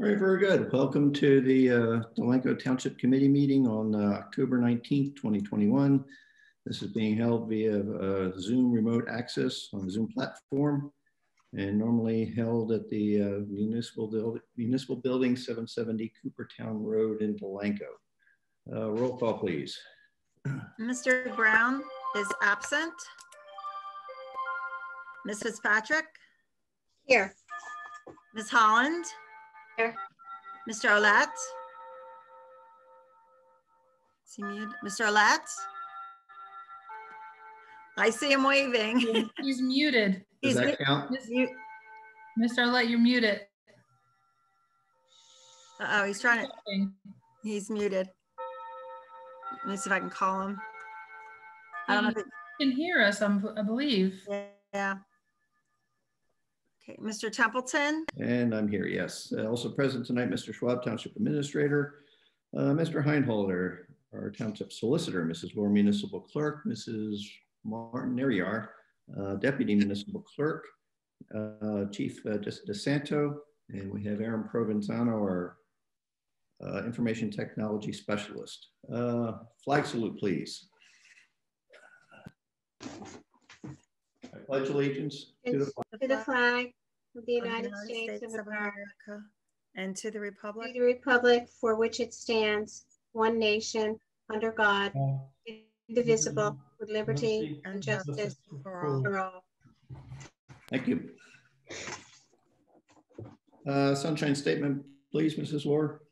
All right, very good. Welcome to the uh, Delanco Township Committee meeting on uh, October 19th, 2021. This is being held via uh, Zoom remote access on the Zoom platform and normally held at the uh, municipal, municipal Building 770 Coopertown Road in Delanco. Uh, roll call, please. Mr. Brown is absent. Ms. Fitzpatrick? Here. Ms. Holland? Here. Mr. Olet? Is he muted? Mr. Olet? I see him waving. He's muted. Does He's that count? Mr. Let you're muted. Uh-oh, he's trying to, he's muted. Let me see if I can call him. I don't know if He can hear us, I'm- I believe. yeah. Okay, Mr. Templeton? And I'm here, yes. Uh, Also present tonight, Mr. Schwab, Township Administrator, uh, Mr. Heinholder, our Township Solicitor, Mrs. Moore, Municipal Clerk, Mrs. Martin, there you are, uh, Deputy Municipal Clerk, uh, Chief uh, DeSanto, and we have Aaron Provenzano, our uh, Information Technology Specialist. Uh, Flag salute, please. I pledge allegiance to the flag To the flag the of the United States of America, And to the to republic the republic for which it stands, one nation, under God, indivisible, with liberty and justice for all. for all. Thank you. Uh, Sunshine Statement, please, Mrs. Lohr.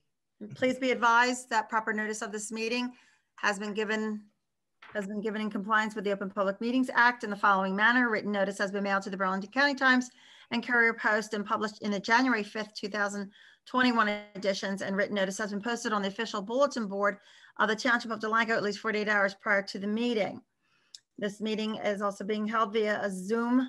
Please be advised that proper notice of this meeting has been given, has been given in compliance with the Open Public Meetings Act in the following manner. Written notice has been mailed to the Burlington County Times and Courier Post and published in the January 5th, 2021 editions. And written notice has been posted on the official bulletin board of the Township of Delanco at least 48 hours prior to the meeting. This meeting is also being held via a Zoom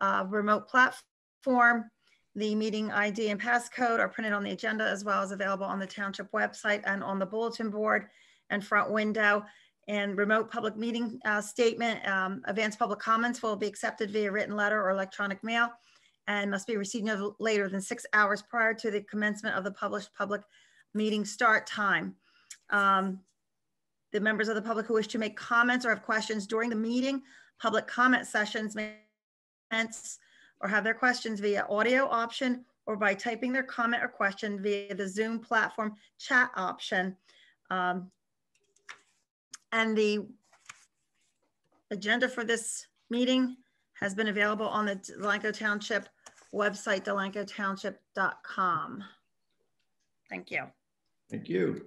uh, remote platform. The meeting ID and passcode are printed on the agenda as well as available on the township website and on the bulletin board and front window. And remote public meeting uh, statement, um, advanced public comments will be accepted via written letter or electronic mail and must be received no later than six hours prior to the commencement of the published public meeting start time. Um, the members of the public who wish to make comments or have questions during the meeting, public comment sessions may or have their questions via audio option or by typing their comment or question via the Zoom platform chat option. Um, and the agenda for this meeting has been available on the Delanco Township website, delancotownship.com. Thank you. Thank you.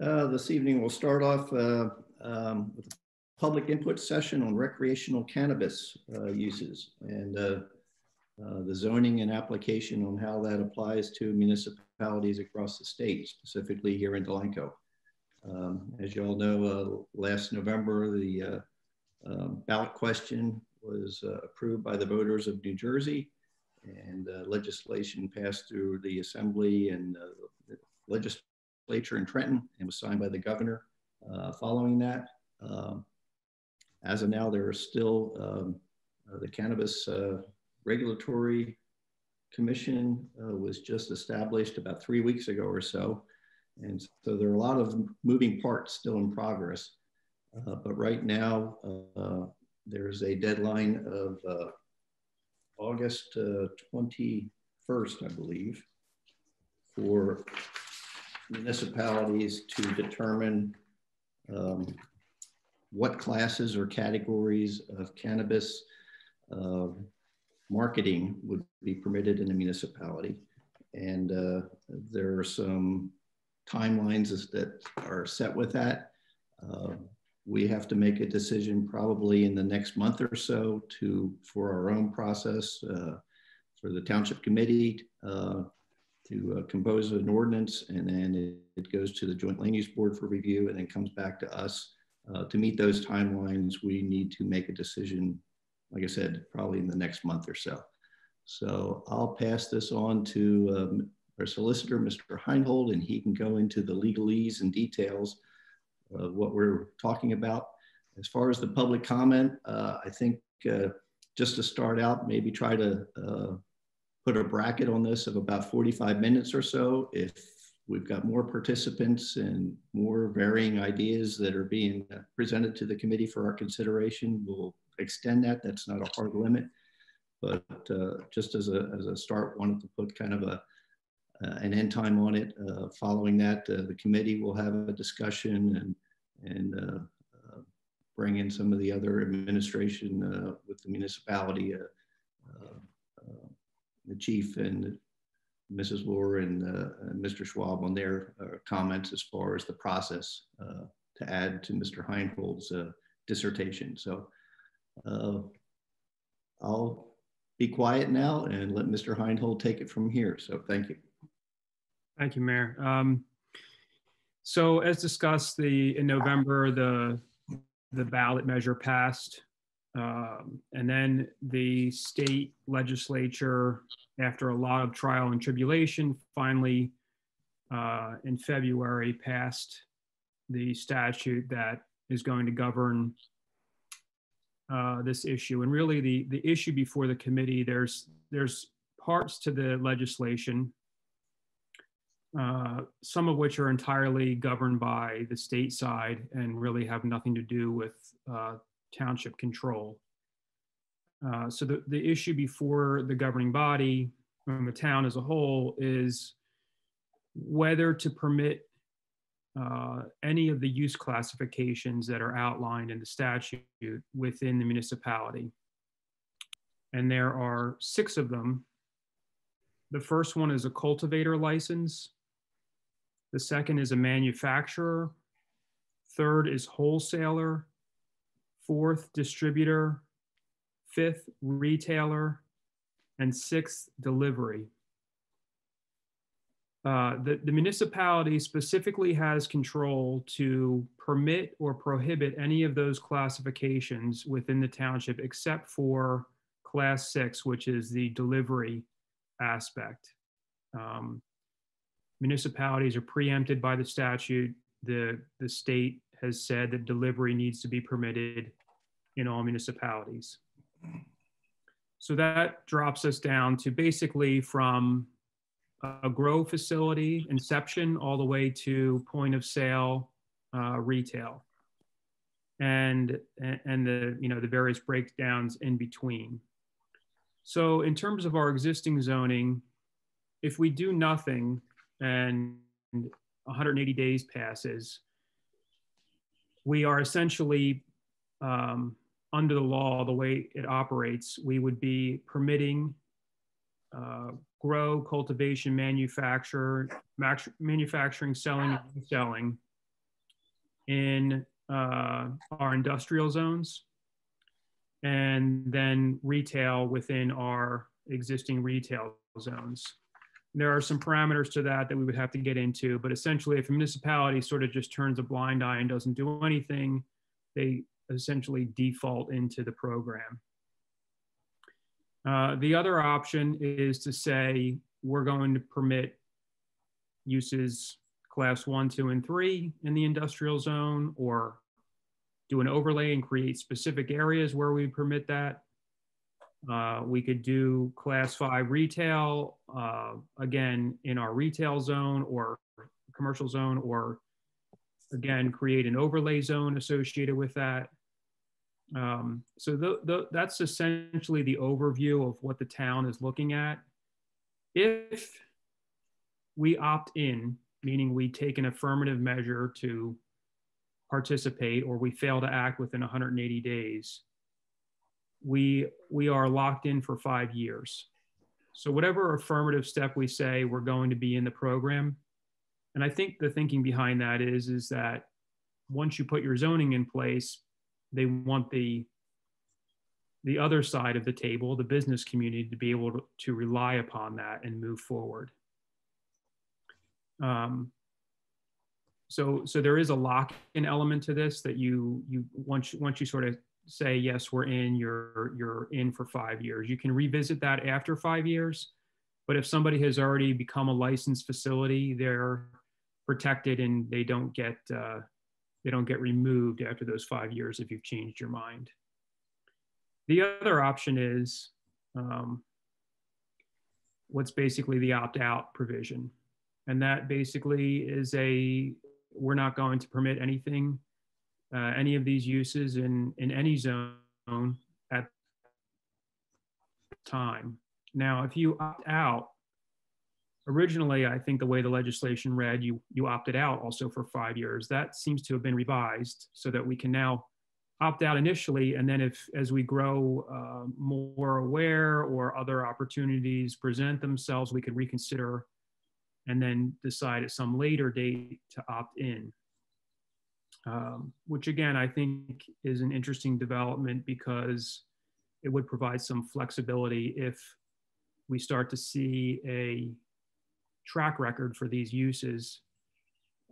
Uh, This evening, we'll start off uh, um, with a public input session on recreational cannabis uh, uses and uh, uh, the zoning and application on how that applies to municipalities across the state, specifically here in Delanco. Um, As you all know, uh, last November, the um, ballot question was uh, approved by the voters of New Jersey and uh, legislation passed through the assembly and uh, the legislature in Trenton and was signed by the governor uh, following that. Um, as of now, there are still um, uh, the Cannabis Regulatory Commission was just established about three weeks ago or so. And so there are a lot of moving parts still in progress. Uh, but right now, uh, there's a deadline of uh, August 21st, I believe, for municipalities to determine um, what classes or categories of cannabis uh, marketing would be permitted in a municipality. And uh, there are some timelines that are set with that. Uh, we have to make a decision probably in the next month or so to for our own process uh, for the township committee uh, to uh, compose an ordinance and then it, it, goes to the joint land use board for review and then comes back to us uh, to meet those timelines. We need to make a decision like i said probably in the next month or so. So i'll pass this on to um, our solicitor mr heinhold and he can go into the legalese and details of what we're talking about. As far as the public comment, uh, I think uh, just to start out, maybe try to uh, put a bracket on this of about 45 minutes or so. If we've got more participants and more varying ideas that are being presented to the committee for our consideration, we'll extend that. That's not a hard limit. But uh, just as a, as a start, wanted to put kind of a, Uh, an end time on it. Uh, following that, uh, the committee will have a discussion and, and uh, uh, bring in some of the other administration uh, with the municipality, uh, the chief and Mrs. Lohr and Mr. Schwab on their comments as far as the process to add to Mr. Heinhold's dissertation. So I'll be quiet now and let Mr. Heinhold take it from here. So thank you. Thank you, Mayor. Um, so as discussed, the in November, the the ballot measure passed. Um, and then the state legislature, after a lot of trial and tribulation, finally uh, in February passed the statute that is going to govern uh, this issue. And really, the the issue before the committee, there's there's parts to the legislation, uh, some of which are entirely governed by the state side and really have nothing to do with uh, township control. Uh, so the, the issue before the governing body and the town as a whole is whether to permit uh, any of the use classifications that are outlined in the statute within the municipality. And there are six of them. The first one is a cultivator license. The second is a manufacturer. Third is wholesaler. Fourth, distributor. Fifth, retailer. And sixth, delivery. Uh, the, the municipality specifically has control to permit or prohibit any of those classifications within the township except for class six, which is the delivery aspect. Um, municipalities are preempted by the statute. The, the state has said that delivery needs to be permitted in all municipalities. So that drops us down to basically from a grow facility inception all the way to point of sale uh, retail and and the you know the various breakdowns in between so in terms of our existing zoning if we do nothing and 180 days passes we are essentially um, under the law the way it operates we would be permitting uh, grow, cultivation, manufacture, manufacturing, selling, and selling in uh, our industrial zones, and then retail within our existing retail zones. There are some parameters to that that we would have to get into, but essentially, if a municipality sort of just turns a blind eye and doesn't do anything, they essentially default into the program. Uh, the other option is to say we're going to permit uses class one, two, and three in the industrial zone or do an overlay and create specific areas where we permit that. Uh, we could do class five retail, uh, again, in our retail zone or commercial zone, or again, create an overlay zone associated with that. Um, so the, the, that's essentially the overview of what the town is looking at. If we opt in, meaning we take an affirmative measure to participate or we fail to act within 180 days, we, we are locked in for five years. So whatever affirmative step we say, we're going to be in the program. And I think the thinking behind that is, is that once you put your zoning in place, they want the the other side of the table, the business community, to be able to, to rely upon that and move forward. Um, so, so there is a lock-in element to this that you you once once you sort of say yes, we're in, you're you're in for five years. You can revisit that after five years, but if somebody has already become a licensed facility, they're protected and they don't get uh, they don't get removed after those five years if you've changed your mind. The other option is um, what's basically the opt-out provision. And that basically is a, we're not going to permit anything, uh, any of these uses in, in any zone at time. Now, if you opt out, originally, I think the way the legislation read, you, you opted out also for five years. That seems to have been revised so that we can now opt out initially. And then if, as we grow uh, more aware or other opportunities present themselves, we could reconsider and then decide at some later date to opt in. Um, which again, I think is an interesting development because it would provide some flexibility if we start to see a track record for these uses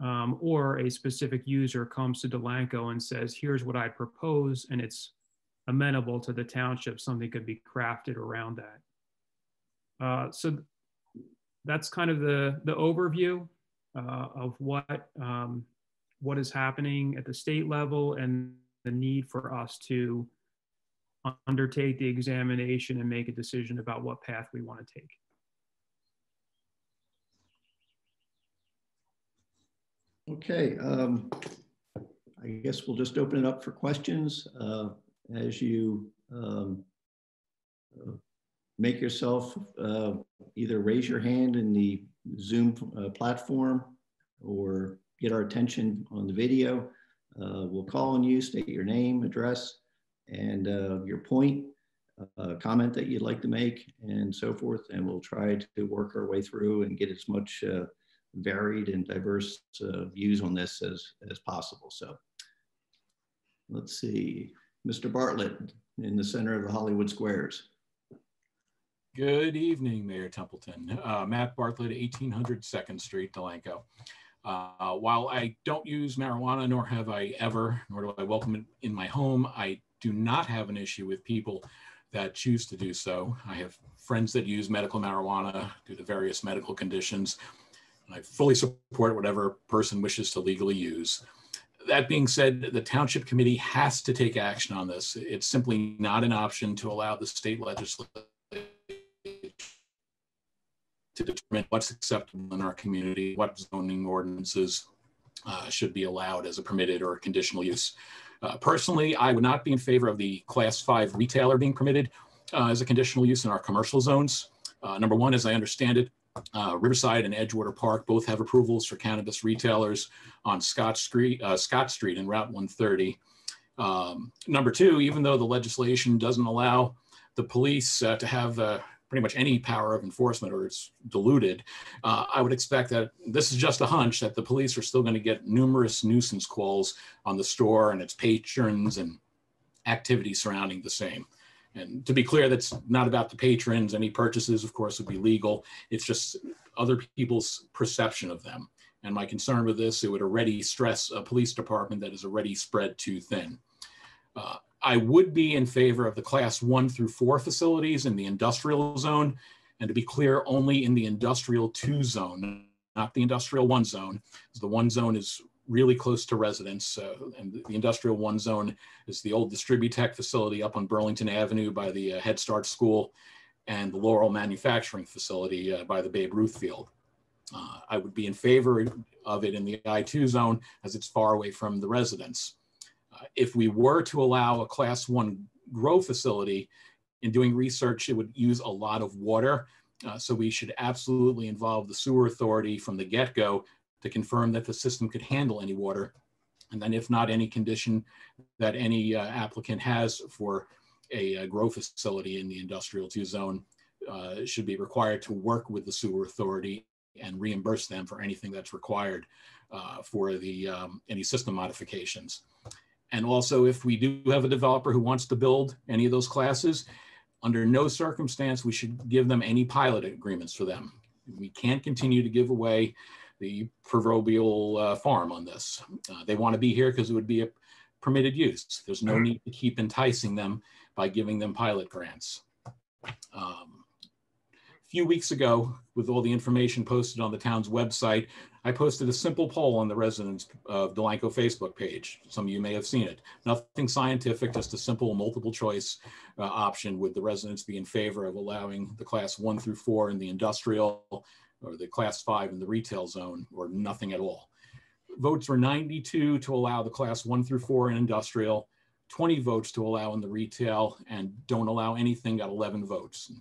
um, or a specific user comes to Delanco and says, here's what I propose, and it's amenable to the township, something could be crafted around that. Uh, so that's kind of the, the overview uh, of what, um, what is happening at the state level and the need for us to undertake the examination and make a decision about what path we want to take. Okay, um, I guess we'll just open it up for questions. Uh, as you um, uh, make yourself uh, either raise your hand in the Zoom uh, platform or get our attention on the video. Uh, we'll call on you, state your name, address, and uh, your point, comment that you'd like to make, and so forth. And we'll try to work our way through and get as much varied and diverse uh, views on this as, as possible. So let's see, Mr. Bartlett in the center of the Hollywood Squares. Good evening, Mayor Templeton. Uh, Matt Bartlett, 1800 2nd Street, Delanco. Uh, while I don't use marijuana, nor have I ever, nor do I welcome it in my home, I do not have an issue with people that choose to do so. I have friends that use medical marijuana due to various medical conditions. I fully support whatever person wishes to legally use. That being said, the Township Committee has to take action on this. It's simply not an option to allow the state legislature to determine what's acceptable in our community, what zoning ordinances uh, should be allowed as a permitted or a conditional use. Uh, personally, I would not be in favor of the class five retailer being permitted uh, as a conditional use in our commercial zones. Uh, number one, as I understand it, uh, Riverside and Edgewater Park both have approvals for cannabis retailers on Scott Street, uh, Scott Street and Route 130. Um, number two, even though the legislation doesn't allow the police to have pretty much any power of enforcement or it's diluted, uh, I would expect that this is just a hunch that the police are still going to get numerous nuisance calls on the store and its patrons and activities surrounding the same. And to be clear, that's not about the patrons. Any purchases, of course, would be legal. It's just other people's perception of them. And my concern with this, it would already stress a police department that is already spread too thin. Uh, I would be in favor of the class one through four facilities in the industrial zone. And to be clear, only in the industrial two zone, not the industrial one zone. The one zone is really close to residents. Uh, and the industrial one zone is the old Distributech facility up on Burlington Avenue by the uh, Head Start School and the Laurel Manufacturing Facility uh, by the Babe Ruth Field. Uh, I would be in favor of it in the I2 zone as it's far away from the residents. If we were to allow a class one grow facility in doing research, it would use a lot of water. Uh, so we should absolutely involve the sewer authority from the get-go to confirm that the system could handle any water. And then if not any condition that any uh, applicant has for a, a, grow facility in the industrial two zone uh, should be required to work with the sewer authority and reimburse them for anything that's required uh, for the um, any system modifications. And also if we do have a developer who wants to build any of those classes, under no circumstance we should give them any pilot agreements for them. We can't continue to give away the proverbial uh, farm on this. Uh, they want to be here because it would be a permitted use. There's no need to keep enticing them by giving them pilot grants. Um, few weeks ago, with all the information posted on the town's website, I posted a simple poll on the residents of Delanco Facebook page. Some of you may have seen it. Nothing scientific, just a simple multiple choice uh, option. Would the residents be in favor of allowing the class one through four in the industrial or the class five in the retail zone or nothing at all? Votes were 92 to allow the class one through four in industrial, 20 votes to allow in the retail, and don't allow anything got 11 votes.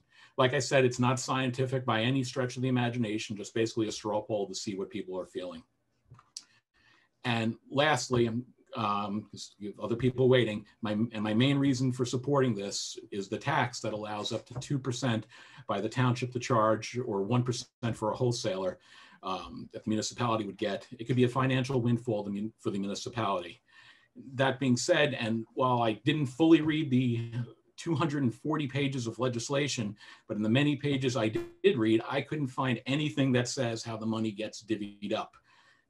Like I said, it's not scientific by any stretch of the imagination, just basically a straw poll to see what people are feeling. And lastly, um, other people waiting, my, and my main reason for supporting this is the tax that allows up to 2% by the township to charge or 1% for a wholesaler um, that the municipality would get. It could be a financial windfall for the municipality. That being said, and while I didn't fully read the 240 pages of legislation, but in the many pages I did read, I couldn't find anything that says how the money gets divvied up.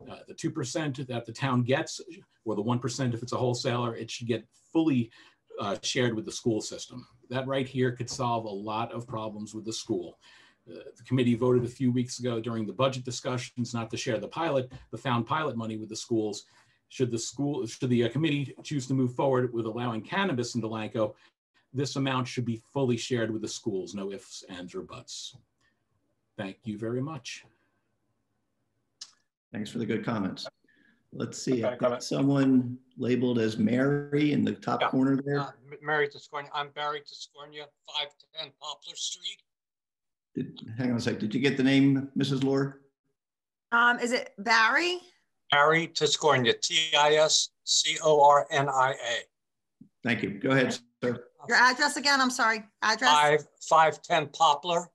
Uh, the 2% that the town gets, or the 1% if it's a wholesaler, it should get fully uh, shared with the school system. That right here could solve a lot of problems with the school. Uh, the committee voted a few weeks ago during the budget discussions not to share the pilot, the found pilot money with the schools. Should the school, should the uh, committee choose to move forward with allowing cannabis in Delanco, this amount should be fully shared with the schools, no ifs, ands, or buts. Thank you very much. Thanks for the good comments. Let's see, I've got someone labeled as Mary in the top yeah. corner there. Uh, Mary Tiscornia. I'm Barry Tiscornia, 510 Poplar Street. Did, hang on a sec. Did you get the name, Mrs. Lord? Um, is it Barry? Barry Tiscornia, T-I-S-C-O-R-N-I-A. Thank you. Go ahead, sir. Your address again, I'm sorry, address? Five, 510 Poplar.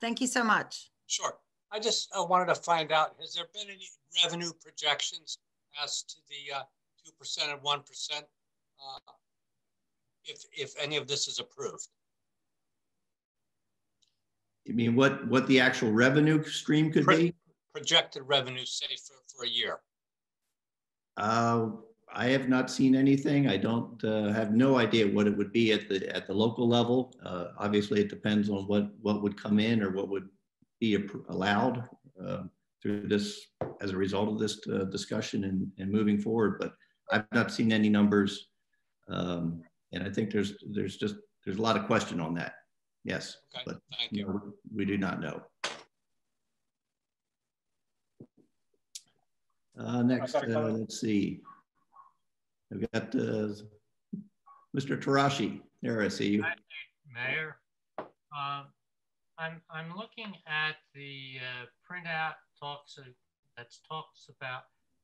Thank you so much. Sure. I just uh, wanted to find out, has there been any revenue projections as to the uh, 2% and 1% uh, if, if any of this is approved? You mean what, what the actual revenue stream could Pro be? Projected revenue, say, for, for a year. Uh, I have not seen anything. I don't uh, have no idea what it would be at the at the local level. Uh, obviously, it depends on what what would come in or what would be allowed uh, through this as a result of this uh, discussion and, and moving forward. But I've not seen any numbers, um, and I think there's there's just there's a lot of question on that. Yes, okay, but thank you. No, we do not know. Uh, next, uh, let's see. I've got uh, Mr. Tarashi. There, I see you. Mayor. Uh, I'm, I'm looking at the uh, printout talks that talks about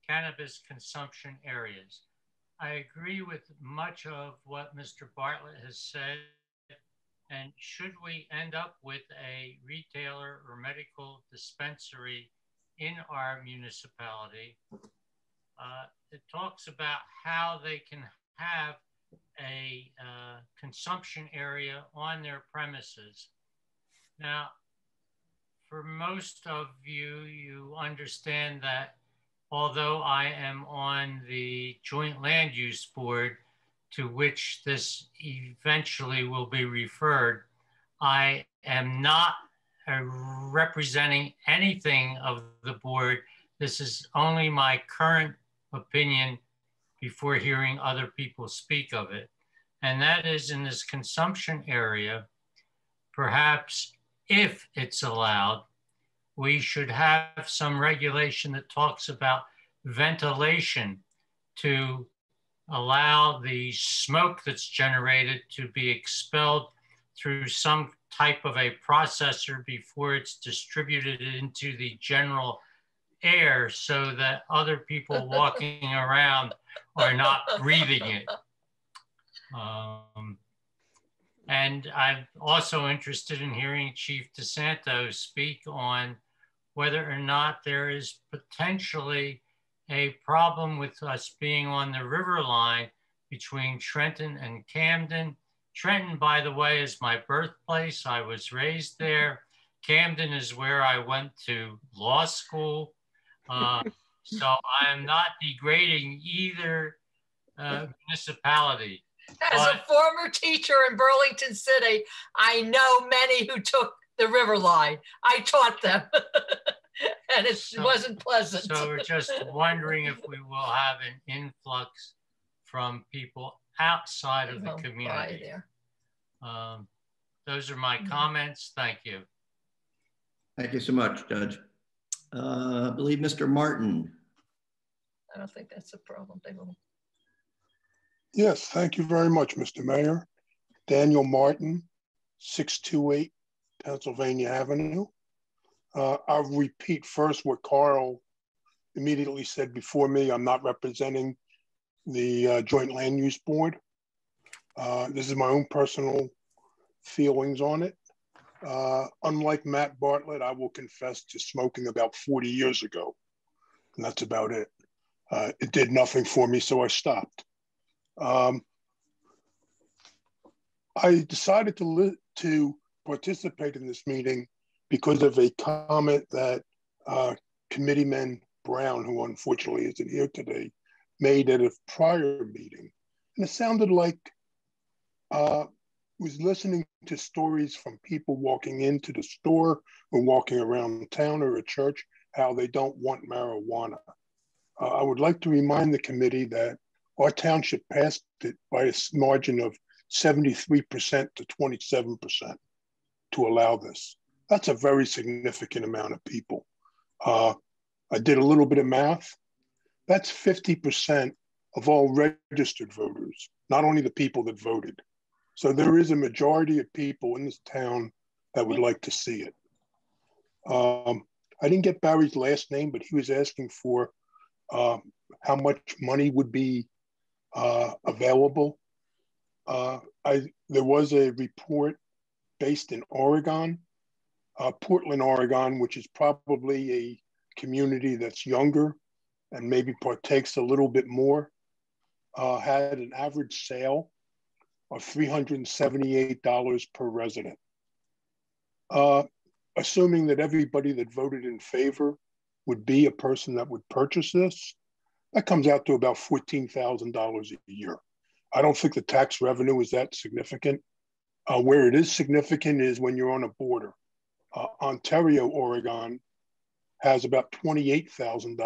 cannabis consumption areas. I agree with much of what Mr. Bartlett has said. And should we end up with a retailer or medical dispensary in our municipality, uh, it talks about how they can have a uh, consumption area on their premises. Now, for most of you, you understand that although I am on the Joint Land Use Board, to which this eventually will be referred, I am not uh, representing anything of the board. This is only my current opinion before hearing other people speak of it. And that is in this consumption area, perhaps if it's allowed, we should have some regulation that talks about ventilation to allow the smoke that's generated to be expelled through some type of a processor before it's distributed into the general air so that other people walking around are not breathing it. Um, and I'm also interested in hearing Chief DeSanto speak on whether or not there is potentially a problem with us being on the river line between Trenton and Camden. Trenton, by the way, is my birthplace. I was raised there. Camden is where I went to law school. Uh, so I am not degrading either uh, municipality. As but, a former teacher in Burlington City, I know many who took the river line. I taught them. and it So- wasn't pleasant. So we're just wondering if we will have an influx from people outside of the community. there. Um, Those are my Mhm. comments. Thank you. Thank you so much, Judge. Uh, I believe Mr. Martin. I don't think that's a problem. They will. Yes, thank you very much, Mr. Mayor. Daniel Martin, 628 Pennsylvania Avenue. Uh, I'll repeat first what Carl immediately said before me. I'm not representing the uh, Joint Land Use Board. Uh, This is my own personal feelings on it. Uh, Unlike Matt Bartlett, I will confess to smoking about 40 years ago. And that's about it. Uh, It did nothing for me, so I stopped. Um, I decided to li- to participate in this meeting because of a comment that uh, Committeeman Brown, who unfortunately isn't here today, made at a prior meeting, and it sounded like uh, was listening to stories from people walking into the store or walking around town or a church how they don't want marijuana. Uh, I would like to remind the committee that our township passed it by a margin of 73% to 27% to allow this. That's a very significant amount of people. Uh, I did a little bit of math. That's 50% of all registered voters, not only the people that voted. So there is a majority of people in this town that would like to see it. Um, I didn't get Barry's last name, but he was asking for uh, how much money would be uh, available. Uh, I there was a report based in Oregon, uh, Portland, Oregon, which is probably a community that's younger and maybe partakes a little bit more. Uh, had an average sale of $378 per resident. Uh, assuming that everybody that voted in favor would be a person that would purchase this, that comes out to about $14,000 a year. I don't think the tax revenue is that significant. Uh, where it is significant is when you're on a border. Uh, Ontario, Oregon has about $28,000,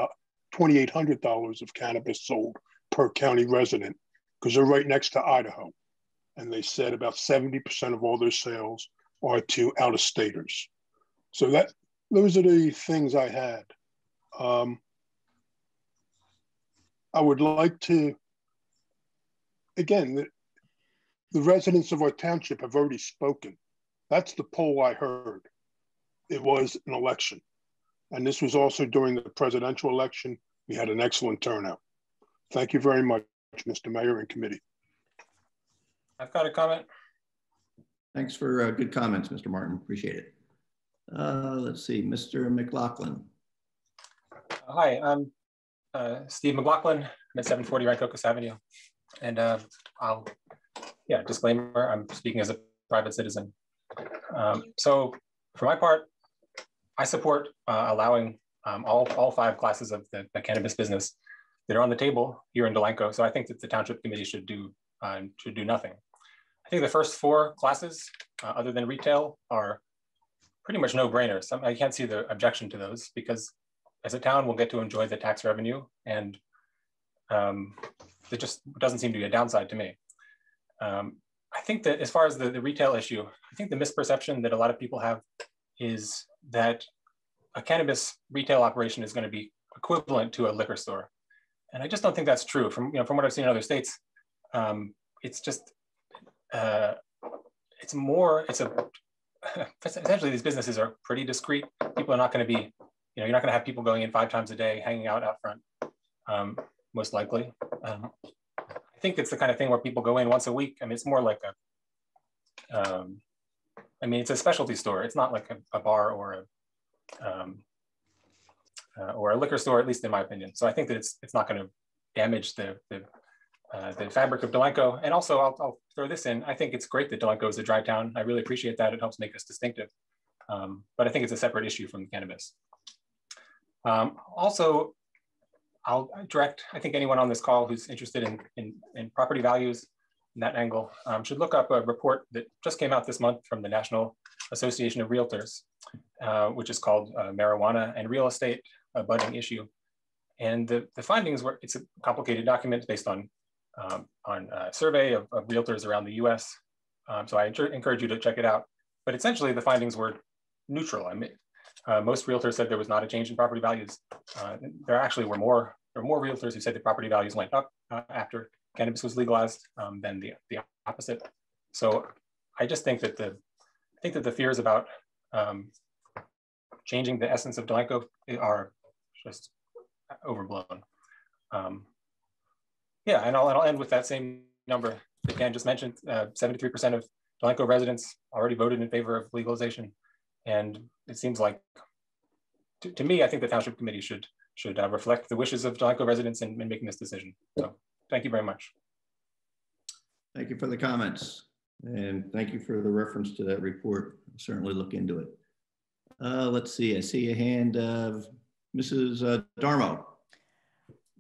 $2,800 of cannabis sold per county resident because they're right next to Idaho. And they said about 70% of all their sales are to out of staters. So that those are the things I had. Um, I would like to, again, the, the residents of our township have already spoken. That's the poll I heard. It was an election. And this was also during the presidential election. We had an excellent turnout. Thank you very much, Mr. Mayor and committee. I've got a comment. Thanks for uh, good comments, Mr. Martin. Appreciate it. Uh, let's see, Mr. McLaughlin. Hi, I'm uh, Steve McLaughlin. I'm at 740 Rancocas Avenue. And uh, I'll, yeah, disclaimer, I'm speaking as a private citizen. Um, so for my part, I support uh, allowing um, all, all five classes of the, the, cannabis business that are on the table here in Delanco. So I think that the township committee should do, uh, should do nothing. Think the first four classes, uh, other than retail, are pretty much no brainers. I can't see the objection to those because as a town, we'll get to enjoy the tax revenue and um, it just doesn't seem to be a downside to me. Um, I think that as far as the, the retail issue, I think the misperception that a lot of people have is that a cannabis retail operation is going to be equivalent to a liquor store. And I just don't think that's true. From, you know, from what I've seen in other states, um, it's just, uh, it's more, it's a, essentially these businesses are pretty discreet. People are not going to be, you know, you're not going to have people going in five times a day, hanging out out front, um, most likely. Um, I think it's the kind of thing where people go in once a week. I mean, it's more like a, um, I mean, it's a specialty store. It's not like a, a bar or a, um, uh, or a liquor store, at least in my opinion. So I think that it's it's not going to damage the the, uh, the fabric of Delanco. And also, I'll, I'll, throw this in. I think it's great that Delanco is a dry town. I really appreciate that. It helps make us distinctive. Um, but I think it's a separate issue from cannabis. Um, also, I'll direct, I think anyone on this call who's interested in, in, in property values in that angle um, should look up a report that just came out this month from the National Association of Realtors, uh, which is called uh, Marijuana and Real Estate, a Budding Issue. And the, the findings were, it's a complicated document based on, um, on a survey of, of, realtors around the US. Um, so I encourage you to check it out. But essentially the findings were neutral. I mean, uh, most realtors said there was not a change in property values. Uh, there actually were more, there were more realtors who said the property values went up uh, after cannabis was legalized um, than the, the opposite. So I just think that the, I think that the fears about um, changing the essence of Delanco are just overblown. Um, yeah, and I'll, and I'll end with that same number that Dan just mentioned. 73% uh, of Delanco residents already voted in favor of legalization. And it seems like, to, to me, I think the township committee should should uh, reflect the wishes of Delanco residents in, in making this decision. So thank you very much. Thank you for the comments. And thank you for the reference to that report. I'll certainly look into it. Uh, let's see, I see a hand of Mrs. Uh, Darmo.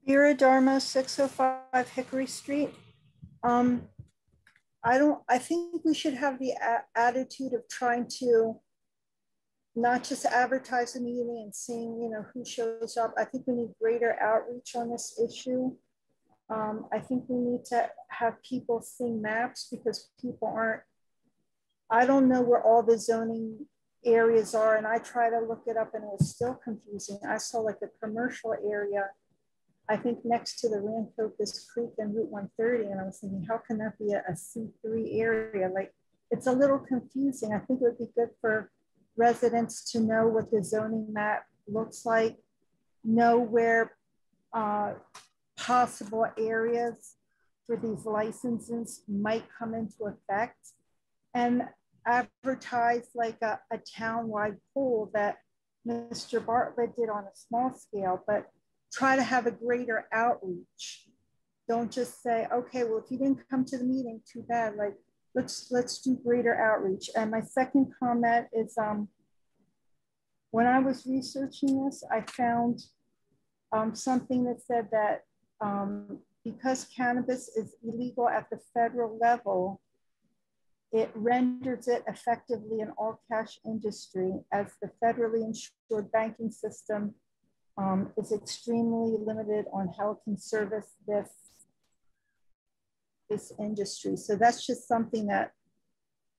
Vera Darmo, 605 Hickory Street. Um, I don't, I think we should have the attitude of trying to not just advertise the meeting and seeing, you know, who shows up. I think we need greater outreach on this issue. Um, I think we need to have people see maps because people aren't, I don't know where all the zoning areas are. And I try to look it up and it was still confusing. I saw like a commercial area, I think next to the Rancocas Creek and Route 130. And I was thinking, how can that be a a C3 area? Like it's a little confusing. I think it would be good for residents to know what the zoning map looks like, know where uh, possible areas for these licenses might come into effect. And advertise like a, a town-wide pool that Mr. Bartlett did on a small scale, but try to have a greater outreach. Don't just say, okay, well, if you didn't come to the meeting, too bad. Like, let's let's do greater outreach. And my second comment is, um, when I was researching this, I found um, something that said that um, because cannabis is illegal at the federal level, it renders it effectively an all cash industry as the federally insured banking system um, is extremely limited on how it can service this, this industry. So that's just something that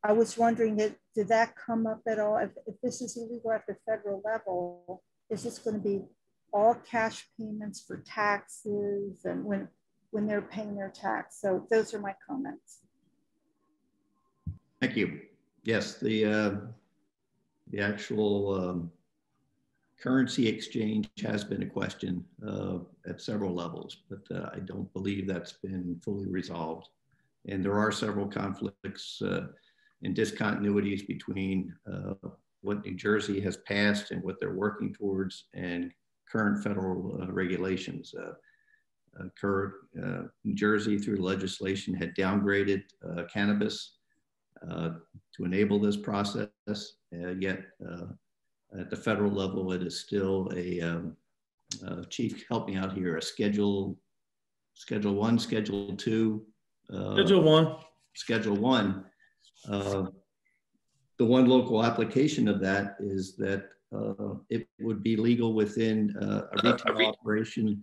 I was wondering, did, did that come up at all? If, if this is illegal at the federal level, is this going to be all cash payments for taxes and when, when they're paying their tax? So those are my comments. Thank you. Yes, the uh, the actual um, currency exchange has been a question uh, at several levels, but uh, I don't believe that's been fully resolved. And there are several conflicts uh, and discontinuities between uh, what New Jersey has passed and what they're working towards and current federal uh, regulations. current New Jersey through legislation had downgraded cannabis uh, to enable this process. Uh, yet uh, at the federal level, it is still a um, chief. Help me out here. A schedule, schedule one, schedule two. schedule one. Schedule one. the one local application of that is that uh, it would be legal within uh, a retail operation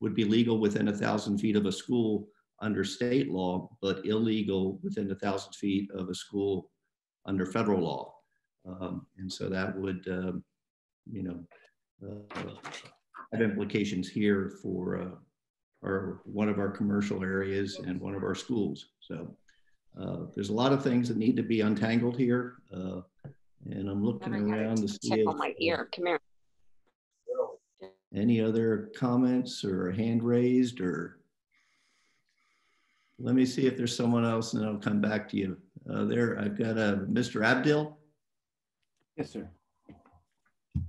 would be legal within a thousand feet of a school under state law, but illegal within a thousand feet of a school under federal law. Um, and so that would, um, you know, uh, have implications here for uh, our, one of our commercial areas and one of our schools. So uh, there's a lot of things that need to be untangled here. Uh, and I'm looking around to see on my ear. Come here. Any other comments or hand raised or let me see if there's someone else and I'll come back to you. Uh, there, I've got uh, Mr. Abdil. Yes, sir.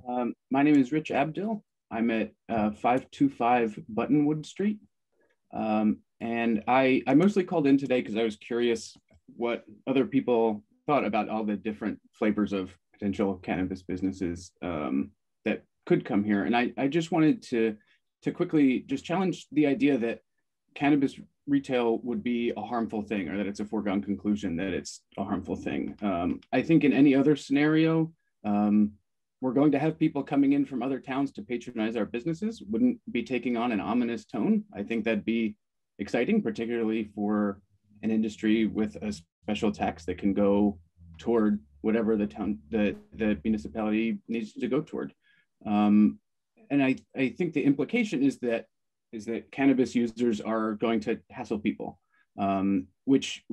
Um, my name is Rich Abdil. I'm at uh, 525 Buttonwood Street. Um, and I, I mostly called in today because I was curious what other people thought about all the different flavors of potential cannabis businesses um, that could come here. And I, I just wanted to, to quickly just challenge the idea that cannabis retail would be a harmful thing or that it's a foregone conclusion that it's a harmful thing. Um, I think in any other scenario, um, we're going to have people coming in from other towns to patronize our businesses, wouldn't be taking on an ominous tone. I think that'd be exciting, particularly for an industry with a special tax that can go toward whatever the town, the, the municipality needs to go toward. Um, and I, I think the implication is that is that cannabis users are going to hassle people, um, which,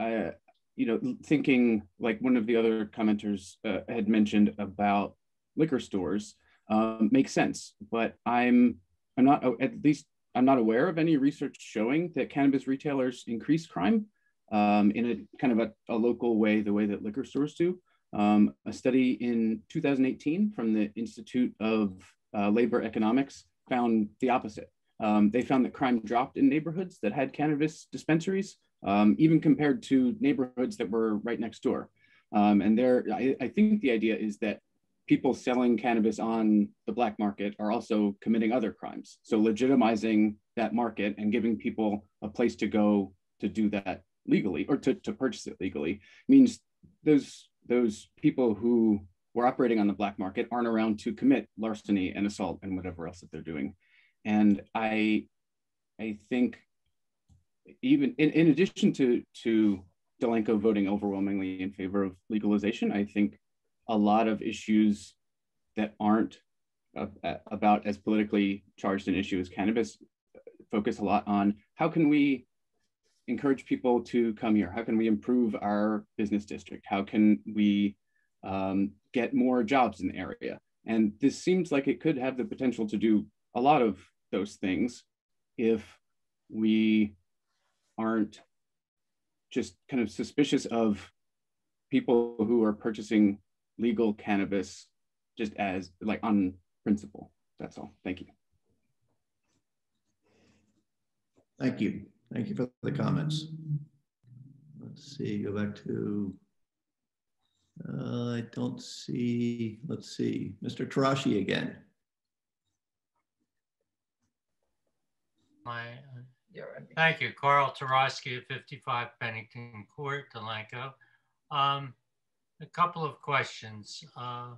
uh, you know, thinking like one of the other commenters uh, had mentioned about liquor stores um, makes sense. But I'm I'm not at least I'm not aware of any research showing that cannabis retailers increase crime um, in a kind of a, a, local way, the way that liquor stores do. Um, a study in 2018 from the Institute of uh, Labor Economics found the opposite. Um, they found that crime dropped in neighborhoods that had cannabis dispensaries, um, even compared to neighborhoods that were right next door. Um, and there, I, I, think the idea is that people selling cannabis on the black market are also committing other crimes. So legitimizing that market and giving people a place to go to do that legally or to, to purchase it legally means those those people who were operating on the black market aren't around to commit larceny and assault and whatever else that they're doing. And I, I think even in, in addition to, to Delanco voting overwhelmingly in favor of legalization, I think a lot of issues that aren't about as politically charged an issue as cannabis focus a lot on how can we encourage people to come here? How can we improve our business district? How can we um, get more jobs in the area? And this seems like it could have the potential to do a lot of those things if we aren't just kind of suspicious of people who are purchasing legal cannabis just as like on principle. That's all. Thank you. Thank you. Thank you for the comments. Let's see, go back to, uh, I don't see, let's see, Mr. Tarashi again. My, uh, thank you, Carl Tarosky at 55 Pennington Court, Delanco. Um, a couple of questions uh,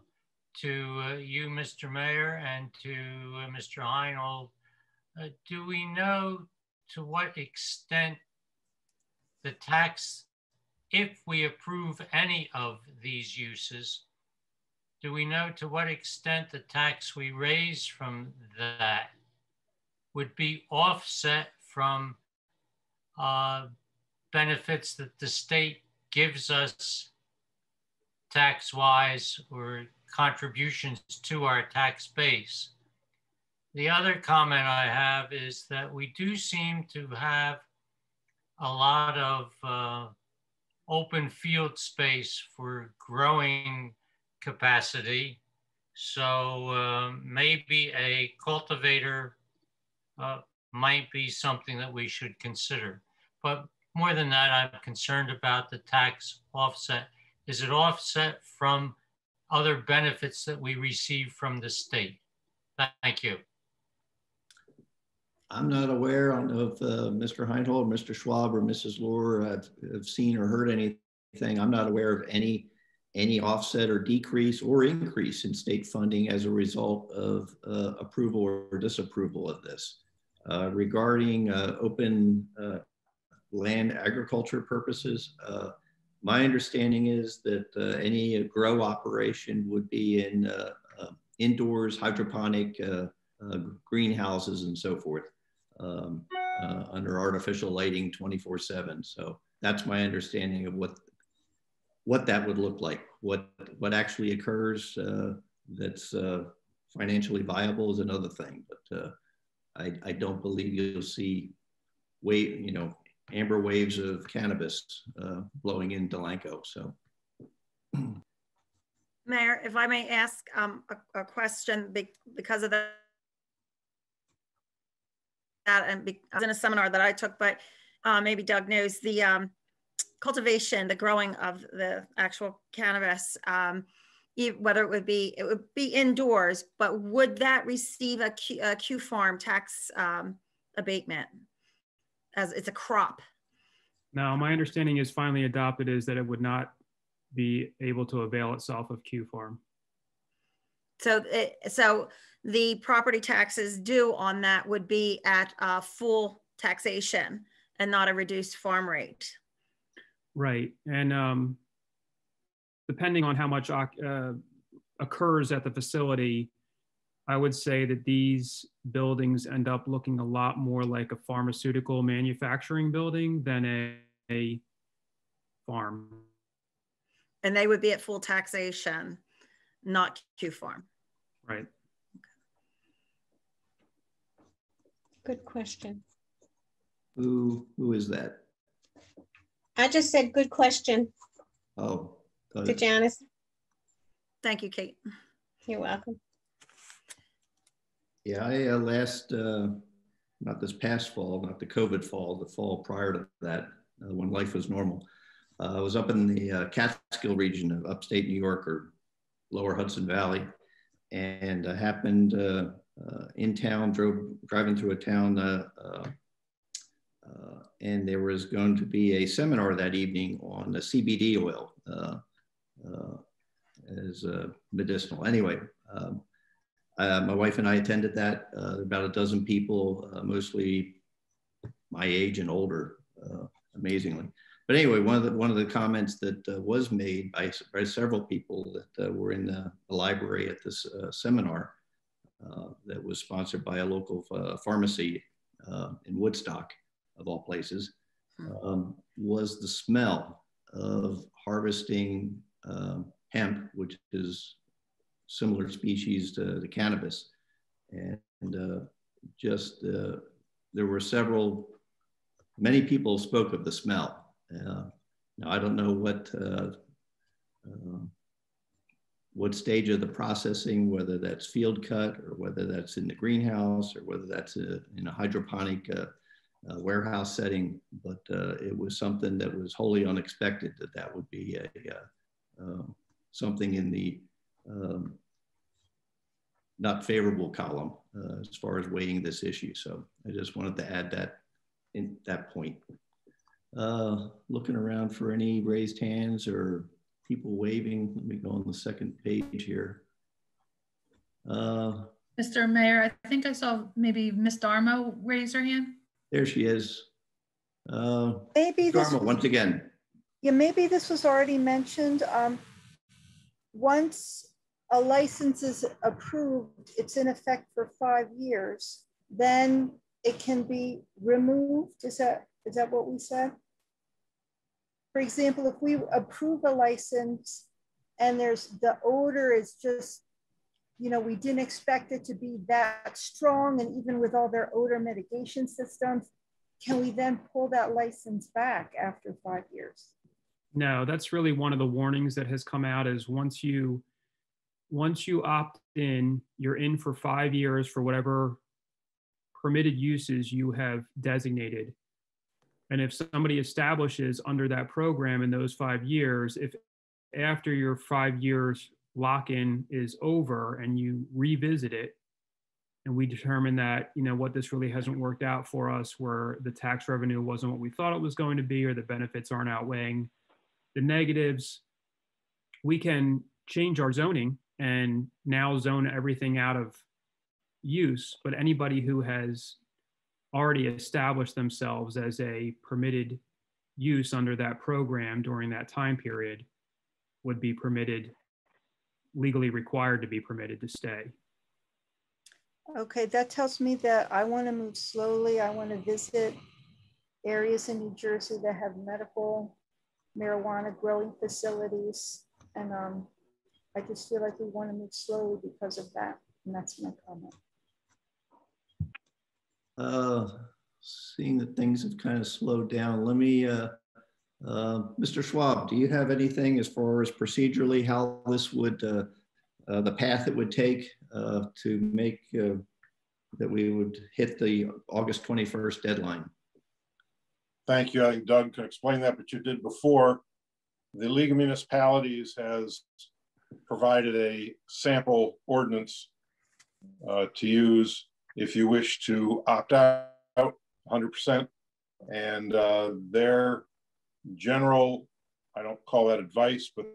to uh, you, Mr. Mayor, and to uh, Mr. Heinold. Uh, do we know to what extent the tax, if we approve any of these uses, do we know to what extent the tax we raise from that would be offset from uh, benefits that the state gives us tax wise or contributions to our tax base. The other comment I have is that we do seem to have a lot of uh, open field space for growing capacity. So uh, maybe a cultivator uh, might be something that we should consider. But more than that, I'm concerned about the tax offset. Is it offset from other benefits that we receive from the state? Thank you. I'm not aware. If uh, Mr. Heinold, Mr. Schwab, or Mrs. Lohr have, have seen or heard anything. I'm not aware of any any offset or decrease or increase in state funding as a result of uh, approval or disapproval of this. Uh, regarding uh, open uh, land agriculture purposes, uh, my understanding is that uh, any grow operation would be in indoors, hydroponic greenhouses and so forth um, under artificial lighting 24 seven. So that's my understanding of what what that would look like. What what actually occurs uh, that's uh, financially viable is another thing. But I, I don't believe you'll see wave, you know, amber waves of cannabis uh, blowing in Delanco. So. Mayor, if I may ask um, a, a, question be, because of that and be, I was in a seminar that I took, but uh, maybe Doug knows the um, cultivation, the growing of the actual cannabis. Um, whether it would be it would be indoors, but would that receive a Q, a Q farm tax um, abatement as it's a crop. Now, my understanding is finally adopted is that it would not be able to avail itself of Q farm. So, it, so the property taxes due on that would be at uh, full taxation and not a reduced farm rate. Right. And um, depending on how much uh, occurs at the facility, I would say that these buildings end up looking a lot more like a pharmaceutical manufacturing building than a, a farm. And they would be at full taxation, not Q farm. Right. Good question. Who, who is that? I just said, good question Oh. To Janice. Thank you, Kate. You're welcome. Yeah, I uh, last, uh, not this past fall, not the COVID fall, the fall prior to that, uh, when life was normal. Uh, I was up in the uh, Catskill region of upstate New York or lower Hudson Valley, and I happened uh, uh, in town, drove driving through a town, uh, uh, uh, and there was going to be a seminar that evening on the CBD oil as uh, medicinal. Anyway, um, uh, my wife and I attended that. Uh, about a dozen people, uh, mostly my age and older, uh, amazingly. But anyway, one of the one of the comments that uh, was made by, by several people that uh, were in the, library at this seminar that was sponsored by a local pharmacy in Woodstock, of all places, hmm. um, was the smell of harvesting um, hemp, which is similar species to the cannabis. And, and uh, just uh, there were several, many people spoke of the smell. Uh, now, I don't know what, uh, uh, what stage of the processing, whether that's field cut or whether that's in the greenhouse or whether that's a, in a hydroponic uh, warehouse setting, but it was something that was wholly unexpected that that would be a, something in the um, not favorable column uh, as far as weighing this issue. So I just wanted to add that in that point. Uh, looking around for any raised hands or people waving. Let me go on the second page here. Uh, Mr. Mayor, I think I saw maybe Miss Darmo raise her hand. There she is. Uh, maybe Darmo, was, once again. Yeah, maybe this was already mentioned. Um, once a license is approved, it's in effect for five years, then it can be removed. Is that, is that what we said? For example, if we approve a license and there's the odor is just, you know, we didn't expect it to be that strong and even with all their odor mitigation systems, can we then pull that license back after five years? No, that's really one of the warnings that has come out is once you once you opt in, you're in for five years for whatever permitted uses you have designated. And if somebody establishes under that program in those five years, if after your five years lock-in is over and you revisit it, and we determine that you know what this really hasn't worked out for us, where the tax revenue wasn't what we thought it was going to be, or the benefits aren't outweighing the negatives, we can change our zoning and now zone everything out of use. But anybody who has already established themselves as a permitted use under that program during that time period would be permitted, legally required to be permitted to stay. Okay, that tells me that I want to move slowly. I want to visit areas in New Jersey that have medical marijuana growing facilities. And um, I just feel like we want to move slowly because of that. And that's my comment. Uh, seeing that things have kind of slowed down, let me, uh, uh, Mr. Schwab, do you have anything as far as procedurally how this would, uh, uh, the path it would take uh, to make that we would hit the August 21st deadline? Thank you. I think Doug could explain that, but you did before. The League of Municipalities has provided a sample ordinance uh, to use if you wish to opt out 100%. And uh, their general, I don't call that advice, but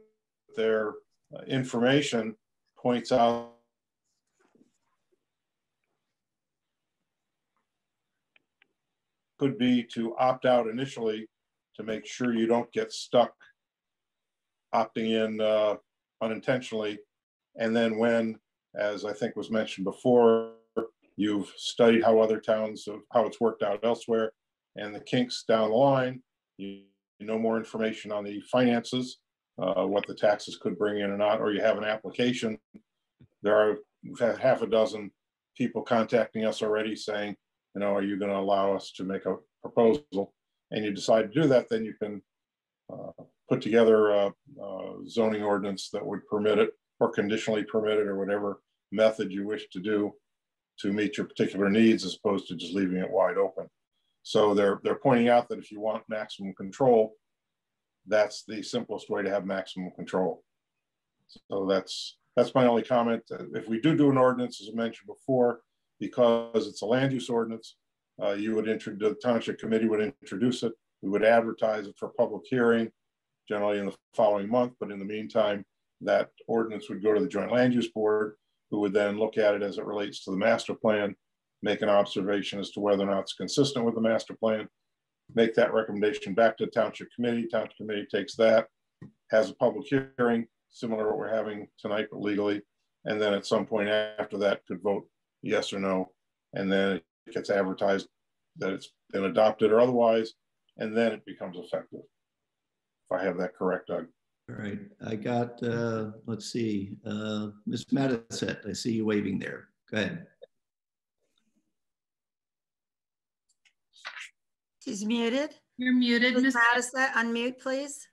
their uh, information points out could be to opt out initially to make sure you don't get stuck opting in uh, unintentionally. And then when, as I think was mentioned before, you've studied how other towns, how it's worked out elsewhere, and the kinks down the line, you, know more information on the finances, uh, what the taxes could bring in or not, or you have an application. There are, we've had half a dozen people contacting us already saying, you know, are you going to allow us to make a proposal? And you decide to do that, then you can uh, put together a, a, zoning ordinance that would permit it or conditionally permit it or whatever method you wish to do to meet your particular needs as opposed to just leaving it wide open. So they're, they're pointing out that if you want maximum control, that's the simplest way to have maximum control. So that's that's my only comment. If we do do an ordinance, as I mentioned before, because it's a land use ordinance, uh, you would introduce, the township committee would introduce it. We would advertise it for public hearing, generally in the following month. But in the meantime, that ordinance would go to the joint land use board, who would then look at it as it relates to the master plan, make an observation as to whether or not it's consistent with the master plan, make that recommendation back to the township committee. Township committee takes that, has a public hearing, similar to what we're having tonight, but legally. And then at some point after that could vote yes or no. And then it gets advertised that it's been adopted or otherwise, and then it becomes effective. If I have that correct, Doug. All right, I got, uh, let's see, uh, Ms. Mattisette, I see you waving there. Go ahead. She's muted. You're muted, Ms. Mattisette, unmute, please.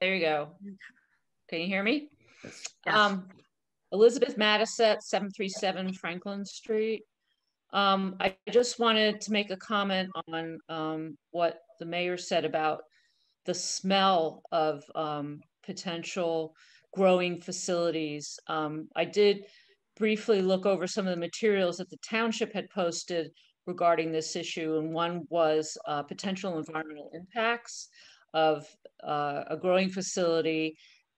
There you go. Can you hear me? Yes. Um, Elizabeth Mattisette, 737 Franklin Street. Um, I just wanted to make a comment on um, what the mayor said about the smell of um, potential growing facilities. Um, I did briefly look over some of the materials that the township had posted regarding this issue, and one was uh, potential environmental impacts of uh, a growing facility.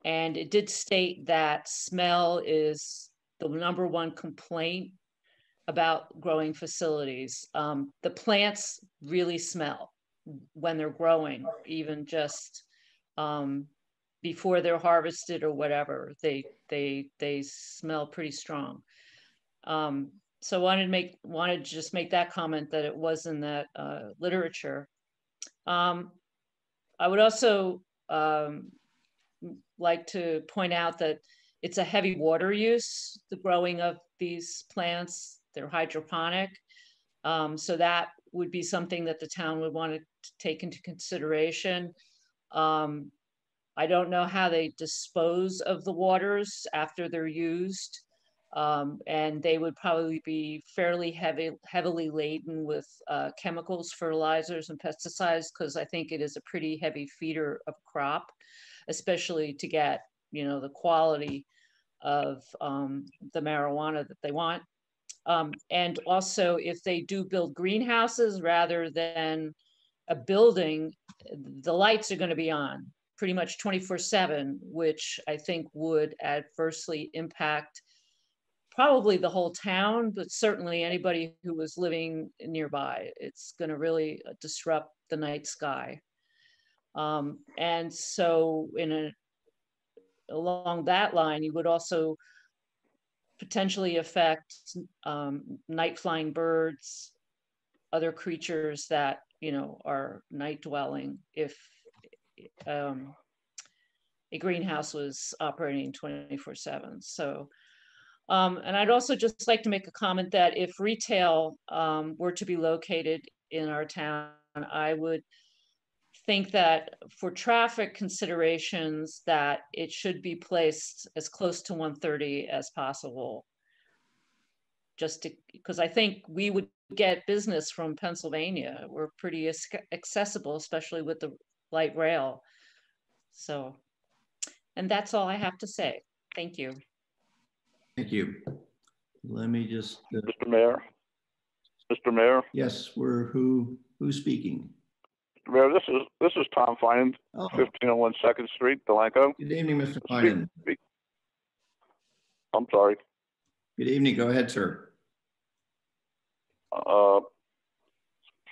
And it did state that smell is the number one complaint about growing facilities. Um, the plants really smell when they're growing, even just um, before they're harvested or whatever. They they they smell pretty strong. Um, so wanted to make wanted to just make that comment that it was in that uh, literature. Um, I would also um, like to point out that it's a heavy water use, the growing of these plants. They're hydroponic. Um, so that would be something that the town would want to take into consideration. Um, I don't know how they dispose of the waters after they're used. Um, and they would probably be fairly heavy, heavily laden with uh, chemicals, fertilizers, and pesticides because I think it is a pretty heavy feeder of crop, especially to get you know the quality of um, the marijuana that they want. Um, and also, if they do build greenhouses rather than a building, the lights are going to be on pretty much 24 7, which I think would adversely impact probably the whole town, but certainly anybody who was living nearby. It's going to really disrupt the night sky. Um, and so, in a along that line, you would also potentially affect um, night flying birds, other creatures that you know are night dwelling if um, a greenhouse was operating 24 7. So um, and I'd also just like to make a comment that if retail um, were to be located in our town, I would think that for traffic considerations that it should be placed as close to 130 as possible. Just because I think we would get business from Pennsylvania. We're pretty accessible, especially with the light rail. So, and that's all I have to say. Thank you. Thank you. Let me just. Uh, Mr. Mayor. Mr. Mayor. Yes, we're who who's speaking? Mayor, this is this is Tom Finan, Oh. 1501 Second Street, Delanco. Good evening, Mr. Finan. I'm sorry. Good evening. Go ahead, sir. Uh,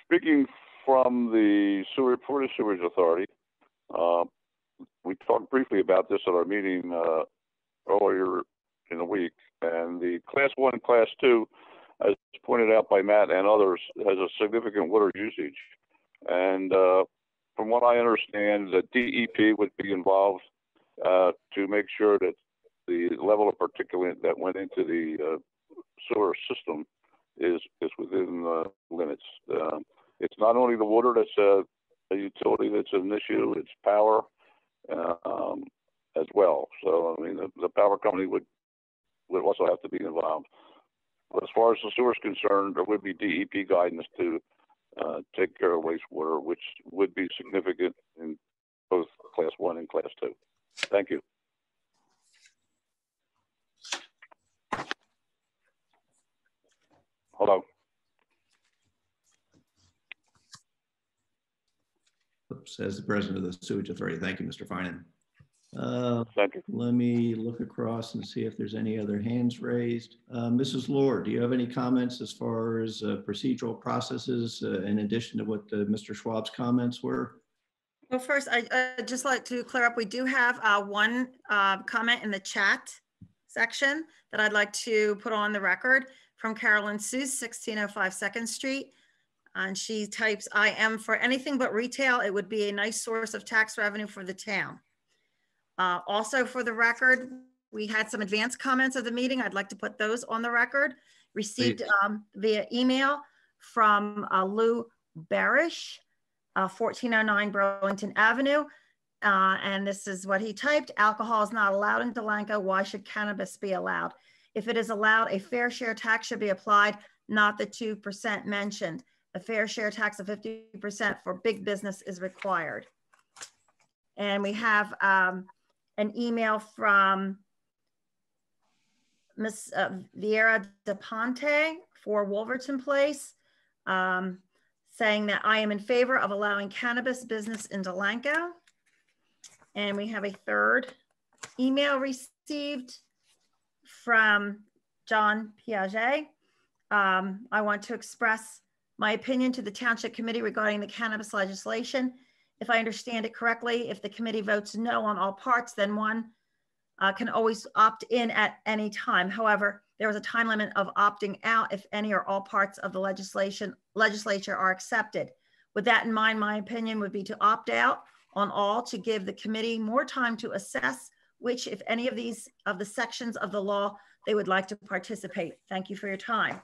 speaking from the sewer, Florida Sewage Authority, uh, we talked briefly about this at our meeting uh, earlier in the week, and the class one and class two, as pointed out by Matt and others, has a significant water usage. And uh, from what I understand, the DEP would be involved uh, to make sure that the level of particulate that went into the uh, sewer system is is within the limits. Um, it's not only the water that's a, a utility that's an issue; it's power uh, um, as well. So I mean, the, the power company would would also have to be involved. But as far as the sewer is concerned, there would be DEP guidance to uh, take care of wastewater, which would be significant in both class one and class two. Thank you. Hello. As the president of the sewage authority. Thank you, Mr. Finan. Uh, Thank. Let me look across and see if there's any other hands raised. Uh, Mrs. Lord, do you have any comments as far as uh, procedural processes uh, in addition to what uh, Mr. Schwab's comments were? Well, first, I, I'd just like to clear up, we do have uh, one uh, comment in the chat section that I'd like to put on the record from Carolyn Seuss, 1605 Second Street. And she types, I am for anything but retail. It would be a nice source of tax revenue for the town. Uh, also for the record, we had some advanced comments of the meeting. I'd like to put those on the record. Received um, via email from uh, Lou Barish, uh, 1409 Burlington Avenue. Uh, and this is what he typed. Alcohol is not allowed in Delanco. Why should cannabis be allowed? If it is allowed, a fair share tax should be applied, not the 2% mentioned. A fair share tax of 50% for big business is required. And we have um, an email from Miss uh, Vieira De Ponte for Wolverton Place, um, saying that I am in favor of allowing cannabis business in Delanco. And we have a third email received from John Piaget. Um, I want to express my opinion to the Township Committee regarding the cannabis legislation. If I understand it correctly, if the committee votes no on all parts, then one uh, can always opt in at any time. However, there is a time limit of opting out if any or all parts of the legislation legislature are accepted. With that in mind, my opinion would be to opt out on all to give the committee more time to assess which, if any of these of the sections of the law they would like to participate. Thank you for your time.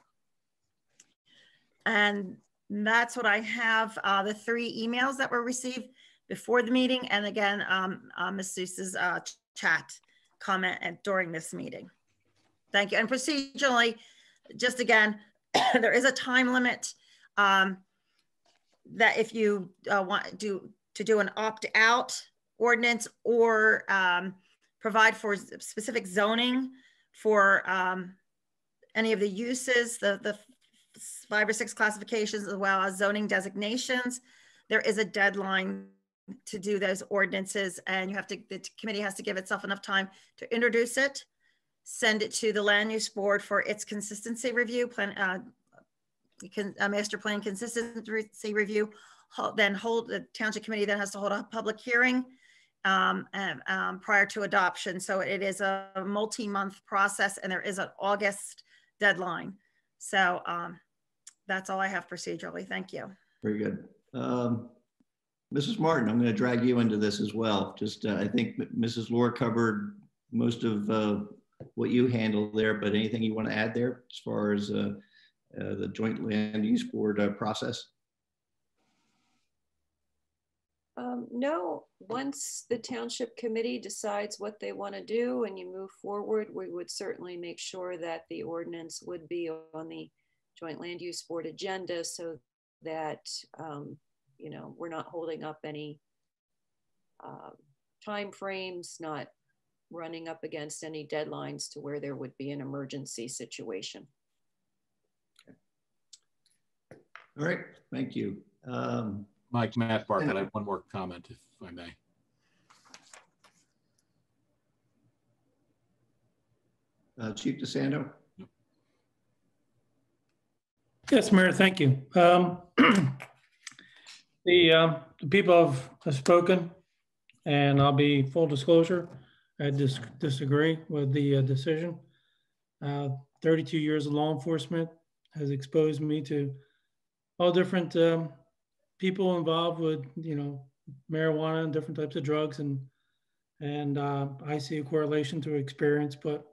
And that's what I have, uh, the three emails that were received before the meeting. And again, um, uh, Ms. Seuss's uh, chat comment at, during this meeting. Thank you. And procedurally, just again, there is a time limit um, that if you uh, want do to do an opt-out ordinance or um, provide for specific zoning for um, any of the uses, the, the five or six classifications, as well as zoning designations. There is a deadline to do those ordinances and you have to, the committee has to give itself enough time to introduce it, send it to the land use board for its consistency review, plan, uh, can, a master plan consistency review, then hold the township committee then has to hold a public hearing um, and, um, prior to adoption. So it is a multi-month process and there is an August deadline. So um, that's all I have procedurally. Thank you. Very good. Um, Mrs. Martin, I'm going to drag you into this as well. Just, uh, I think Mrs. Lore covered most of uh, what you handle there, but anything you want to add there as far as uh, uh the joint land use board uh, process? Um, no, once the township committee decides what they want to do and you move forward, we would certainly make sure that the ordinance would be on the joint land use board agenda so that, um, you know, we're not holding up any uh, time frames, not running up against any deadlines to where there would be an emergency situation. All right, thank you. Um, Mike, Matt Bartlett, I have one more comment, if I may. Uh, Chief DeSanto? Yes, Mayor, thank you. Um, the, um, the people have, have spoken, and I'll be full disclosure. I dis- disagree with the uh, decision. Uh, 32 years of law enforcement has exposed me to all different um, people involved with, you know, marijuana and different types of drugs, and and uh, I see a correlation to experience, but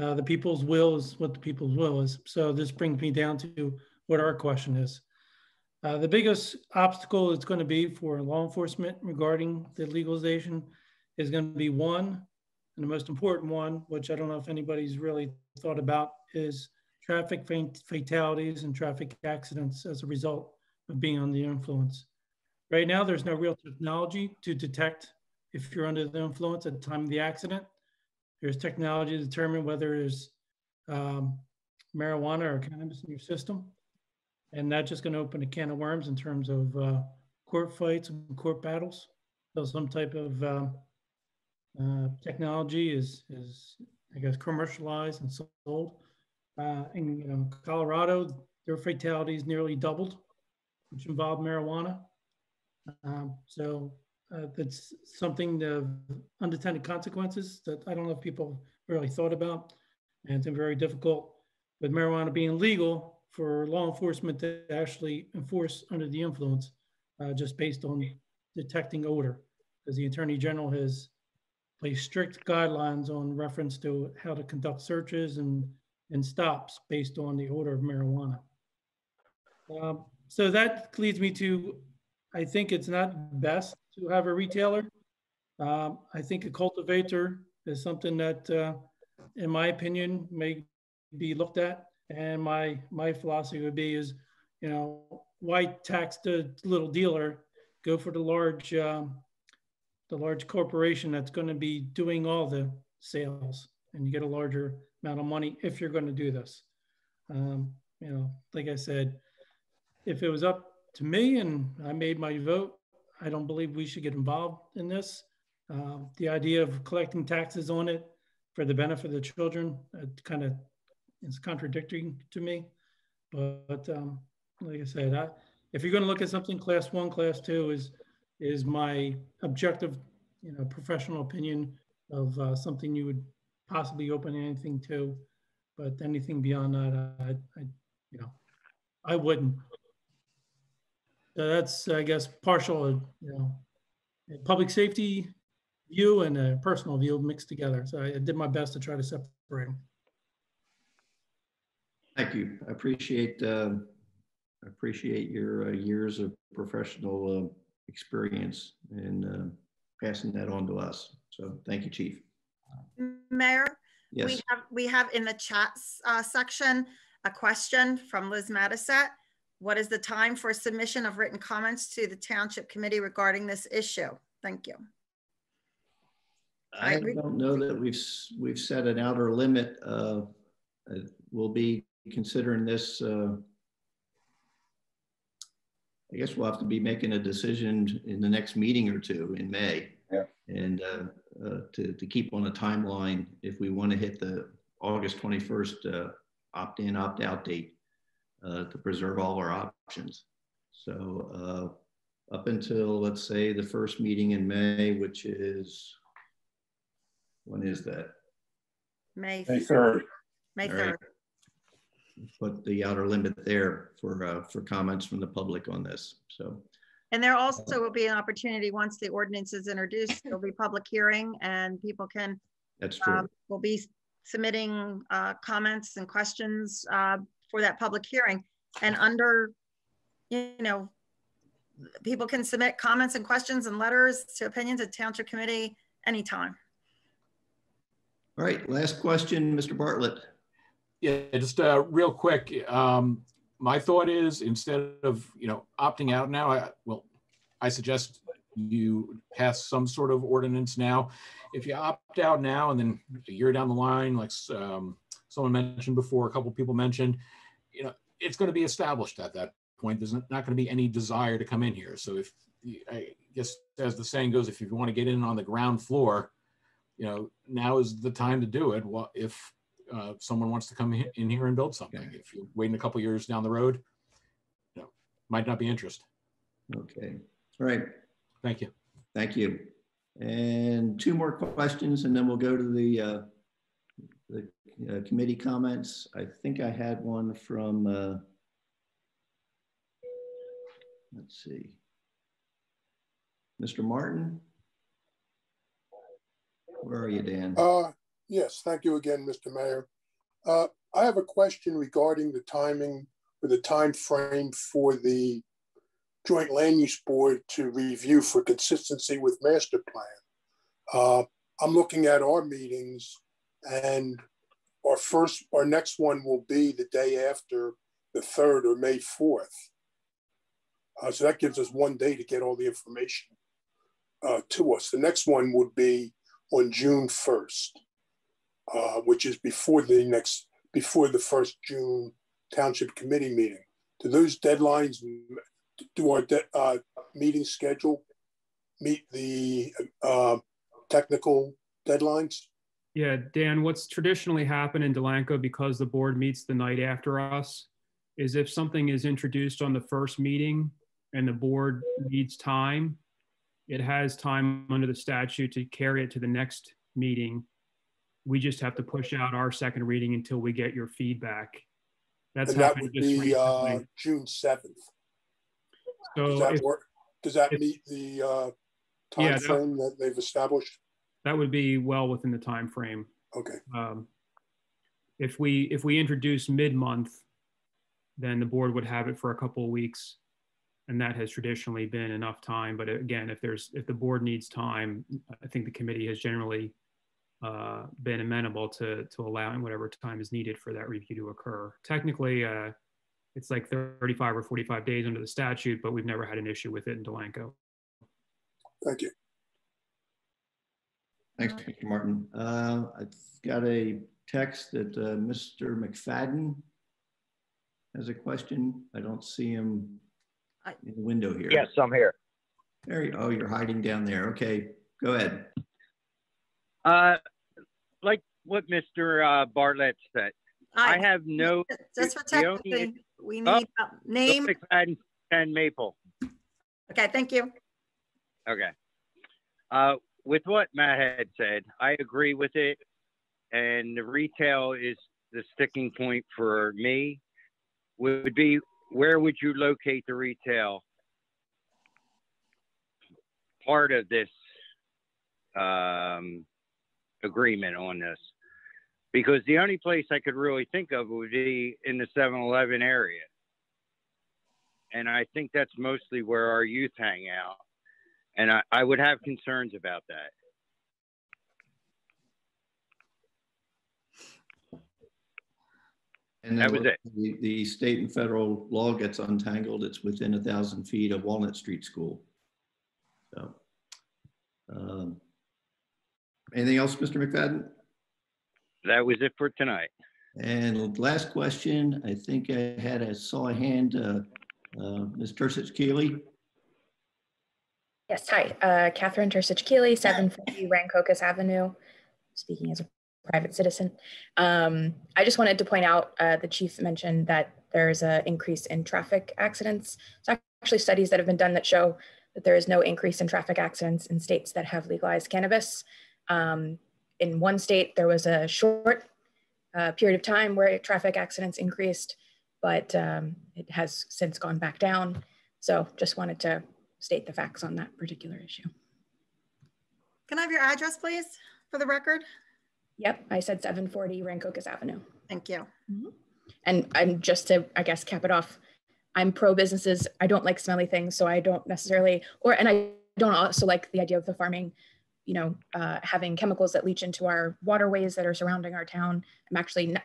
uh, the people's will is what the people's will is. So this brings me down to what our question is. Uh, the biggest obstacle it's going to be for law enforcement regarding the legalization is going to be one, and the most important one, which I don't know if anybody's really thought about, is traffic fatalities and traffic accidents as a result of being under the influence. Right now, there's no real technology to detect if you're under the influence at the time of the accident. There's technology to determine whether there's um, marijuana or cannabis in your system. And that's just going to open a can of worms in terms of uh, court fights and court battles. So some type of um, uh, technology is, is, I guess, commercialized and sold. Uh, in you know, Colorado, their fatalities nearly doubled, which involved marijuana. Um, so uh, that's something of unintended consequences that I don't know if people really thought about. And it's been very difficult with marijuana being legal for law enforcement to actually enforce under the influence, uh, just based on detecting odor. Because the Attorney General has placed strict guidelines on reference to how to conduct searches and, and stops based on the odor of marijuana. Um, so that leads me to, I think it's not best to have a retailer. Um, I think a cultivator is something that, uh, in my opinion, may be looked at. And my my philosophy would be is, you know, why tax the little dealer? Go for the large, um, the large corporation that's going to be doing all the sales, and you get a larger amount of money if you're going to do this. Um, you know, like I said, if it was up to me and I made my vote, I don't believe we should get involved in this. Uh, the idea of collecting taxes on it for the benefit of the children uh, kind of is contradictory to me. But um, like I said, I, if you're going to look at something class one, class two is is my objective, you know, professional opinion of uh, something you would possibly open anything to. But anything beyond that, I, I you know, I wouldn't. So that's, I guess, partial, you know, public safety view and a personal view mixed together. So I did my best to try to separate them. Thank you. I appreciate uh, appreciate your uh, years of professional uh, experience and uh, passing that on to us. So thank you, Chief. Mayor, yes. we have we have in the chat uh, section a question from Liz Mattisette. What is the time for submission of written comments to the Township Committee regarding this issue? Thank you. I don't know that we've we've set an outer limit. Uh, we'll be considering this. Uh, I guess we'll have to be making a decision in the next meeting or two in May. Yeah. And uh, uh, to, to keep on a timeline if we want to hit the August 21st uh, opt-in, opt-out date uh, to preserve all our options. So uh, up until, let's say, the first meeting in May, which is, when is that? May, May 3rd. May All 3rd. right. Put the outer limit there for, uh, for comments from the public on this. So, And there also will be an opportunity, once the ordinance is introduced, there'll be public hearing and people can, that's true. um, will be submitting uh, comments and questions uh, for that public hearing. And under, you know, people can submit comments and questions and letters to opinions at Township Committee anytime. All right, last question, Mr. Bartlett. Yeah, just uh, real quick. Um, my thought is instead of you know opting out now, I well, I suggest you pass some sort of ordinance now. If you opt out now and then a year down the line, like um, someone mentioned before, a couple people mentioned, you know, it's going to be established at that point, there's not going to be any desire to come in here. So if I guess as the saying goes, if you want to get in on the ground floor, you know, now is the time to do it. Well, if uh, someone wants to come in here and build something, if you're waiting a couple years down the road, you know, might not be interest. Okay. All right. Thank you. Thank you. And two more questions, and then we'll go to the uh, the uh, committee comments. I think I had one from. Uh, let's see. Mr. Martin? Where are you, Dan? Uh, yes, thank you again, Mr. Mayor. Uh, I have a question regarding the timing or the time frame for the Joint Land Use Board to review for consistency with master plan. Uh, I'm looking at our meetings and our first, our next one will be the day after the 3rd or May 4th. Uh, so that gives us one day to get all the information uh, to us. The next one would be on June 1st, uh, which is before the next, before the first June Township Committee meeting. Do those deadlines, do our de uh, meeting schedule meet the uh, technical deadlines? Yeah, Dan, what's traditionally happened in Delanco because the board meets the night after us is if something is introduced on the first meeting and the board needs time, it has time under the statute to carry it to the next meeting. We just have to push out our second reading until we get your feedback. That's and that would be uh, June 7th. So does that if, work? Does that meet the uh, time Yeah, frame that they've established? That would be well within the time frame. Okay. Um, if we if we introduce mid-month, then the board would have it for a couple of weeks, and that has traditionally been enough time. But again, if there's if the board needs time, I think the committee has generally uh, been amenable to to allowing whatever time is needed for that review to occur. Technically, uh, it's like 35 or 45 days under the statute, but we've never had an issue with it in Delanco. Thank you. Thanks, Mr. Martin. Uh, I've got a text that uh, Mr. McFadden has a question. I don't see him in the window here. Yes, I'm here. There you, oh, you're hiding down there. Okay, go ahead. Uh, like what Mr. Uh, Bartlett said, I have no. Just for the only- technically, we Oh, need a name. McFadden, and Maple. Okay, thank you. Okay. With what Matt had said, I agree with it. And the retail is the sticking point for me. Would be where would you locate the retail part of this um, agreement on this? Because the only place I could really think of would be in the 7 Eleven area. And I think that's mostly where our youth hang out. And I, I would have concerns about that. And That was it. The, the state and federal law gets untangled. It's within a thousand feet of Walnut Street School. So, um, anything else, Mr. McFadden? That was it for tonight. And last question, I think I had a saw a hand, uh, uh, Ms. Tursich Keeley. Yes, hi, uh, Catherine Tursich Keeley, 750 Rancocas Avenue, speaking as a private citizen. Um, I just wanted to point out, uh, the chief mentioned that there's an increase in traffic accidents. There's actually studies that have been done that show that there is no increase in traffic accidents in states that have legalized cannabis. Um, in one state, there was a short uh, period of time where traffic accidents increased, but um, it has since gone back down. So just wanted to state the facts on that particular issue. Can I have your address, please, for the record? Yep, I said 740 Rancocas Avenue. Thank you. And I'm just to, I guess, cap it off. I'm pro businesses. I don't like smelly things, so I don't necessarily, or and I don't also like the idea of the farming. You know, uh, having chemicals that leach into our waterways that are surrounding our town. I'm actually not,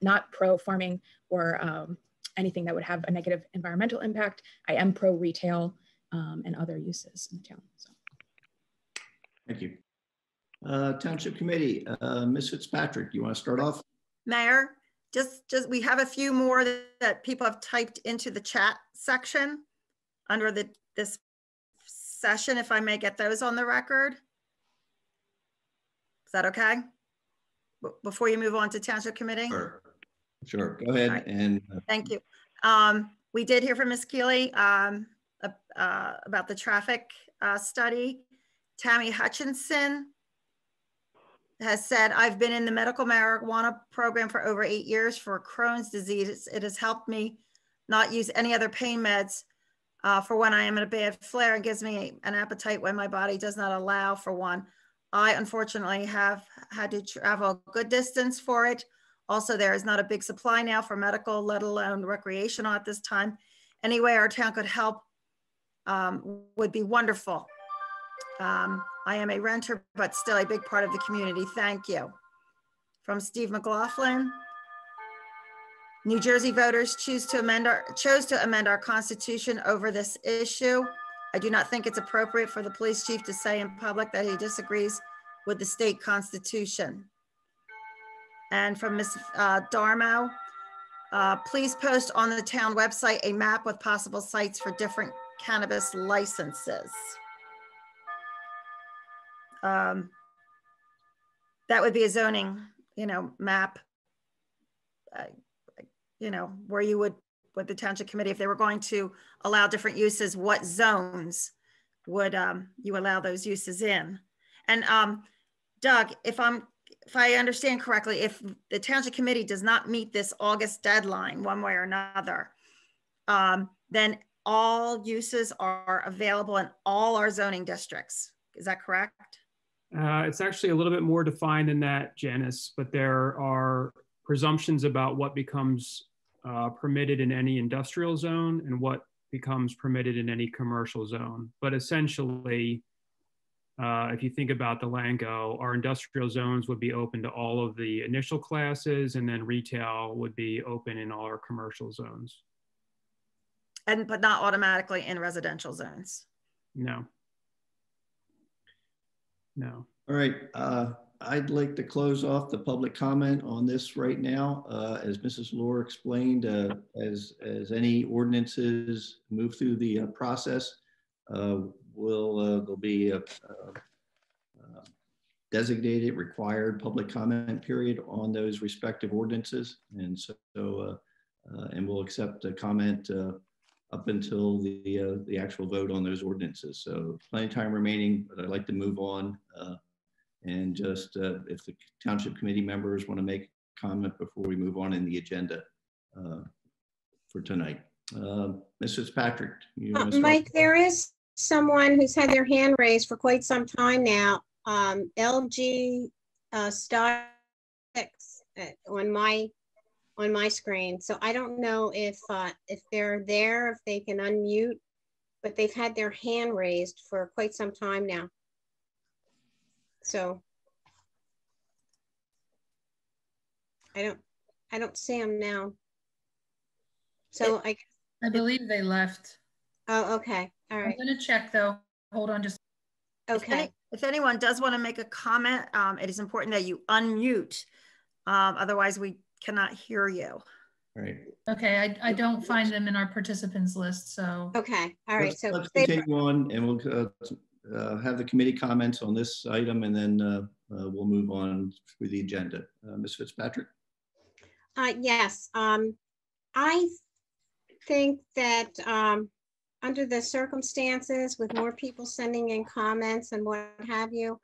not pro farming or um, anything that would have a negative environmental impact. I am pro retail um, and other uses in the town. So. Thank you. Uh, Township Committee, uh, Ms. Fitzpatrick, do you want to start off? Mayor, just, just, we have a few more that, that people have typed into the chat section under the, this session, if I may get those on the record. Is that okay? B- Before you move on to Township Committee? Sure, Sure, go ahead and. uh, Thank you. Um, we did hear from Ms. Keeley, um, uh, about the traffic, uh, study. Tammy Hutchinson has said, I've been in the medical marijuana program for over eight years for Crohn's disease. It has helped me not use any other pain meds uh, for when I am in a bad flare and gives me an appetite when my body does not allow for one. I unfortunately have had to travel a good distance for it. Also, there is not a big supply now for medical, let alone recreational at this time. Any way our town could help um, would be wonderful. Um, I am a renter, but still a big part of the community. Thank you. From Steve McLaughlin. New Jersey voters choose to amend our, chose to amend our constitution over this issue. I do not think it's appropriate for the police chief to say in public that he disagrees with the state constitution. And from Ms. uh, Darmo, uh, please post on the town website a map with possible sites for different cannabis licenses. Um, That would be a zoning, you know, map. uh, You know, where you would, with the township committee, if they were going to allow different uses, what zones would um, you allow those uses in? And um, Doug, if I'm, if I understand correctly, if the township committee does not meet this August deadline, one way or another, um, then all uses are available in all our zoning districts. Is that correct? Uh, it's actually a little bit more defined than that, Janice, but there are presumptions about what becomes uh, permitted in any industrial zone and what becomes permitted in any commercial zone. But essentially, uh, if you think about Delanco, our industrial zones would be open to all of the initial classes, and then retail would be open in all our commercial zones. And, but not automatically in residential zones. No. No. All right, uh, I'd like to close off the public comment on this right now. Uh, As Mrs. Lohr explained, uh, as, as any ordinances move through the uh, process, uh, will, uh, there'll be a uh, uh, designated required public comment period on those respective ordinances. And so, uh, uh, and we'll accept a comment uh, up until the, uh, the actual vote on those ordinances. So plenty of time remaining, but I'd like to move on. uh, And just uh, if the township committee members want to make a comment before we move on in the agenda uh, for tonight. Uh, Ms. Fitzpatrick, you Uh? Mike, there is someone who's had their hand raised for quite some time now. Um, LG uh, Star Six uh, on my on my screen. So I don't know if uh, if they're there, if they can unmute, but they've had their hand raised for quite some time now. So I don't I don't see them now. So I I believe they left. oh okay all I'm gonna check though. Hold on just. If any- If anyone does want to make a comment, um, it is important that you unmute. Um, otherwise we cannot hear you. Right. Okay, I, I don't find them in our participants list, so. Okay, all right, Let's- Let's continue on and we'll uh, uh, have the committee comments on this item and then uh, uh, we'll move on through the agenda. Uh, Ms. Fitzpatrick? Uh, yes, um, I think that, um, under the circumstances with more people sending in comments and what have you,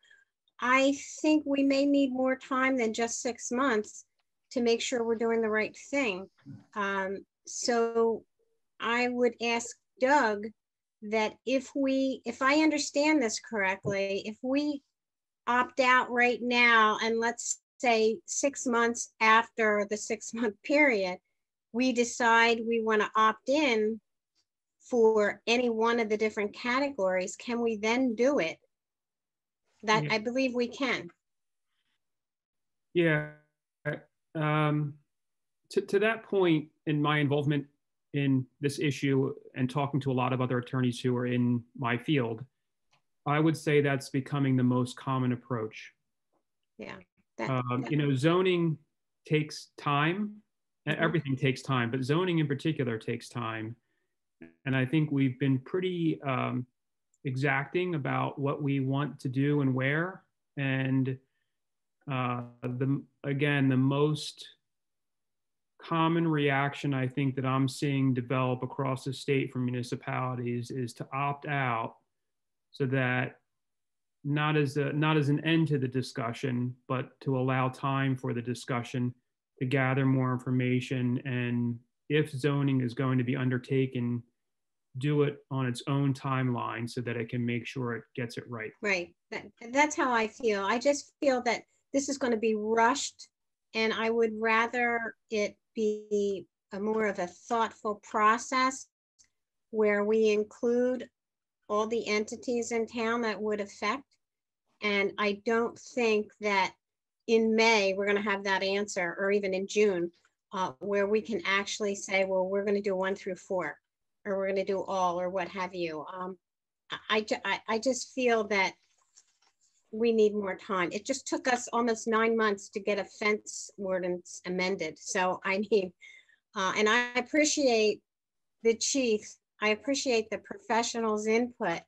I think we may need more time than just six months to make sure we're doing the right thing. Um, so I would ask Doug that if we, if I understand this correctly, if we opt out right now and let's say six months after the six month period, we decide we want to opt in for any one of the different categories, can we then do it? That Yeah. I believe we can. Yeah. Um, to, to that point, in my involvement in this issue and talking to a lot of other attorneys who are in my field, I would say that's becoming the most common approach. Yeah. that- Um, that- you know, zoning takes time everything takes time, but zoning in particular takes time. And I think we've been pretty um, exacting about what we want to do and where. And uh, the again, the most common reaction I think that I'm seeing develop across the state from municipalities is to opt out so that not as a, not as an end to the discussion, but to allow time for the discussion to gather more information and if zoning is going to be undertaken, do it on its own timeline so that it can make sure it gets it right. Right. That, that's how I feel. I just feel that this is going to be rushed and I would rather it be a more of a thoughtful process where we include all the entities in town that would affect. And I don't think that in May, we're going to have that answer, or even in June, uh, where we can actually say, well, we're going to do one through four, or we're going to do all, or what have you. Um, I, I, I just feel that we need more time. It just took us almost nine months to get a fence ordinance amended. So I mean, uh, and I appreciate the chief. I appreciate the professionals' input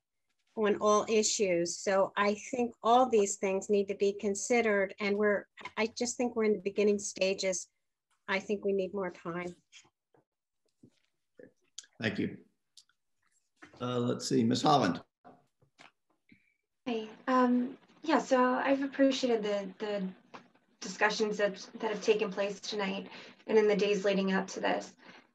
on all issues. So I think all these things need to be considered and we're, I just think we're in the beginning stages. I think we need more time. Thank you. Uh, let's see, Ms. Holland. Hey, um, yeah, so I've appreciated the the discussions that, that have taken place tonight and in the days leading up to this.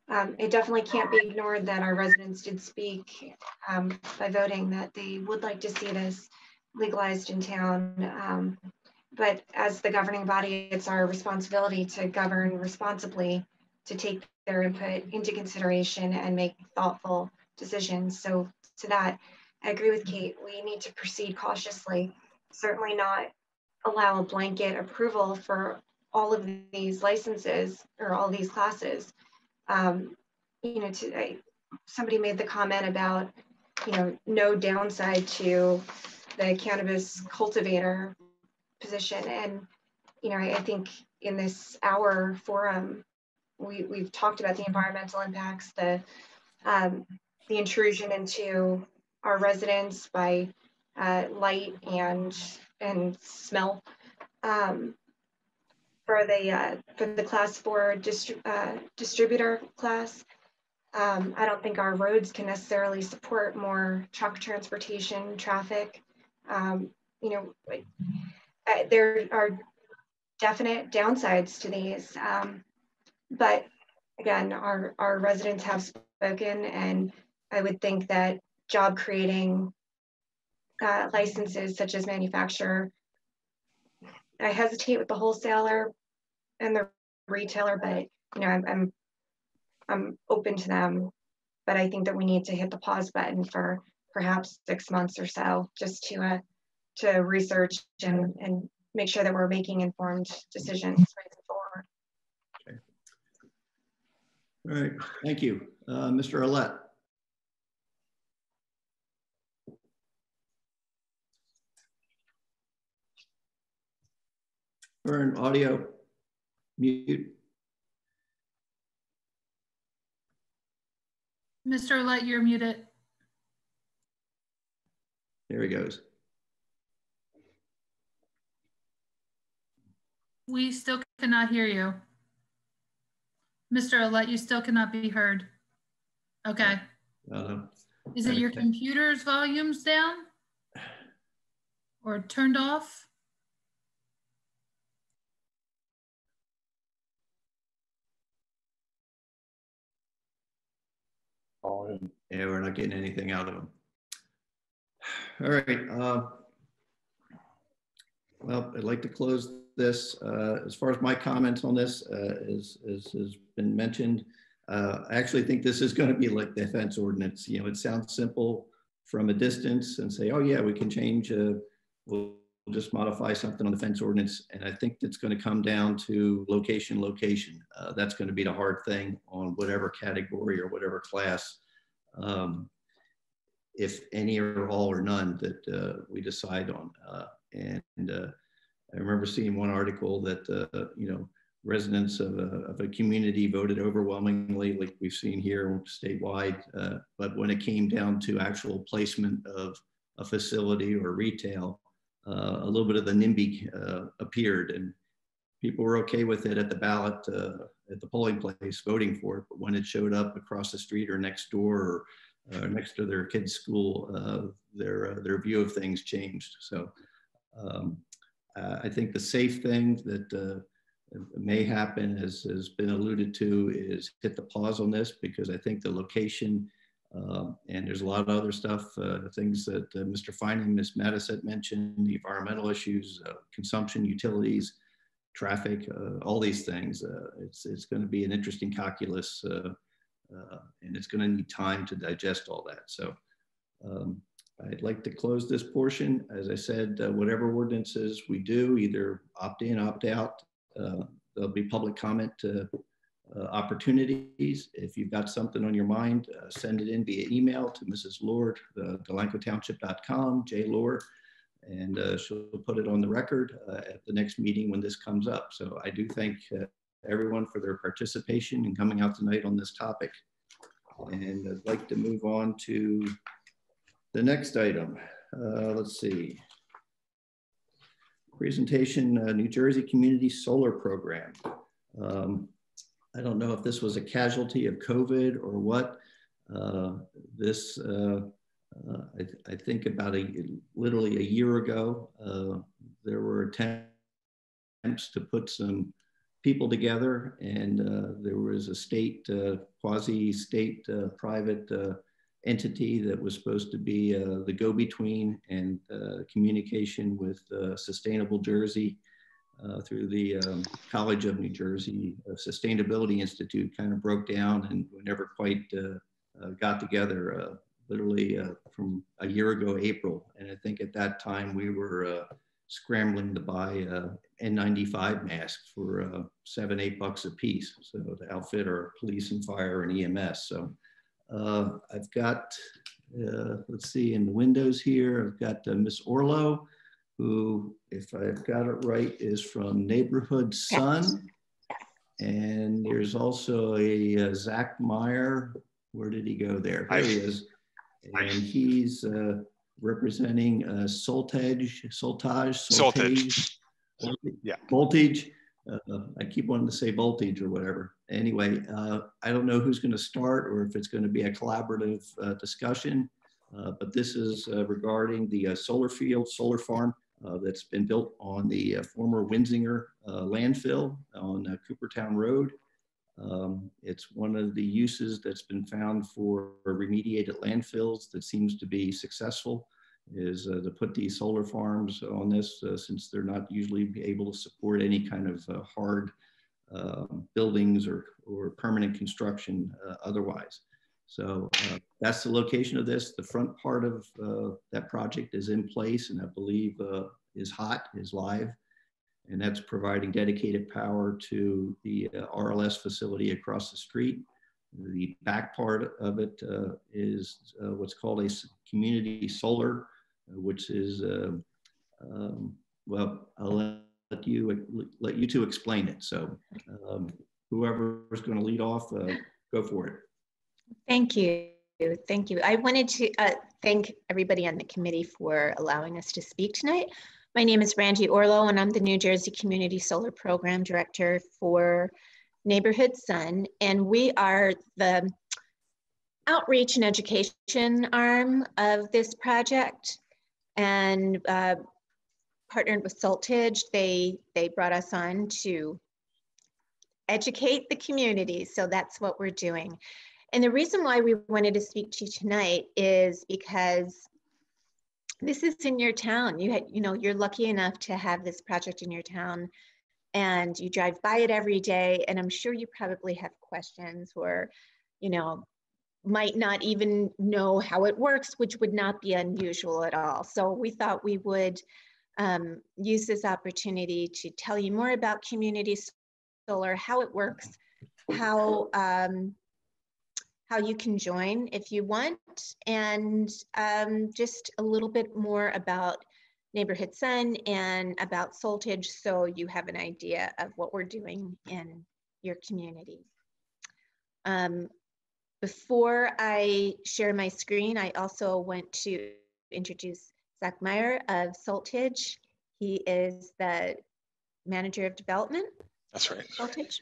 Um, it definitely can't be ignored that our residents did speak um, by voting that they would like to see this legalized in town. Um, but as the governing body, it's our responsibility to govern responsibly, to take their input into consideration and make thoughtful decisions. So to that, I agree with Kate, we need to proceed cautiously certainly not allow a blanket approval for all of these licenses or all these classes. Um, you know, to, I, somebody made the comment about, you know, no downside to the cannabis cultivator position. And, you know, I, I think in this hour forum, we, we've talked about the environmental impacts, the, um, the intrusion into our residents by uh, light and and smell. Um, for the uh, for the class four distri uh, distributor class, um, I don't think our roads can necessarily support more truck transportation traffic. Um, you know, uh, there are definite downsides to these, um, but again, our our residents have spoken, and I would think that job creating licenses such as manufacturer. I hesitate with the wholesaler and the retailer, but you know, I'm, I'm, I'm open to them. But I think that we need to hit the pause button for perhaps six months or so, just to uh, to research and and make sure that we're making informed decisions forward. Okay. All right, thank you, uh, Mr. Alette. Turn audio mute. Mr. Let you're muted. There he goes. We still cannot hear you. Mr. Alette, you still cannot be heard. Okay. Uh, Is it your computer's volumes down? Or turned off? Yeah, we're not getting anything out of them. All right. Uh, well, I'd like to close this. Uh, as far as my comments on this, uh, as, as has been mentioned, uh, I actually think this is going to be like the ordinance. You know, it sounds simple from a distance and say, oh yeah, we can change, uh, we'll just modify something on the fence ordinance. And I think it's going to come down to location, location. Uh, that's going to be the hard thing on whatever category or whatever class um, if any or all or none that uh, we decide on. Uh, and uh, I remember seeing one article that, uh, you know, residents of a, of a community voted overwhelmingly, like we've seen here statewide. Uh, but when it came down to actual placement of a facility or retail, uh, a little bit of the NIMBY uh, appeared and people were okay with it at the ballot uh, at the polling place voting for it. But when it showed up across the street or next door or uh, next to their kids' school, uh, their, their view of things changed. So um, I think the safe thing that may happen, as has been alluded to, is hit the pause on this because I think the location um, and there's a lot of other stuff, uh, things that uh, Mr. Fine and Ms. Mattisette mentioned, the environmental issues, uh, consumption, utilities, traffic, uh, all these things. Uh, it's it's going to be an interesting calculus uh, and it's going to need time to digest all that. So um, I'd like to close this portion. As I said, whatever ordinances we do, either opt in, opt out, there'll be public comment opportunities. If you've got something on your mind, send it in via email to Mrs. Lord, uh, delancotownship.com, J. Lord, and uh, she'll put it on the record uh, at the next meeting when this comes up. So I do thank uh, everyone for their participation and coming out tonight on this topic. And I'd like to move on to the next item. let's see presentation, uh, New Jersey Community Solar Program. Um, I don't know if this was a casualty of COVID or what. Uh, this, uh, uh I, th I, think about a, literally a year ago, uh, there were attempts to put some people together and uh, there was a state, quasi-state private entity that was supposed to be the go-between and communication with Sustainable Jersey uh, through the um, College of New Jersey Sustainability Institute kind of broke down and we never quite uh, got together literally from a year ago, April. And I think at that time we were scrambling to buy N95 masks for seven, eight bucks a piece. So to outfit our police and fire and EMS. So uh, I've got, uh, let's see, in the windows here, I've got uh, Miss Orlo, who, if I've got it right, is from Neighborhood Sun. And there's also a uh, Zach Meyer. Where did he go there? There he is. And he's uh, representing uh, Soltage, Soltage, Soltage. Voltage. Yeah. Voltage. Uh, I keep wanting to say voltage or whatever. Anyway, uh, I don't know who's going to start or if it's going to be a collaborative uh, discussion, uh, but this is uh, regarding the uh, solar field, solar farm that's been built on the former Winzinger landfill on Coopertown Road. Um, it's one of the uses that's been found for remediated landfills that seems to be successful is uh, to put these solar farms on this uh, since they're not usually able to support any kind of uh, hard um, buildings or, or permanent construction uh, otherwise. So uh, that's the location of this. The front part of uh, that project is in place and I believe is hot, is live. And that's providing dedicated power to the RLS facility across the street. The back part of it is what's called a community solar which is, uh, um, well, I'll let you let you two explain it. So um, whoever is going to lead off, uh, go for it. Thank you. Thank you. I wanted to uh, thank everybody on the committee for allowing us to speak tonight. My name is Randy Orlo, and I'm the New Jersey Community Solar Program Director for Neighborhood Sun. And we are the outreach and education arm of this project and uh, partnered with Soltage. They, they brought us on to educate the community. So that's what we're doing. And the reason why we wanted to speak to you tonight is because this is in your town. You had, you know, you're lucky enough to have this project in your town and you drive by it every day. And I'm sure you probably have questions or, you know, might not even know how it works, which would not be unusual at all. So we thought we would um, use this opportunity to tell you more about community solar, how it works, how um, how you can join if you want, and um, just a little bit more about Neighborhood Sun and about Soltage so you have an idea of what we're doing in your community. Um, before I share my screen, I also want to introduce Zach Meyer of Soltage. He is the manager of development. That's right. Soltage.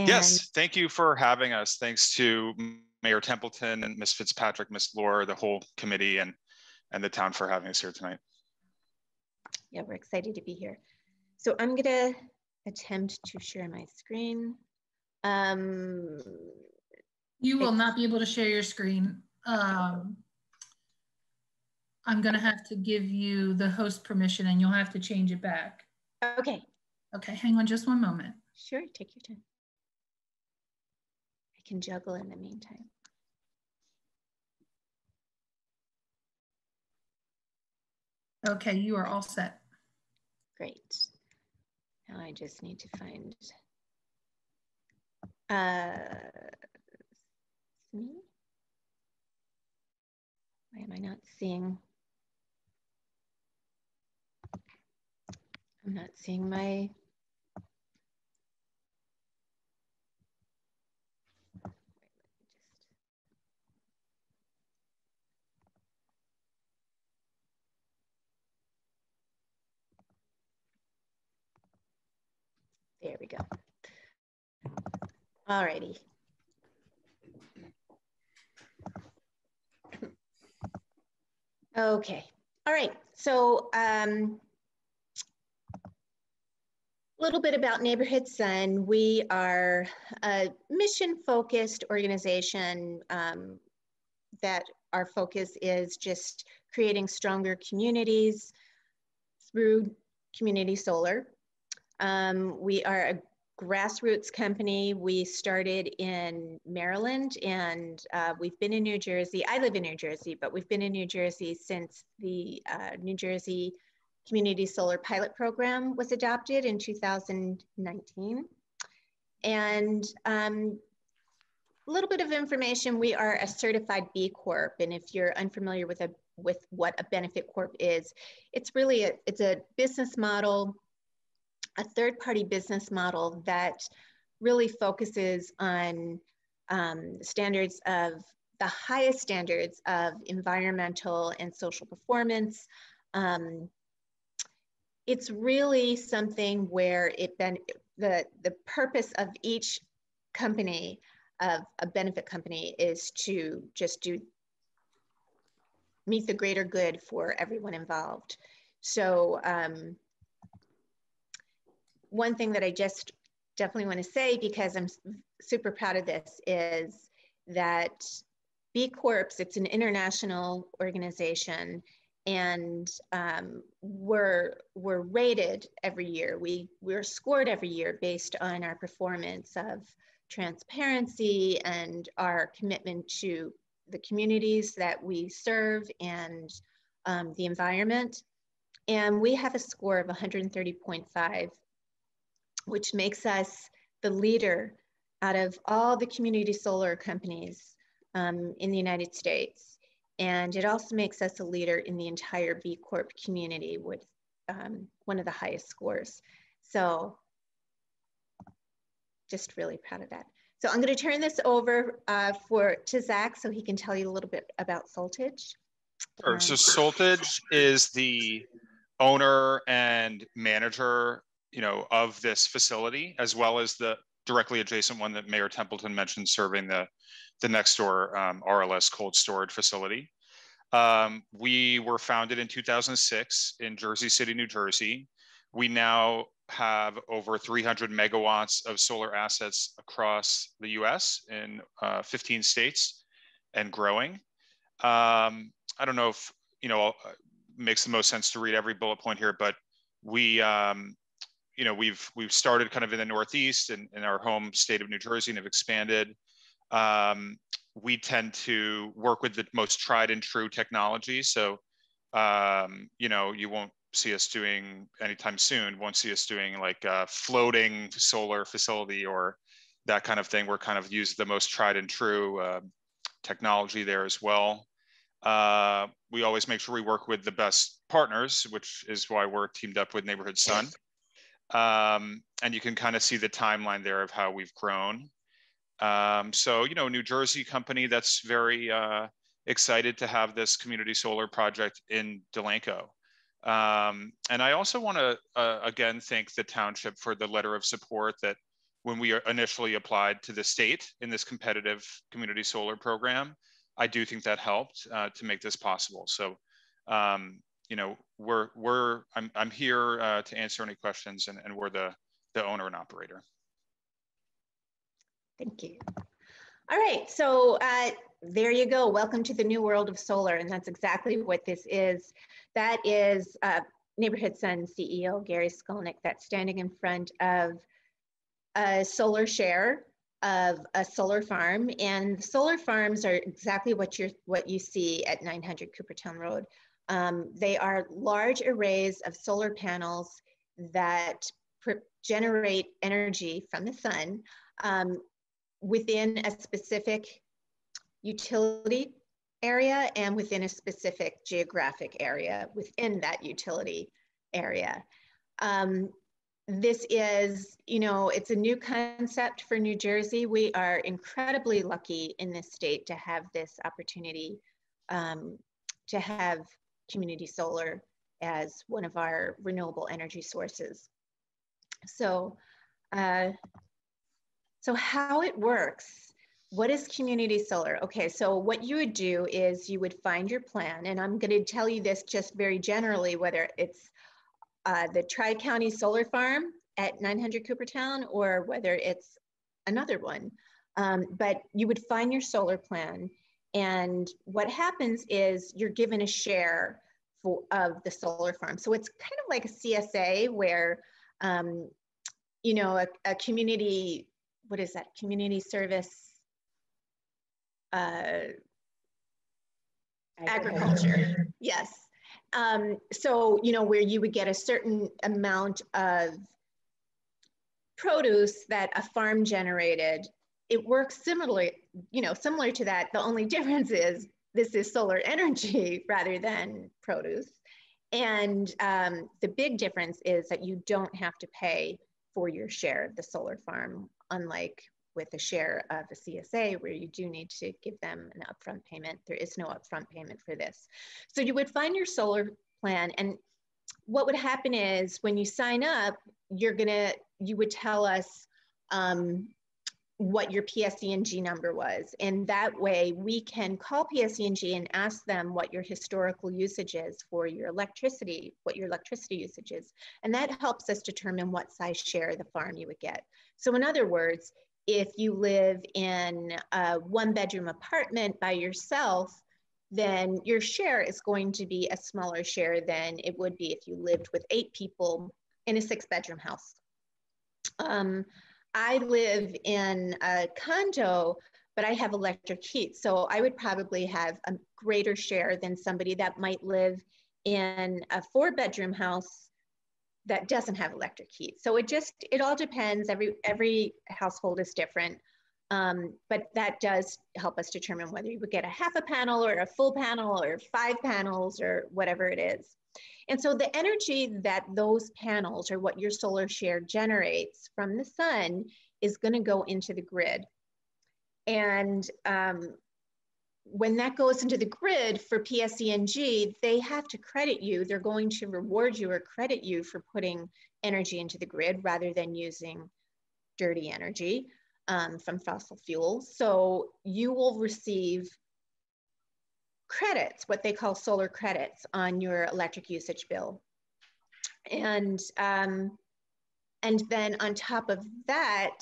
And yes, thank you for having us. Thanks to Mayor Templeton and Ms. Fitzpatrick, Ms. Laura, the whole committee and, and the town for having us here tonight. Yeah, we're excited to be here. So I'm gonna attempt to share my screen. Um, you will not be able to share your screen. Um, I'm gonna have to give you the host permission and you'll have to change it back. Okay. Okay, hang on just one moment. Sure, take your time. Can juggle in the meantime. Okay, you are all set. Great. Now I just need to find uh, me. Why am I not seeing? I'm not seeing my There we go. All righty. Okay. All right. So um, a little bit about Neighborhood Sun. We are a mission-focused organization um, that our focus is just creating stronger communities through community solar. Um, we are a grassroots company. We started in Maryland and uh, we've been in New Jersey. I live in New Jersey, but we've been in New Jersey since the uh, New Jersey Community Solar Pilot Program was adopted in 2019. And um, a little bit of information, we are a certified B Corp. And if you're unfamiliar with, a, with what a benefit corp is, it's really a, it's a business model a third party business model that really focuses on um, standards of the highest standards of environmental and social performance. Um, it's really something where it been the the purpose of each company of a benefit company is to just do meet the greater good for everyone involved. So um, one thing that I just definitely want to say because I'm super proud of this is that B Corps, it's an international organization and um, we're, we're rated every year. We, we're scored every year based on our performance of transparency and our commitment to the communities that we serve and um, the environment. And we have a score of 130.5 which makes us the leader out of all the community solar companies um, in the United States. And it also makes us a leader in the entire B Corp community with um, one of the highest scores. So just really proud of that. So I'm going to turn this over uh, for to Zach so he can tell you a little bit about Soltage. Sure. Um, so Soltage is the owner and manager you know, of this facility, as well as the directly adjacent one that Mayor Templeton mentioned serving the, the next door um, RLS cold storage facility. Um, we were founded in 2006 in Jersey City, New Jersey. We now have over 300 megawatts of solar assets across the US in uh, 15 states and growing. Um, I don't know if, you know, uh, makes the most sense to read every bullet point here, but we um, you know, we've we've started kind of in the Northeast and in our home state of New Jersey and have expanded. Um, we tend to work with the most tried and true technology. So, um, you know, you won't see us doing anytime soon. Won't see us doing like a floating solar facility or that kind of thing. We're kind of use the most tried and true uh, technology there as well. Uh, we always make sure we work with the best partners, which is why we're teamed up with Neighborhood Sun. Um, and you can kind of see the timeline there of how we've grown. Um, so, you know, New Jersey company that's very uh, excited to have this community solar project in Delanco. Um, and I also want to, uh, again, thank the township for the letter of support that when we initially applied to the state in this competitive community solar program, I do think that helped uh, to make this possible. So, um, you know, we're, we're, I'm, I'm here uh, to answer any questions and, and we're the, the owner and operator. Thank you. All right, so uh, there you go. Welcome to the new world of solar. And that's exactly what this is. That is uh, Neighborhood Sun CEO Gary Skulnik that's standing in front of a solar share of a solar farm. And solar farms are exactly what, you're, what you see at 900 Coopertown Road. Um, they are large arrays of solar panels that generate energy from the sun um, within a specific utility area and within a specific geographic area within that utility area. Um, this is, you know, it's a new concept for New Jersey. We are incredibly lucky in this state to have this opportunity um, to have community solar as one of our renewable energy sources. So, uh, so how it works, what is community solar? Okay, so what you would do is you would find your plan, and I'm gonna tell you this just very generally, whether it's uh, the Tri-County Solar Farm at 900 Coopertown or whether it's another one. Um, but you would find your solar plan, and what happens is you're given a share for, of the solar farm. So it's kind of like a CSA where, um, you know, a, a community what is that community service uh, agriculture. Yes. Um, so, you know, where you would get a certain amount of produce that a farm generated, it works similarly, you know, similar to that. The only difference is this is solar energy rather than produce. And um, the big difference is that you don't have to pay for your share of the solar farm unlike with a share of a CSA where you do need to give them an upfront payment. There is no upfront payment for this. So you would find your solar plan and what would happen is when you sign up, you're gonna, you would tell us um, what your PSE&G number was. And that way we can call PSE&G and ask them what your historical usage is for your electricity, what your electricity usage is. And that helps us determine what size share of the farm you would get. So in other words, if you live in a one bedroom apartment by yourself, then your share is going to be a smaller share than it would be if you lived with eight people in a six bedroom house. Um, I live in a condo, but I have electric heat. So I would probably have a greater share than somebody that might live in a four bedroom house that doesn't have electric heat. So it just, it all depends. Every, every household is different. Um, but that does help us determine whether you would get a half a panel or a full panel or five panels or whatever it is. And so the energy that those panels or what your solar share generates from the sun is going to go into the grid. And um, when that goes into the grid for PSE&G, they have to credit you. They're going to reward you or credit you for putting energy into the grid rather than using dirty energy um, from fossil fuels. So you will receive credits, what they call solar credits on your electric usage bill. And, um, and then on top of that,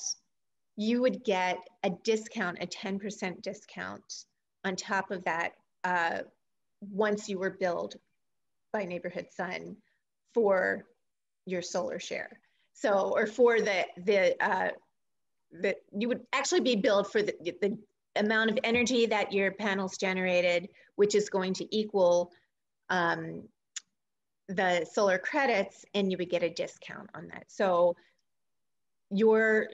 you would get a discount, a 10% discount on top of that uh, once you were billed by Neighborhood Sun for your solar share. So, or for the, the, uh, you would actually be billed for the, the amount of energy that your panels generated, which is going to equal um, the solar credits, and you would get a discount on that. So your,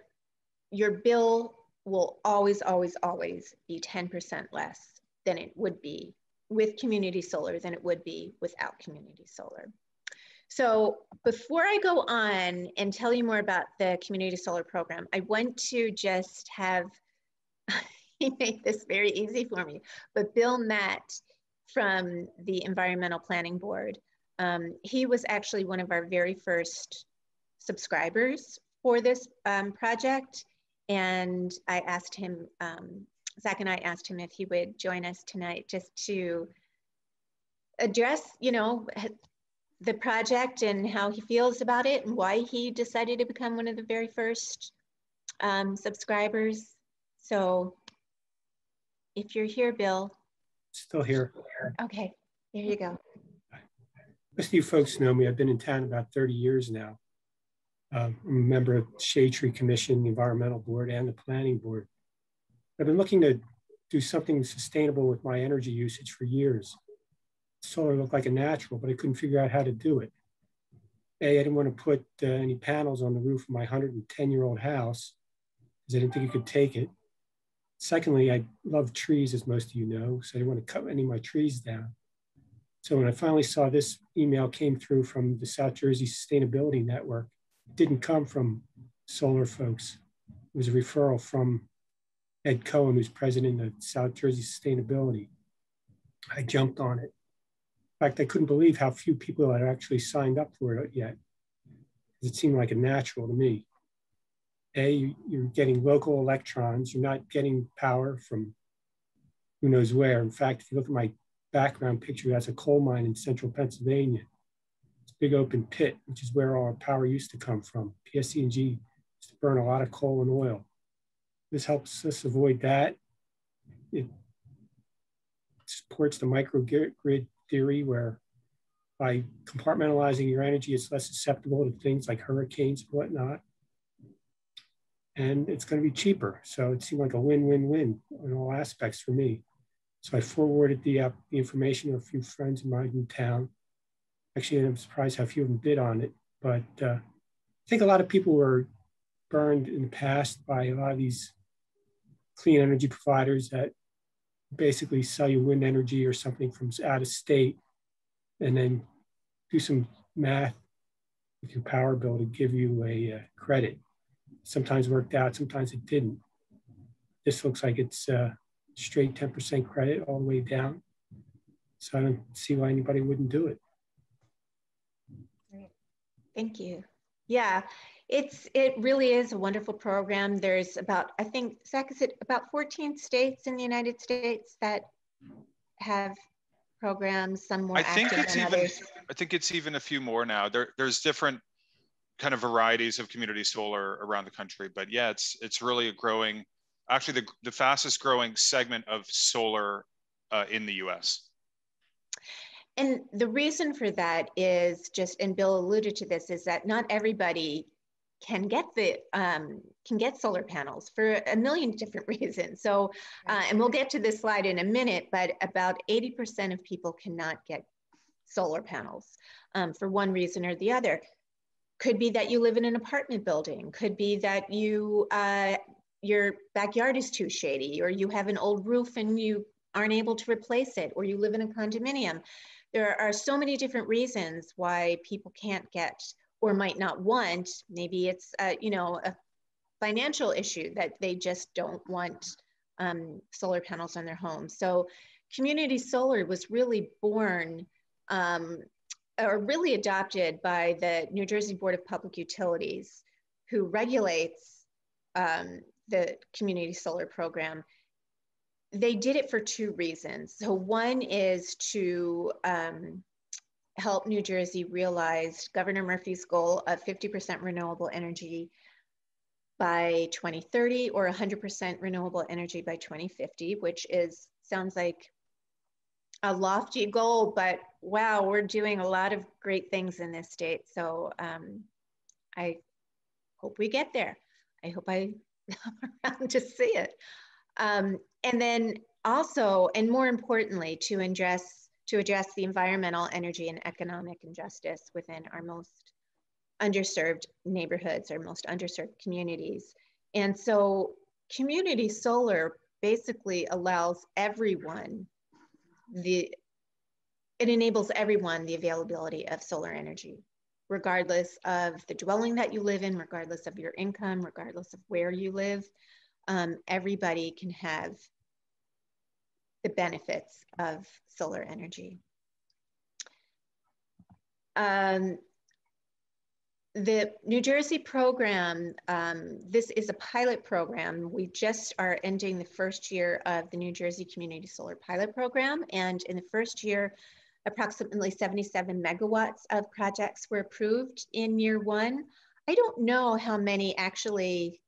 your bill will always, always, always be 10% less than it would be with community solar than it would be without community solar. So before I go on and tell you more about the community solar program, I want to just have, he made this very easy for me, but Bill Matt from the Environmental Planning Board, um, he was actually one of our very first subscribers for this um, project. And I asked him, um, Zach and I asked him if he would join us tonight just to address, you know, the project and how he feels about it and why he decided to become one of the very first um, subscribers. So if you're here, Bill. Still here. Okay, there you go. Most of you folks know me. I've been in town about 30 years now. Uh, I'm a member of Shade Tree Commission, the Environmental Board, and the Planning Board. I've been looking to do something sustainable with my energy usage for years. Solar looked like a natural, but I couldn't figure out how to do it. A, I didn't want to put uh, any panels on the roof of my 110 year old house because I didn't think it could take it. Secondly, I love trees, as most of you know, so I didn't want to cut any of my trees down. So when I finally saw this email came through from the South Jersey Sustainability Network, it didn't come from solar folks. It was a referral from Ed Cohen, who's president of South Jersey Sustainability. I jumped on it. In fact, I couldn't believe how few people had actually signed up for it yet. It seemed like a natural to me. A, you're getting local electrons. You're not getting power from who knows where. In fact, if you look at my background picture, that's a coal mine in central Pennsylvania. It's a big open pit, which is where all our power used to come from. PSE&G used to burn a lot of coal and oil. This helps us avoid that. It supports the microgrid theory where by compartmentalizing your energy, it's less susceptible to things like hurricanes and whatnot. And it's going to be cheaper. So it seemed like a win-win-win in all aspects for me. So I forwarded the, uh, the information to a few friends of mine in town. Actually, I'm surprised how few of them bid on it. But uh, I think a lot of people were burned in the past by a lot of these clean energy providers that basically sell you wind energy or something from out of state and then do some math with your power bill to give you a uh, credit. Sometimes worked out, sometimes it didn't. This looks like it's uh, straight 10% credit all the way down. So I don't see why anybody wouldn't do it. Great. Thank you. Yeah, it's it really is a wonderful program. There's about I think Zach is it about 14 states in the United States that have programs. Some more I think it's than even others. I think it's even a few more now. There there's different kind of varieties of community solar around the country, but yeah, it's it's really a growing actually the the fastest growing segment of solar uh, in the U.S. And the reason for that is just, and Bill alluded to this, is that not everybody can get the um, can get solar panels for a million different reasons. So, uh, and we'll get to this slide in a minute, but about 80% of people cannot get solar panels um, for one reason or the other. Could be that you live in an apartment building. Could be that you uh, your backyard is too shady, or you have an old roof and you aren't able to replace it, or you live in a condominium. There are so many different reasons why people can't get or might not want. Maybe it's, uh, you know, a financial issue that they just don't want um, solar panels on their home. So community solar was really born um, or really adopted by the New Jersey Board of Public Utilities, who regulates um, the community solar program. They did it for two reasons. So one is to um, help New Jersey realize Governor Murphy's goal of 50% renewable energy by 2030 or 100% renewable energy by 2050, which is sounds like a lofty goal, but wow, we're doing a lot of great things in this state. So um, I hope we get there. I hope I am around to see it. Um, and then also, and more importantly, to address to address the environmental, energy, and economic injustice within our most underserved neighborhoods, our most underserved communities. And so community solar basically allows everyone the it enables everyone the availability of solar energy, regardless of the dwelling that you live in, regardless of your income, regardless of where you live. Um, everybody can have the benefits of solar energy. Um, the New Jersey program, um, this is a pilot program. We just are ending the first year of the New Jersey Community Solar Pilot Program. And in the first year, approximately 77 megawatts of projects were approved in year one. I don't know how many actually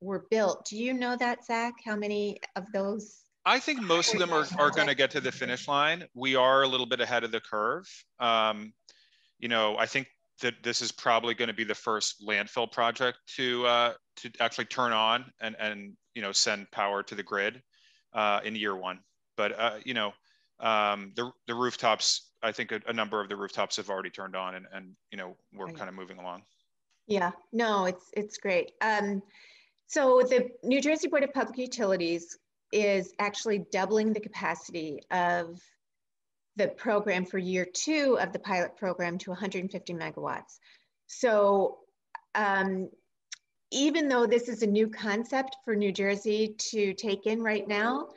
were built. Do you know that, Zach? How many of those? I think most of them are, are going to get to the finish line. We are a little bit ahead of the curve. Um, you know, I think that this is probably going to be the first landfill project to uh, to actually turn on and and you know send power to the grid uh, in year one. But uh, you know um, the the rooftops, I think a, a, number of the rooftops have already turned on, and and you know we're right. kind of moving along. Yeah, no, it's it's great. Um, so the New Jersey Board of Public Utilities is actually doubling the capacity of the program for year two of the pilot program to 150 megawatts. So um, even though this is a new concept for New Jersey to take in right now,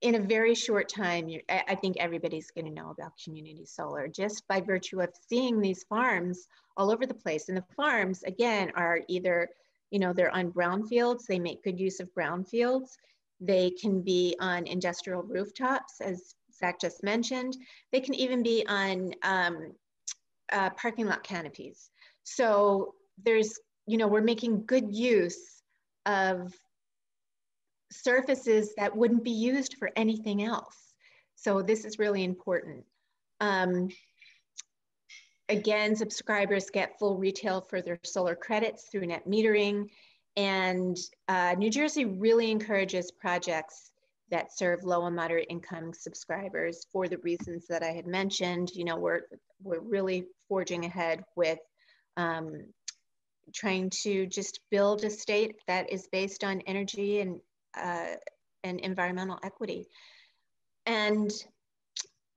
in a very short time, I think everybody's going to know about community solar just by virtue of seeing these farms all over the place. And the farms, again, are either, you know, they're on brownfields, they make good use of brownfields. They can be on industrial rooftops, as Zach just mentioned. They can even be on um, uh, parking lot canopies. So there's, you know, we're making good use of surfaces that wouldn't be used for anything else. So this is really important. Um, again, subscribers get full retail for their solar credits through net metering. And uh, New Jersey really encourages projects that serve low and moderate income subscribers for the reasons that I had mentioned. You know, we're, we're really forging ahead with um, trying to just build a state that is based on energy and, uh, and environmental equity. And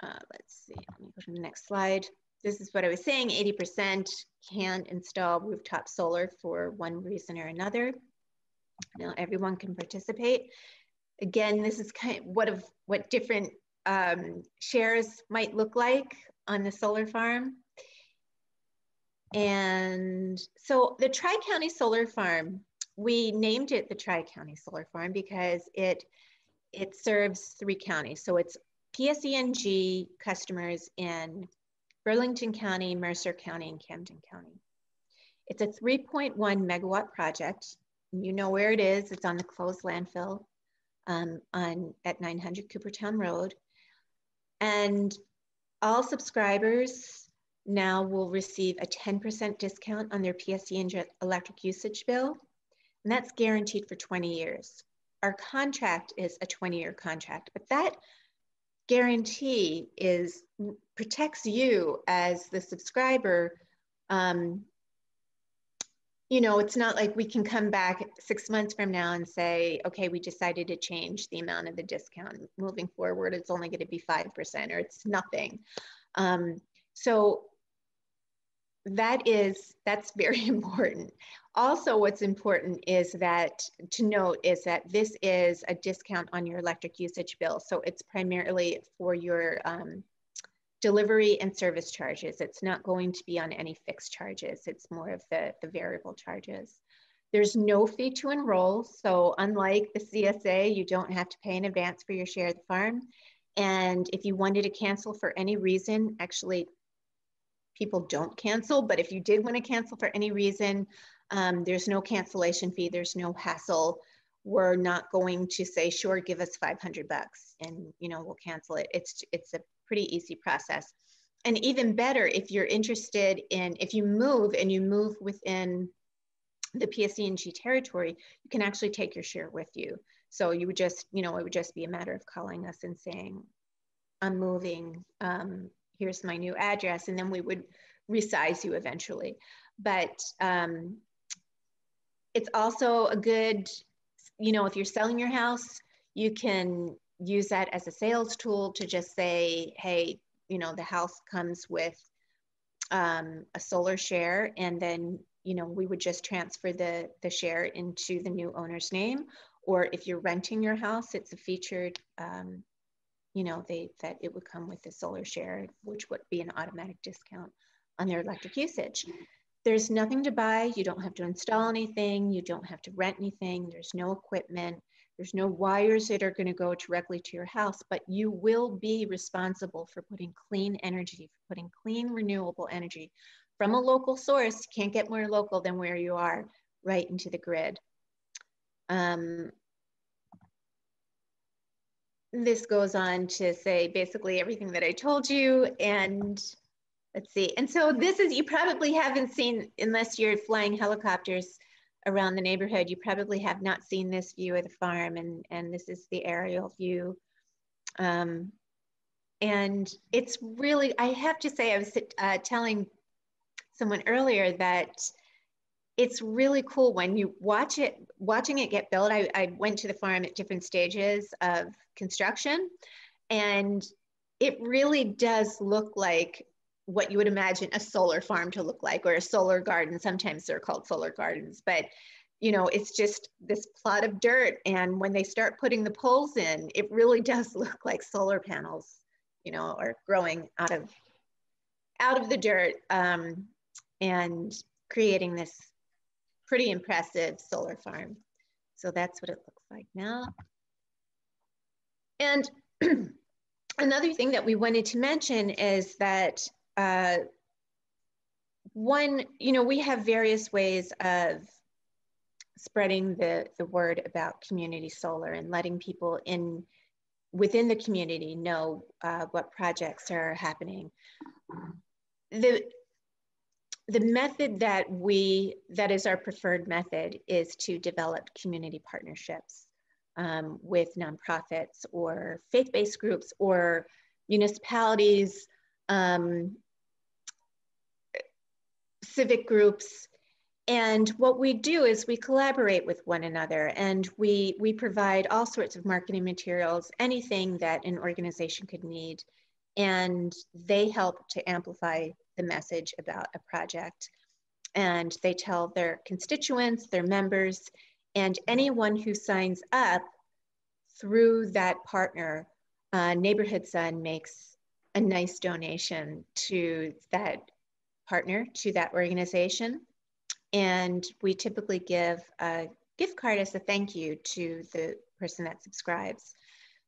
uh, let's see, let me go to the next slide. This is what I was saying, 80% can't install rooftop solar for one reason or another. Now everyone can participate again, this is kind of what of what different um, shares might look like on the solar farm. And so the Tri-County Solar Farm, we named it the Tri-County Solar Farm because it, it serves three counties. So it's PSE&G customers in Burlington County, Mercer County, and Camden County. It's a 3.1 megawatt project. You know where it is. It's on the closed landfill um, on at 900 Coopertown Road. And all subscribers now will receive a 10% discount on their PSE electric usage bill. And that's guaranteed for 20 years. Our contract is a 20 year contract, but that guarantee is protects you as the subscriber um, you know, it's not like we can come back six months from now and say, okay, we decided to change the amount of the discount. Moving forward, it's only going to be 5% or it's nothing. Um, so that is, that's very important. Also, what's important is that to note is that this is a discount on your electric usage bill. So it's primarily for your um, delivery and service charges. It's not going to be on any fixed charges. It's more of the, the variable charges. There's no fee to enroll. So unlike the CSA, you don't have to pay in advance for your share of the farm. And if you wanted to cancel for any reason, actually people don't cancel, but if you did want to cancel for any reason, um, there's no cancellation fee, there's no hassle. We're not going to say, sure, give us 500 bucks and, you know, we'll cancel it. It's, it's a pretty easy process. And even better, if you're interested in, if you move and you move within the PSE&G territory, you can actually take your share with you. So you would just, you know, it would just be a matter of calling us and saying, I'm moving, um, here's my new address, and then we would resize you eventually. But um, it's also a good, you know, if you're selling your house, you can use that as a sales tool to just say, hey, you know, the house comes with um, a solar share and then, you know, we would just transfer the, the share into the new owner's name. Or if you're renting your house, it's a featured, um, you know, they that it would come with the solar share, which would be an automatic discount on their electric usage. There's nothing to buy. You don't have to install anything. You don't have to rent anything. There's no equipment. There's no wires that are going to go directly to your house, but you will be responsible for putting clean energy, for putting clean renewable energy from a local source. Can't get more local than where you are, right into the grid. Um, this goes on to say basically everything that I told you. And let's see. And so this is, you probably haven't seen, unless you're flying helicopters around the neighborhood, you probably have not seen this view of the farm. And, and this is the aerial view. Um, and it's really, I have to say, I was uh, telling someone earlier that it's really cool when you watch it, watching it get built. I, I went to the farm at different stages of construction and it really does look like what you would imagine a solar farm to look like or a solar garden. Sometimes they're called solar gardens, but you know, it's just this plot of dirt. And when they start putting the poles in, it really does look like solar panels, you know, are growing out of out of the dirt um, and creating this pretty impressive solar farm. So that's what it looks like now. And another thing that we wanted to mention is that uh, one, you know, we have various ways of spreading the, the word about community solar and letting people in within the community know uh, what projects are happening. The, the method that we, that is our preferred method is to develop community partnerships um, with nonprofits or faith-based groups or municipalities, um, civic groups. And what we do is we collaborate with one another and we, we provide all sorts of marketing materials, anything that an organization could need. And they help to amplify the message about a project. And they tell their constituents, their members, and anyone who signs up through that partner, uh, Neighborhood Sun makes a nice donation to that partner, to that organization. And we typically give a gift card as a thank you to the person that subscribes.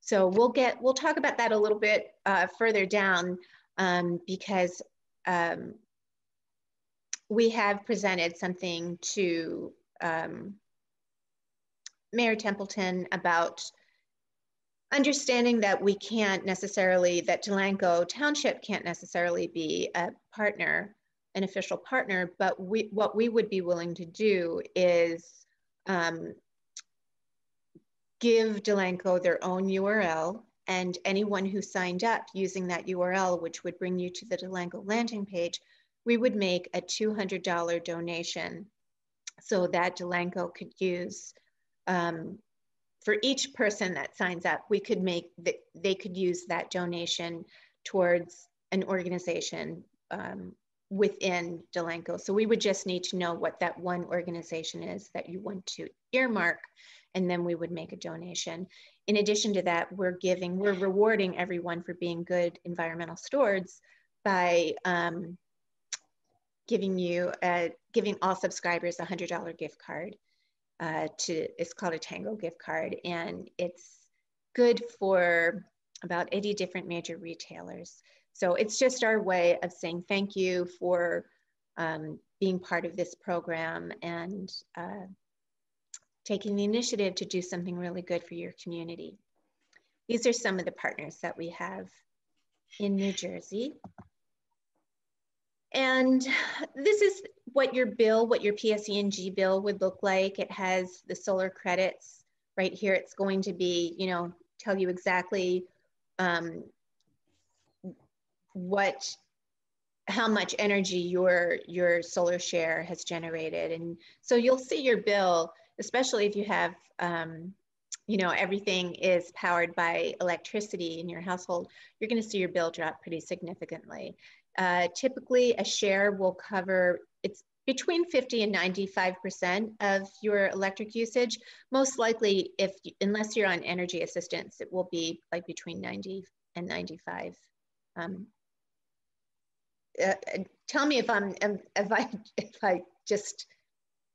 So we'll get, we'll talk about that a little bit uh, further down um, because um, we have presented something to um, Mayor Templeton about understanding that we can't necessarily, that Delanco Township can't necessarily be a partner, an official partner, but we, what we would be willing to do is um, give Delanco their own URL and anyone who signed up using that URL, which would bring you to the Delanco landing page, we would make a $200 donation so that Delanco could use um, for each person that signs up, we could make that they could use that donation towards an organization um, within Delanco. So we would just need to know what that one organization is that you want to earmark, and then we would make a donation. In addition to that, we're giving, we're rewarding everyone for being good environmental stewards by um, giving you, a, giving all subscribers a $100 gift card uh, to, it's called a Tango gift card, and it's good for about 80 different major retailers. So it's just our way of saying thank you for um, being part of this program and uh, taking the initiative to do something really good for your community. These are some of the partners that we have in New Jersey. And this is what your bill, what your PSE&G bill would look like. It has the solar credits right here. It's going to be, you know, tell you exactly um, what, how much energy your, your solar share has generated. And so you'll see your bill, especially if you have um, you know, everything is powered by electricity in your household, you're going to see your bill drop pretty significantly. Uh, typically, a share will cover it's between 50 and 95% of your electric usage. Most likely, if unless you're on energy assistance, it will be like between 90 and 95. Um, uh, tell me if I'm if I if I just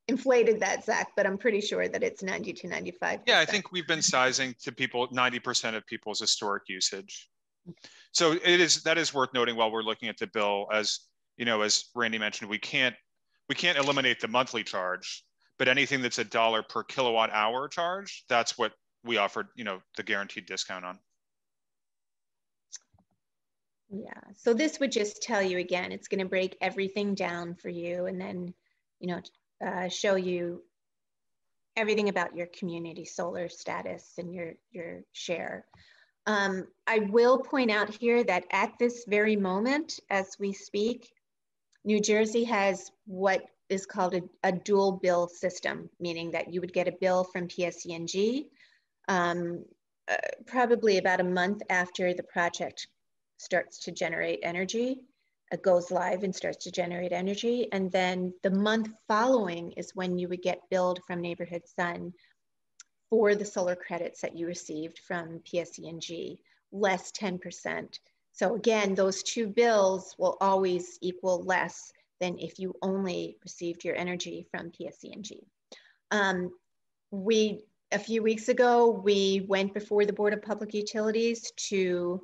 inflated that, Zach, but I'm pretty sure that it's 90 to 95. Yeah, I think we've been sizing to people 90% of people's historic usage. So it is that is worth noting while we're looking at the bill. As you know, as Randy mentioned, we can't we can't eliminate the monthly charge, but anything that's a dollar per kilowatt hour charge, that's what we offered. You know, the guaranteed discount on. Yeah. So this would just tell you again, it's going to break everything down for you, and then you know uh, show you everything about your community solar status and your, your share. Um, I will point out here that at this very moment, as we speak, New Jersey has what is called a, a dual bill system, meaning that you would get a bill from PSEG um, uh, probably about a month after the project starts to generate energy it goes live and starts to generate energy. And then the month following is when you would get billed from Neighborhood Sun for the solar credits that you received from PSEG, less 10%. So again, those two bills will always equal less than if you only received your energy from PSEG. Um, we, a few weeks ago, we went before the Board of Public Utilities to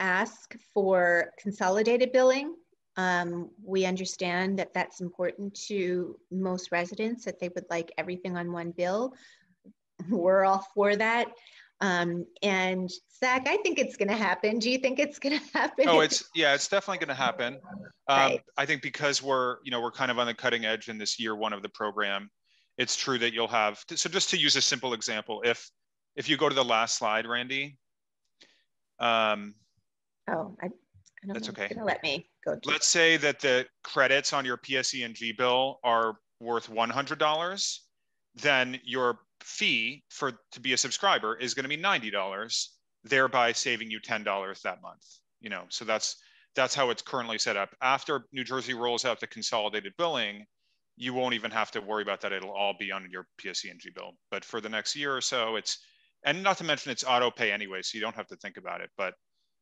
ask for consolidated billing. Um, we understand that that's important to most residents, that they would like everything on one bill. We're all for that. Um, and Zach, I think it's going to happen. Do you think it's going to happen? Oh, it's yeah, it's definitely going to happen. Um, Right. I think because we're you know we're kind of on the cutting edge in this year one of the program. It's true that you'll have so just to use a simple example, if if you go to the last slide, Randy. Um, Oh, I, I don't That's know. okay. It's gonna let me go. Let's say that the credits on your PSE&G bill are worth $100, then your fee for to be a subscriber is going to be $90, thereby saving you $10 that month. You know, so that's that's how it's currently set up. After New Jersey rolls out the consolidated billing, you won't even have to worry about that. It'll all be on your PSE&G bill. But for the next year or so, it's and not to mention it's auto pay anyway, so you don't have to think about it. But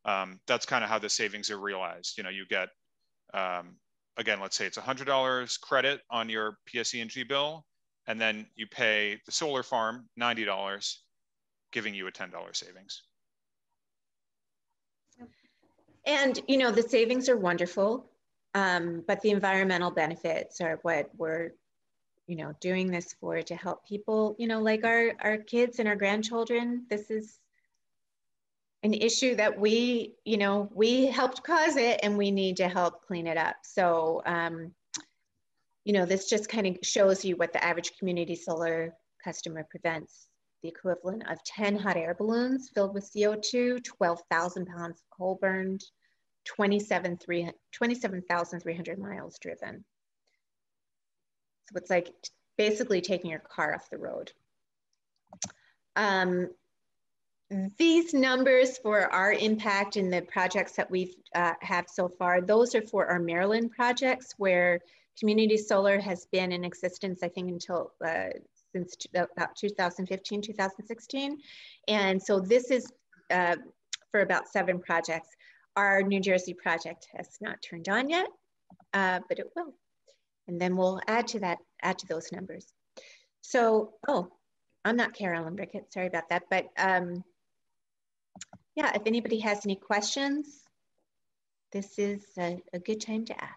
um, that's kind of how the savings are realized. You know, you get, um, again, let's say it's $100 credit on your PSEG bill, and then you pay the solar farm $90, giving you a $10 savings. and you know, the savings are wonderful, um, but the environmental benefits are what we're, you know, doing this for to help people. You know, like our our kids and our grandchildren. This is an issue that we, you know, we helped cause it and we need to help clean it up. So, um, you know, this just kind of shows you what the average community solar customer prevents the equivalent of 10 hot air balloons filled with CO2, 12,000 pounds of coal burned, 27,300 27, miles driven. So it's like basically taking your car off the road. Um, these numbers for our impact in the projects that we've uh, have so far, those are for our Maryland projects where community solar has been in existence, I think until uh, since about 2015, 2016. And so this is uh, for about seven projects. Our New Jersey project has not turned on yet, uh, but it will. And then we'll add to that, add to those numbers. So, oh, I'm not Carolyn Rickett, sorry about that. But um, yeah, if anybody has any questions, this is a, a good time to ask.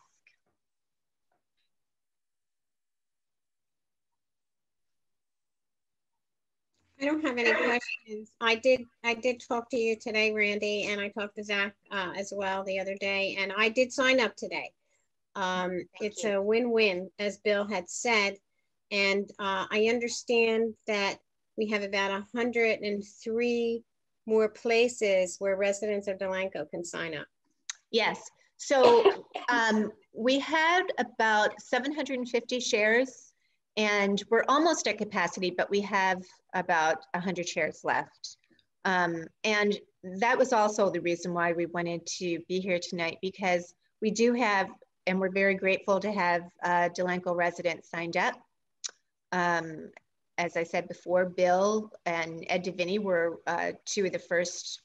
I don't have any questions. I did, I did talk to you today, Randy, and I talked to Zach uh, as well the other day, and I did sign up today. Um, it's a win-win, as Bill had said, and uh, I understand that we have about 103 more places where residents of Delanco can sign up. Yes. So um, we had about 750 shares and we're almost at capacity, but we have about 100 shares left. Um, and that was also the reason why we wanted to be here tonight because we do have, and we're very grateful to have uh, Delanco residents signed up. Um, as I said before, Bill and Ed Davini were uh, two of the first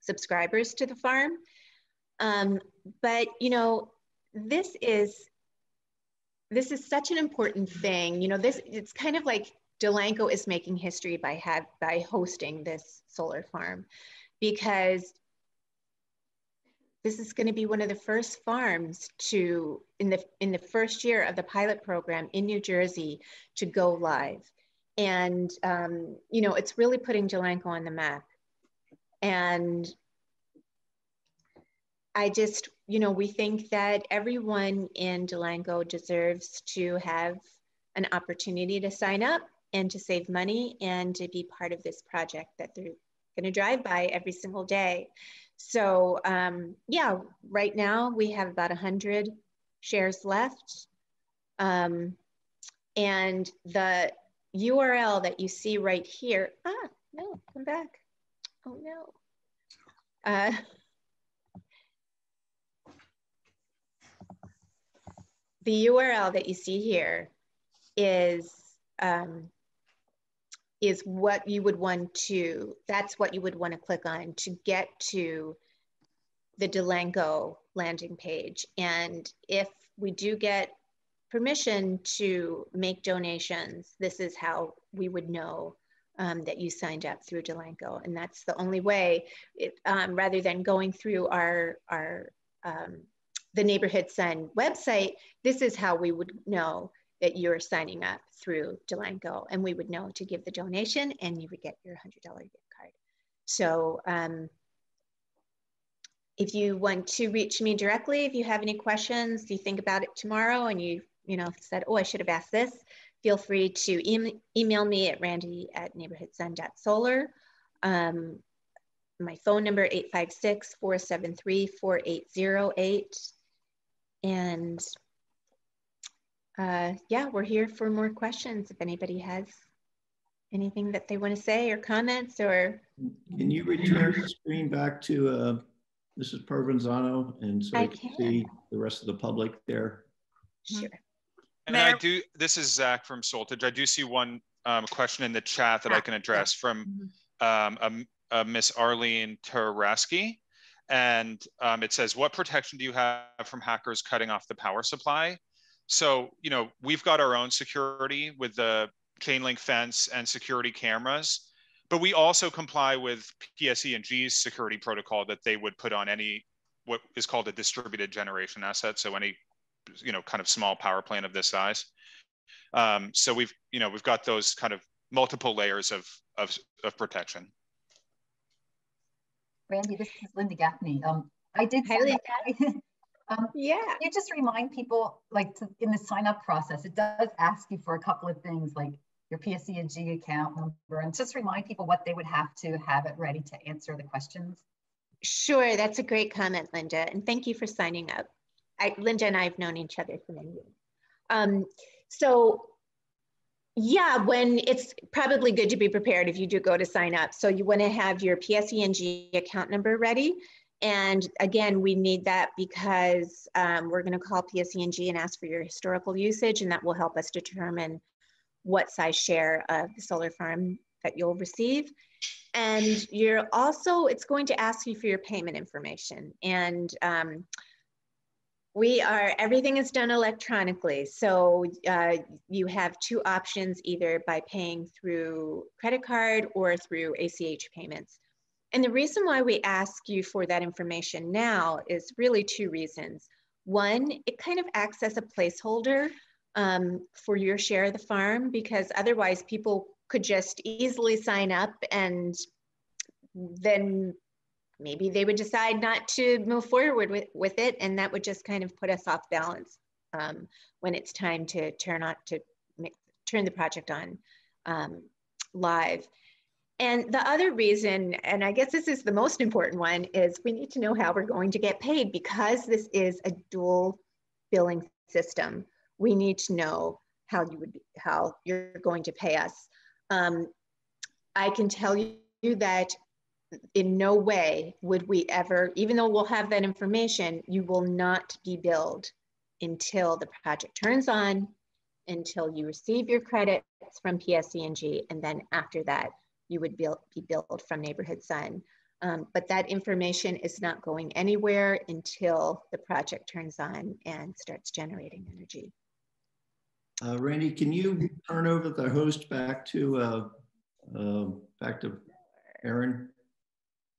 subscribers to the farm. Um, but you know, this is this is such an important thing. You know, this it's kind of like Delanco is making history by have by hosting this solar farm because this is going to be one of the first farms to in the in the first year of the pilot program in New Jersey to go live, and um, you know it's really putting Delanco on the map. And I just you know we think that everyone in Delanco deserves to have an opportunity to sign up and to save money and to be part of this project that they're going to drive by every single day. So um, yeah, right now we have about 100 shares left. Um, and the URL that you see right here, ah, no, come back. Oh no. Uh, the URL that you see here is um, is what you would want to, that's what you would want to click on to get to the Delanco landing page. And if we do get permission to make donations, this is how we would know um, that you signed up through Delanco. And that's the only way, it, um, rather than going through our, our um, the Neighborhood Sun website, this is how we would know that you're signing up through Delanco and we would know to give the donation and you would get your $100 gift card. So um, if you want to reach me directly, if you have any questions, you think about it tomorrow and you, you know, said, oh, I should have asked this, feel free to e email me at randy at neighborhoodsun.solar. Um, my phone number, 856-473-4808. And uh, yeah, we're here for more questions if anybody has anything that they want to say or comments or. Can you return the screen back to uh, Mrs. Provenzano and so I can see the rest of the public there? Sure. And Mayor. I do, this is Zach from Soltage. I do see one um, question in the chat that I can address from um, a, a Miss Arlene Taraski. And um, it says, what protection do you have from hackers cutting off the power supply? So, you know, we've got our own security with the chain link fence and security cameras, but we also comply with PSE&G's security protocol that they would put on any what is called a distributed generation asset. So any, you know, kind of small power plant of this size. Um, so we've, you know, we've got those kind of multiple layers of, of, of protection. Randy, this is Linda Gaffney. Um, I did. Hi, Um, yeah. You just remind people, like to, in the sign up process, it does ask you for a couple of things like your PSE&G account number, and just remind people what they would have to have it ready to answer the questions. Sure, that's a great comment, Linda, and thank you for signing up. I, Linda and I have known each other for many years. Um, so yeah, when it's probably good to be prepared if you do go to sign up. So you want to have your PSE&G account number ready. And again, we need that because um, we're going to call PSE&G and ask for your historical usage, and that will help us determine what size share of the solar farm that you'll receive. And you're also, it's going to ask you for your payment information. And um, we are, everything is done electronically. So uh, you have two options, either by paying through credit card or through ACH payments. And the reason why we ask you for that information now is really two reasons. One, it kind of acts as a placeholder um, for your share of the farm because otherwise people could just easily sign up and then maybe they would decide not to move forward with, with it and that would just kind of put us off balance um, when it's time to turn on to turn the project on um, live. And the other reason, and I guess this is the most important one, is we need to know how we're going to get paid because this is a dual billing system. We need to know how you would how you're going to pay us. Um, I can tell you that in no way would we ever, even though we'll have that information, you will not be billed until the project turns on, until you receive your credits from PSE&G, and then after that, you would be, be billed from Neighborhood Sun. Um, but that information is not going anywhere until the project turns on and starts generating energy. Uh, Randy, can you turn over the host back to uh, uh, back to Aaron?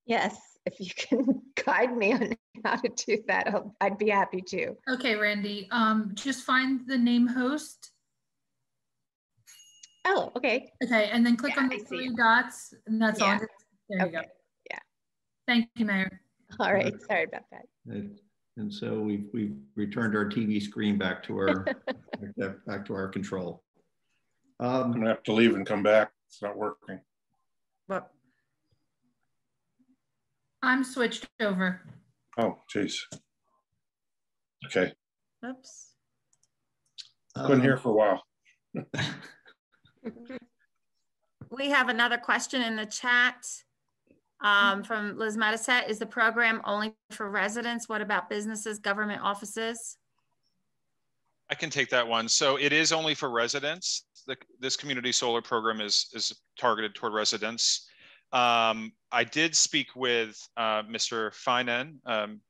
Yes, if you can guide me on how to do that, i would be happy to. Okay, Randy, um, just find the name host. Oh, okay. Okay, and then click yeah, on the I three dots, and that's yeah. all. There you go. Yeah. Thank you, Mayor. All right, sorry about that. And, and so we've we've returned our TV screen back to our back to our control. Um, I'm gonna have to leave and come back. It's not working. But I'm switched over. Oh, geez. Okay. Oops. Couldn't um, hear for a while. we have another question in the chat um, from Liz Mattisette. Is the program only for residents? What about businesses, government offices? I can take that one. So it is only for residents. The, this community solar program is, is targeted toward residents. Um, I did speak with uh, Mr. Finan um,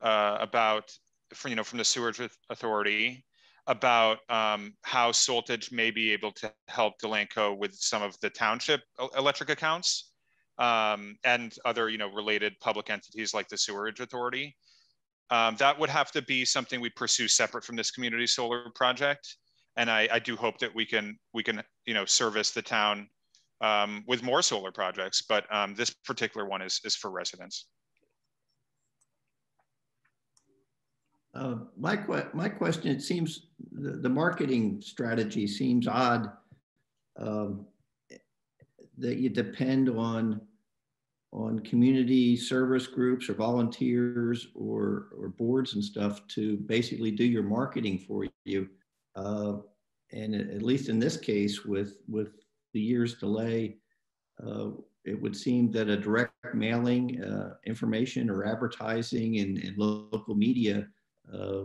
uh, about, for, you know, from the Sewerage Authority about um, how Soltage may be able to help Delanco with some of the township electric accounts um, and other, you know, related public entities like the Sewerage Authority. Um, that would have to be something we pursue separate from this community solar project. And I, I do hope that we can, we can, you know, service the town um, with more solar projects, but um, this particular one is, is for residents. Uh, my, que my question, it seems the, the marketing strategy seems odd um, that you depend on on community service groups or volunteers or, or boards and stuff to basically do your marketing for you. Uh, and at least in this case, with, with the year's delay, uh, it would seem that a direct mailing uh, information or advertising in, in local media uh,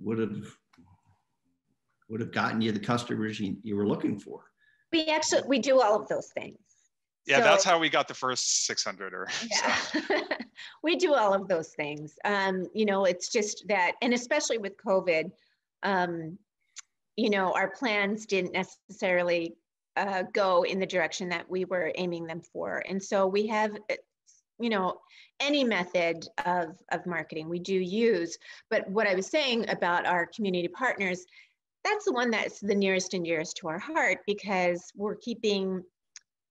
would have would have gotten you the customers you, you were looking for. We actually we do all of those things. Yeah, so, that's how we got the first 600 or yeah. we do all of those things. Um, you know, it's just that, and especially with COVID, um, you know, our plans didn't necessarily uh, go in the direction that we were aiming them for. And so we have, you know, any method of, of marketing we do use. But what I was saying about our community partners, that's the one that's the nearest and dearest to our heart because we're keeping,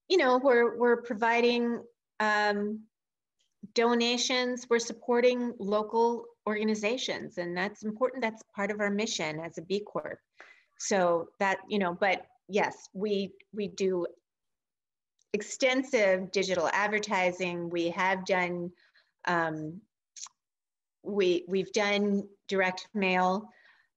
you know, we're, we're providing um, donations, we're supporting local organizations, and that's important. That's part of our mission as a B Corp. So that, you know, but yes, we we do extensive digital advertising. We have done um, we we've done direct mail.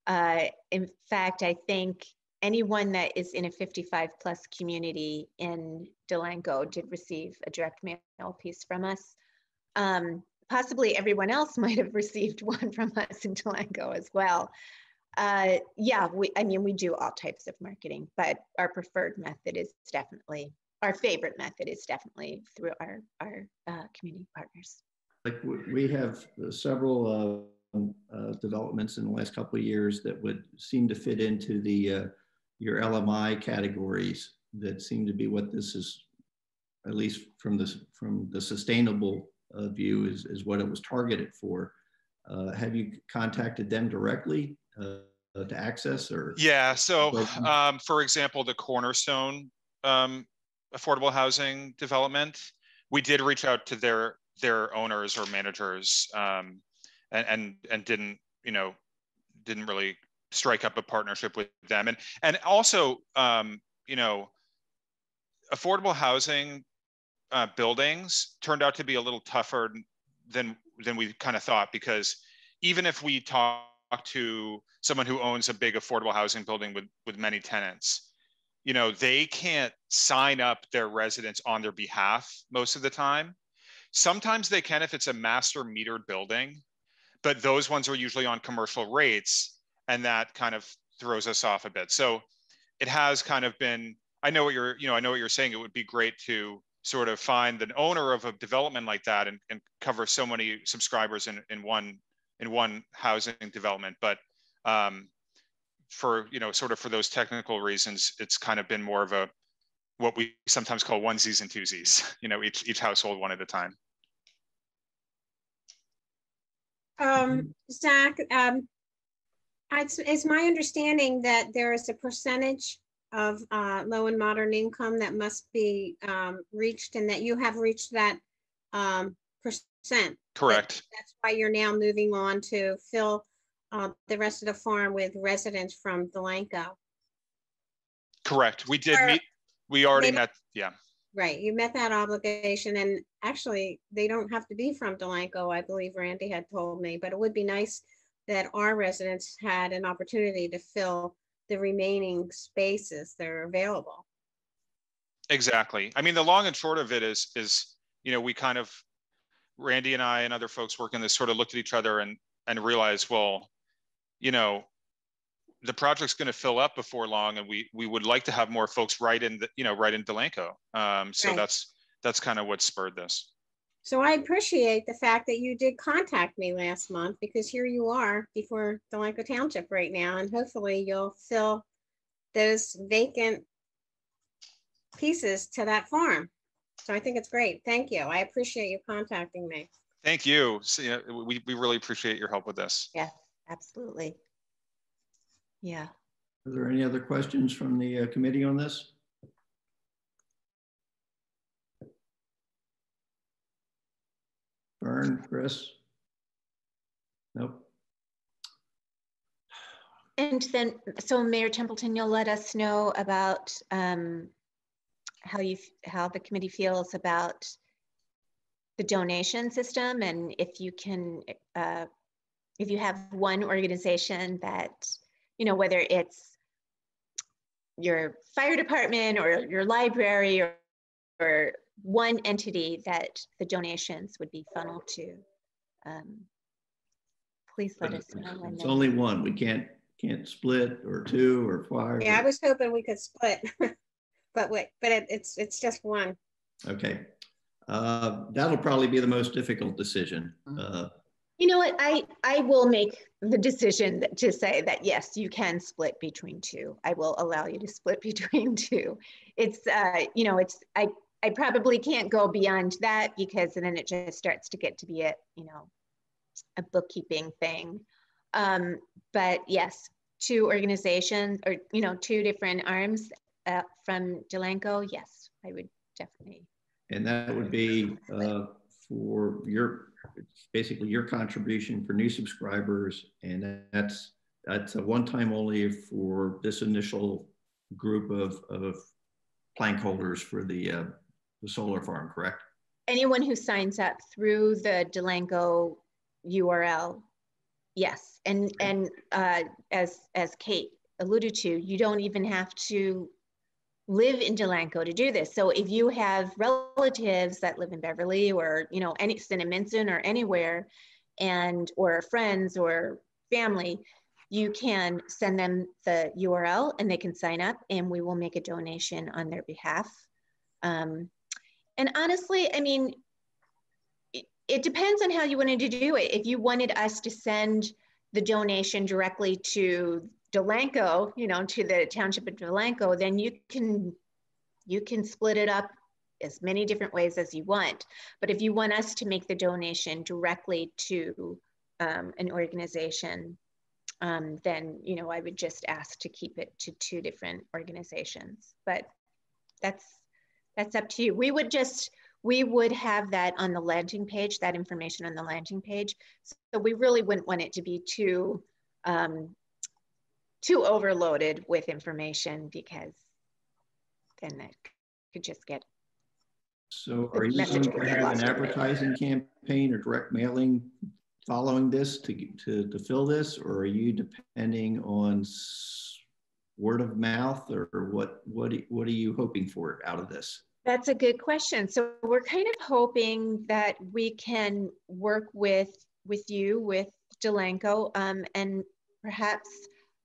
Uh, in fact, I think anyone that is in a 55 plus community in Delanco did receive a direct mail piece from us. Um, possibly everyone else might have received one from us in Delanco as well. Uh, yeah, we, I mean, we do all types of marketing, but our preferred method is definitely, our favorite method is definitely through our, our uh, community partners. Like we have several uh, uh, developments in the last couple of years that would seem to fit into the uh, your LMI categories that seem to be what this is, at least from this from the sustainable uh, view is, is what it was targeted for. Uh, have you contacted them directly uh, to access or? Yeah, so um, for example, the Cornerstone um, affordable housing development, we did reach out to their their owners or managers um, and, and and didn't you know didn't really strike up a partnership with them. And and also um, you know affordable housing uh, buildings turned out to be a little tougher than than we kind of thought because even if we talk to someone who owns a big affordable housing building with, with many tenants, you know, they can't sign up their residents on their behalf most of the time. Sometimes they can if it's a master metered building, but those ones are usually on commercial rates and that kind of throws us off a bit. So it has kind of been, I know what you're, you know, I know what you're saying. It would be great to sort of find an owner of a development like that and, and cover so many subscribers in, in one in one housing development. But um, for you know, sort of for those technical reasons, it's kind of been more of a what we sometimes call onesies and twosies. You know, each each household one at a time. Um, Zach, um, it's, it's my understanding that there is a percentage of uh, low and moderate income that must be um, reached and that you have reached that um, percent. Correct. That's why you're now moving on to fill uh, the rest of the farm with residents from Delanco. Correct. We did meet, we already met, yeah. Right, you met that obligation and actually they don't have to be from Delanco, I believe Randy had told me, but it would be nice that our residents had an opportunity to fill the remaining spaces that are available. Exactly. I mean, the long and short of it is, is, you know, we kind of, Randy and I and other folks working this sort of looked at each other and, and realized, well, you know, the project's going to fill up before long, and we we would like to have more folks right in the, you know, right in Delanco. Um, so Right. that's that's kind of what spurred this. So I appreciate the fact that you did contact me last month because here you are before Delanco Township right now, and hopefully you'll fill those vacant pieces to that farm. So I think it's great. Thank you. I appreciate you contacting me. Thank you. So, you know, we we really appreciate your help with this. Yeah, absolutely. Yeah. Are there any other questions from the uh, committee on this? Vern, Chris? Nope. And then, so Mayor Templeton, you'll let us know about um, how you, how the committee feels about the donation system and if you can, uh, if you have one organization that, you know, whether it's your fire department or your library or, or one entity that the donations would be funneled to. Um, please let us know. when It's they- only one. We can't, can't split or two or five. Yeah, I was hoping we could split, but wait, but it, it's, it's just one. Okay. Uh, That'll probably be the most difficult decision. Mm-hmm. Uh, You know what, I, I will make the decision that- to say that, yes, you can split between two. I will allow you to split between two. It's, uh, you know, it's, I, I probably can't go beyond that because then it just starts to get to be a, you know, a bookkeeping thing. Um, but yes, two organizations or, you know, two different arms uh, from Delanco, yes, I would definitely. And that would be uh, for your, it's basically your contribution for new subscribers. And that's, that's a one-time only for this initial group of, of plank holders for the, uh, the solar farm, correct? anyone who signs up through the Delanco URL, yes. And and uh, as as Kate alluded to, you don't even have to live in Delanco to do this. So if you have relatives that live in Beverly or you know any Cinnaminson or anywhere, and or friends or family, you can send them the URL and they can sign up, and we will make a donation on their behalf. Um, and honestly, I mean, it, it depends on how you wanted to do it. If you wanted us to send the donation directly to Delanco, you know, to the township of Delanco, then you can you can split it up as many different ways as you want. But if you want us to make the donation directly to um, an organization, um, then you know I would just ask to keep it to two different organizations. But that's that's up to you. We would just, we would have that on the landing page, that information on the landing page. So we really wouldn't want it to be too, um, too overloaded with information because then that could just get. So are you going to have an advertising campaign or direct mailing following this to, to, to fill this, or are you depending on word of mouth, or what, what, what are you hoping for out of this? That's a good question. So we're kind of hoping that we can work with with you, with Delanco, um, and perhaps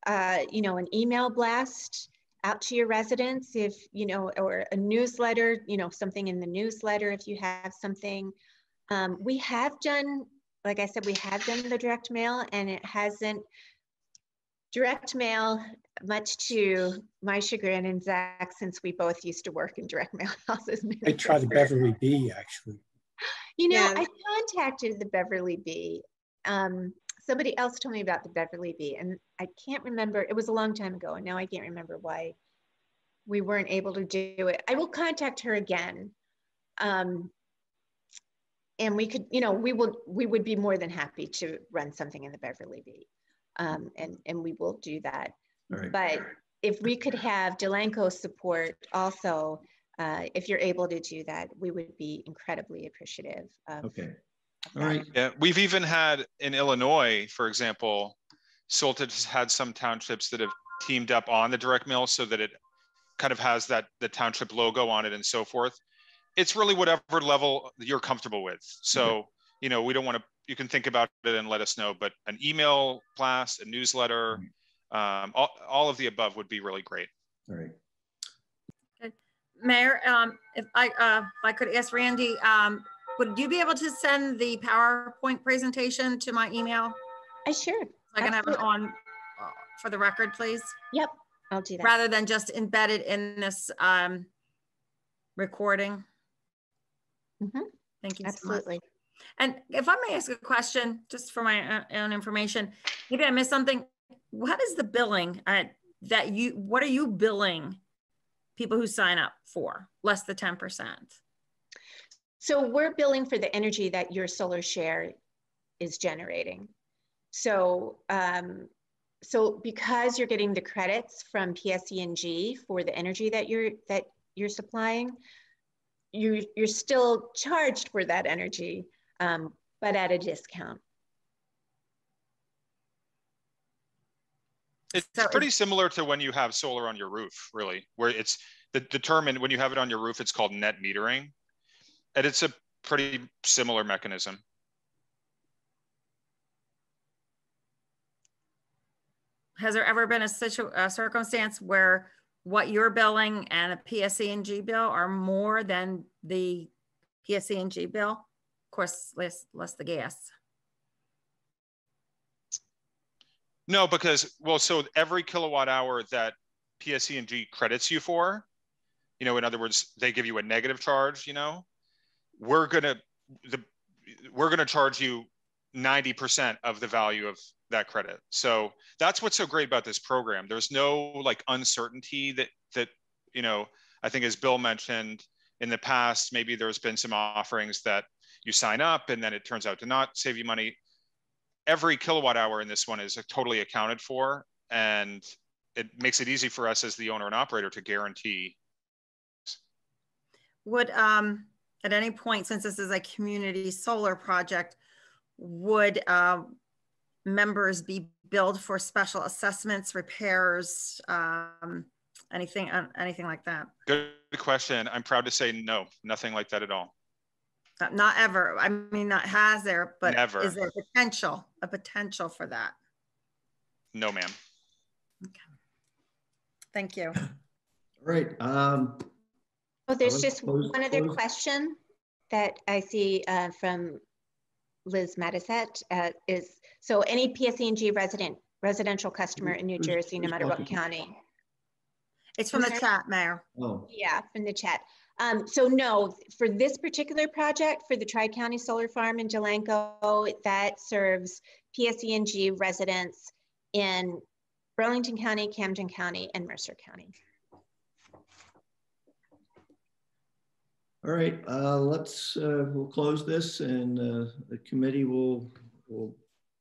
uh, you know an email blast out to your residents if you know, or a newsletter, you know, something in the newsletter if you have something. Um, we have done like I said, we have done the direct mail and it hasn't direct mail, much to my chagrin and Zach, since we both used to work in direct mail houses. I tried the Beverly Bee actually. You know, Yeah. I contacted the Beverly Bee. Um, somebody else told me about the Beverly Bee, and I can't remember. It was a long time ago, and now I can't remember why we weren't able to do it. I will contact her again. Um, and we could, you know, we will, we would be more than happy to run something in the Beverly Bee. Um, and, and we will do that. Right. But if we could have Delanco support also, uh, if you're able to do that, we would be incredibly appreciative of Okay. All right. Yeah, we've even had in Illinois, for example, Soltage has had some townships that have teamed up on the direct mail so that it kind of has that the township logo on it and so forth. It's really whatever level you're comfortable with. So, you know, we don't want to, you can think about it and let us know, but an email blast, a newsletter, um, all, all of the above would be really great. All right. Okay, Mayor, um, if I, uh, if I could ask Randy, um, would you be able to send the PowerPoint presentation to my email? I sure. So I can have it on uh, for the record, please? Yep, I'll do that. Rather than just embedded in this, um, recording. Mhm. Thank you so much. Absolutely. And if I may ask a question, just for my uh, own information, maybe I missed something. What is the billing uh, that you, what are you billing people who sign up for? Less than 10%? So we're billing for the energy that your solar share is generating. So, um, so because you're getting the credits from PSE&G for the energy that you're that you're supplying, you you're still charged for that energy, um, but at a discount. It's pretty similar to when you have solar on your roof, really, where it's the determined when you have it on your roof, it's called net metering. And it's a pretty similar mechanism. Has there ever been a situ, a circumstance where what you're billing and a PSE&G bill are more than the PSE&G bill? Of course, less, less the gas. No, because well, so every kilowatt hour that PSE&G credits you for, you know, in other words, they give you a negative charge. You know, we're gonna the we're gonna charge you ninety percent of the value of that credit. So that's what's so great about this program. There's no like uncertainty that that you know. I think as Bill mentioned in the past, maybe there's been some offerings that you sign up and then it turns out to not save you money every kilowatt hour in this one is totally accounted for and it makes it easy for us as the owner and operator to guarantee Would, um, at any point, since this is a community solar project, would, um, members be billed for special assessments, repairs, um, anything, uh, anything like that? good question i'm proud to say no nothing like that at all Uh, Not ever. I mean, not has there, but Never. is there potential, a potential for that? no ma'am Okay. Thank you. All right. Um, Oh, there's just close- one other close. question that I see uh, from Liz Mattisette uh, is, so any PSE&G resident, residential customer in New Who's- Jersey, no who's matter what county. It's from the Okay. chat, Mayor. oh, Yeah, from the chat. Um, so no, for this particular project, for the Tri-County Solar Farm in Delanco, that serves PSE&G residents in Burlington County, Camden County, and Mercer County. All right. Uh, let's, uh, we'll close this and, uh, the committee will, will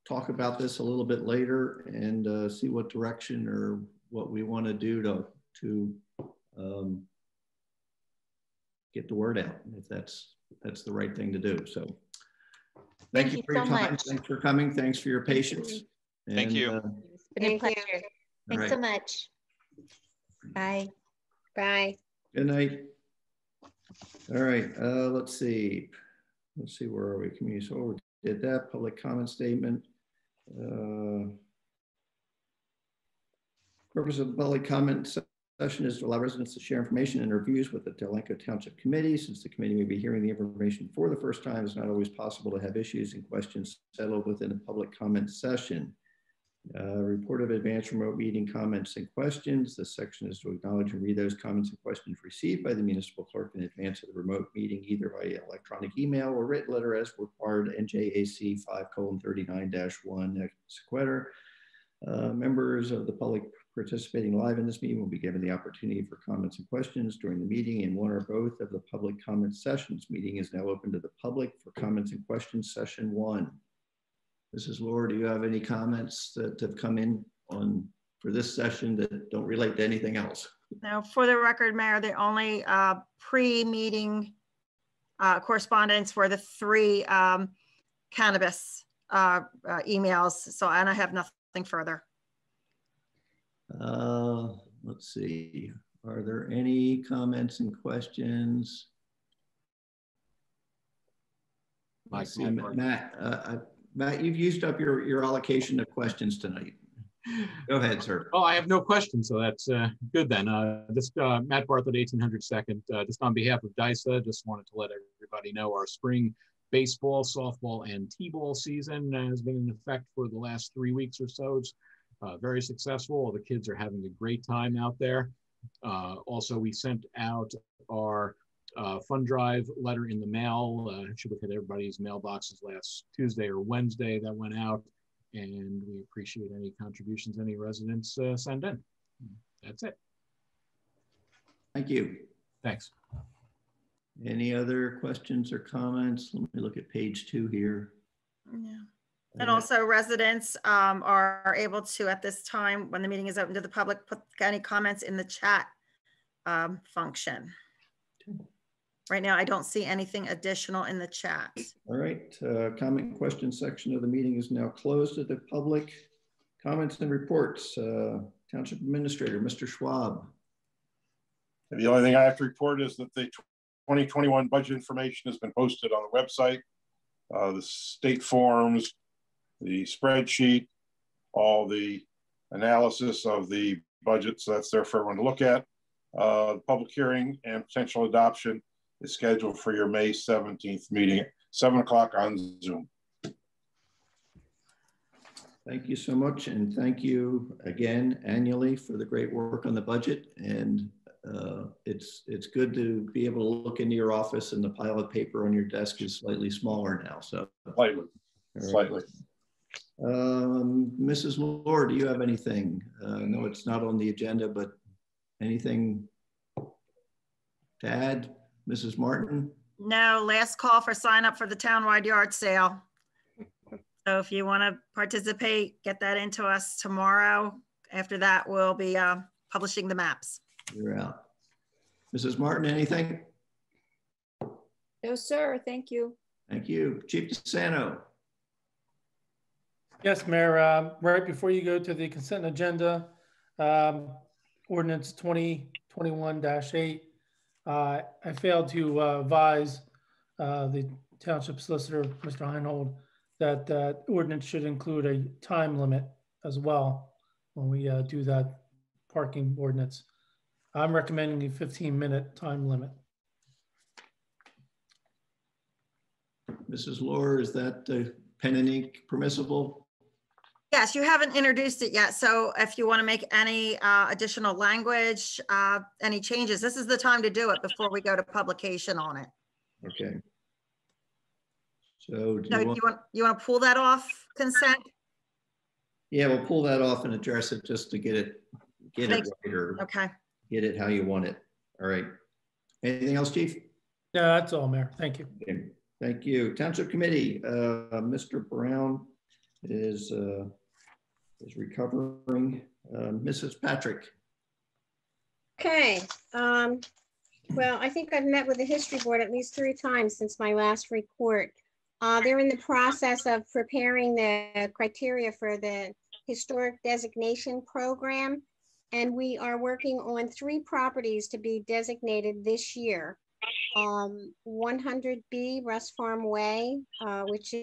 talk about this a little bit later and, uh, see what direction or what we want to do to, to, um, get the word out if that's, that's the right thing to do. So Thank Thank you you for your so time. much. Thanks for coming. Thanks for your patience. Thank And, you. uh, It's been a Thank you. pleasure. Thanks right. so much. Bye. Bye. Good night. All right, uh, let's see. Let's see, where are we? Community solar, we did that, public comment statement. Uh, Purpose of the public comment session is to allow residents to share information and reviews with the Delanco Township Committee. Since the committee may be hearing the information for the first time, it's not always possible to have issues and questions settled within a public comment session. Uh, Report of advanced remote meeting comments and questions. This section is to acknowledge and read those comments and questions received by the municipal clerk in advance of the remote meeting, either by electronic email or written letter as required NJAC 5:39-1 Sequitur. Uh, Members of the public participating live in this meeting will be given the opportunity for comments and questions during the meeting in one or both of the public comment sessions. Meeting is now open to the public for comments and questions, session one. Mrs. Laura, do you have any comments that have come in on, for this session that don't relate to anything else? Now, for the record, Mayor, the only uh, pre-meeting uh, correspondence were the three um, cannabis uh, uh, emails. So, and I have nothing further. Uh, let's see, are there any comments and questions? My Let's see. Matt, uh, uh, Matt, you've used up your, your allocation of questions tonight. Go ahead, sir. Oh, I have no questions, so that's uh, good then. Uh, This, uh, Matt Bartlett, 1800 Second, uh, just on behalf of DISA, just wanted to let everybody know our spring baseball, softball, and T-ball season has been in effect for the last three weeks or so. It's uh, very successful. The kids are having a great time out there. Uh, Also, we sent out our uh, fund drive letter in the mail. Uh, should look at everybody's mailboxes last Tuesday or Wednesday that went out. And we appreciate any contributions any residents uh, send in. That's it. Thank you. Thanks. Any other questions or comments? Let me look at page two here. Yeah. And also residents um, are able to, at this time, when the meeting is open to the public, put any comments in the chat um, function. Right now, I don't see anything additional in the chat. All right, uh, comment question section of the meeting is now closed to the public. Comments and reports. Uh, Township Administrator, Mr. Schwab. The only thing I have to report is that the 2021 budget information has been posted on the website. Uh, the state forms, the spreadsheet, all the analysis of the budget. So that's there for everyone to look at. Uh, the public hearing and potential adoption is scheduled for your May 17th meeting, seven o'clock on Zoom. Thank you so much. And thank you again annually for the great work on the budget. And uh, it's, it's good to be able to look into your office and the pile of paper on your desk is slightly smaller now. So Slightly, right. slightly. Um, Mrs. Moore, do you have anything? Uh, no, it's not on the agenda, but anything to add? Mrs. Martin? No, last call for sign up for the townwide yard sale. So if you want to participate, get that into us tomorrow. After that, we'll be uh, publishing the maps. You're out. Mrs. Martin, anything? No, sir. Thank you. Thank you. Chief DeSanto? Yes, Mayor, uh, right before you go to the consent agenda, um, ordinance twenty twenty-one eight, uh, I failed to uh, advise uh, the township solicitor, Mr. Heinold, that that ordinance should include a time limit as well when we uh, do that parking ordinance. I'm recommending a fifteen-minute time limit. Mrs. Laura, is that uh, pen and ink permissible? Yes, you haven't introduced it yet. So if you want to make any uh, additional language, uh, any changes, this is the time to do it before we go to publication on it. Okay. So do No, you you want, want, you want to pull that off consent? yeah, we'll pull that off and address it just to get it, get it Thanks. right or Okay. get it how you want it. All right. Anything else, chief? No, that's all, Mayor. Thank you. Okay, Thank you. Township Committee, uh, Mr. Brown is, uh, is recovering. Uh, Mrs. Patrick, Okay, um, well, I think I've met with the history board at least three times since my last report. Uh, they're in the process of preparing the criteria for the historic designation program. And we are working on three properties to be designated this year. Um, 100B Russ Farm Way, uh, which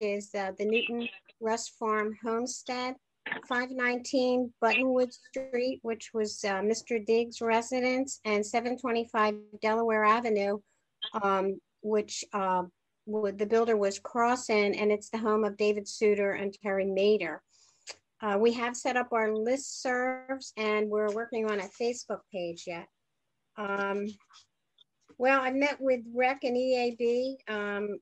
is uh, the Newton Russ Farm Homestead. 519 Buttonwood Street, which was uh, Mr. Diggs' residence, and 725 Delaware Avenue, um, which uh, would, the builder was Crossan, and it's the home of David Suter and Terry Mater. Uh, we have set up our list serves and we're working on a Facebook page yet. Um, well, I met with REC and EAB um,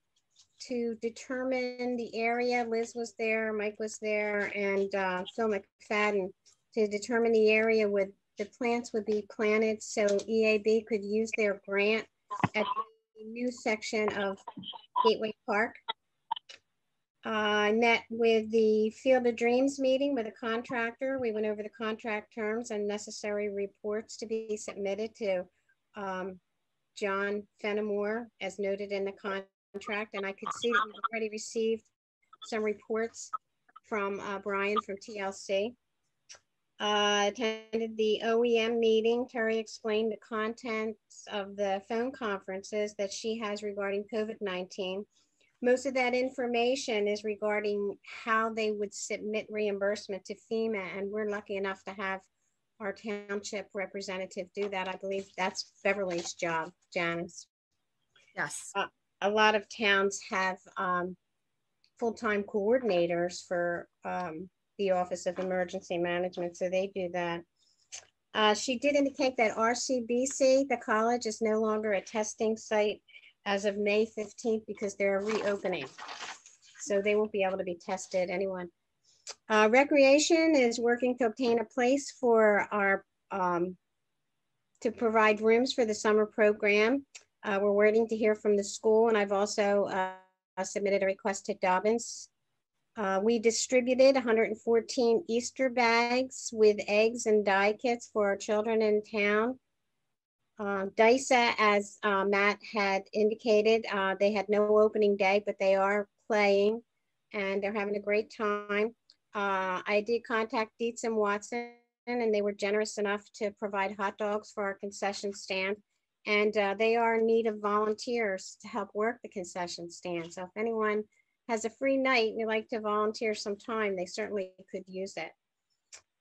to determine the area. Liz was there, Mike was there, and uh, Phil McFadden to determine the area where the plants would be planted so EAB could use their grant at the new section of Gateway Park. Uh, I met with the Field of Dreams meeting with a contractor. We went over the contract terms and necessary reports to be submitted to um, John Fenimore, as noted in the contract. And I could see that we've already received some reports from uh, Brian from TLC. Uh, attended the OEM meeting. Terry explained the contents of the phone conferences that she has regarding COVID-19 most of that information is regarding how they would submit reimbursement to FEMA. And we're lucky enough to have our township representative do that. I believe that's Beverly's job, Janice. Yes. Uh, a lot of towns have um, full-time coordinators for um, the Office of Emergency Management, so they do that. Uh, she did indicate that RCBC, the college, is no longer a testing site as of May 15th because they're reopening. So they won't be able to be tested, anyone. Uh, recreation is working to obtain a place for our, um, to provide rooms for the summer program. Uh, we're waiting to hear from the school and I've also uh, submitted a request to Dobbins. Uh, we distributed 114 Easter bags with eggs and dye kits for our children in town. Uh, DISA, as Matt had indicated, uh, they had no opening day, but they are playing and they're having a great time. Uh, I did contact Dietz and Watson and they were generous enough to provide hot dogs for our concession stand. And uh, they are in need of volunteers to help work the concession stand. So if anyone has a free night and you'd like to volunteer some time, they certainly could use it.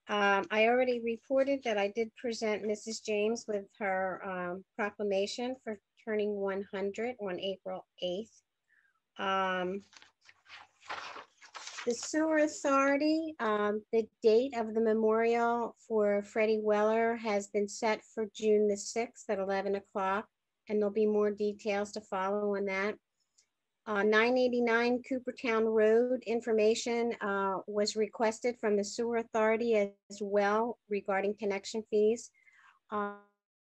Um, I already reported that I did present Mrs. James with her um, proclamation for turning 100 on April 8th. Um, the Sewer Authority, um, the date of the memorial for Freddie Weller has been set for June the 6th at 11 o'clock, and there'll be more details to follow on that. Uh, 989 Coopertown Road information uh, was requested from the sewer authority as well regarding connection fees. Uh,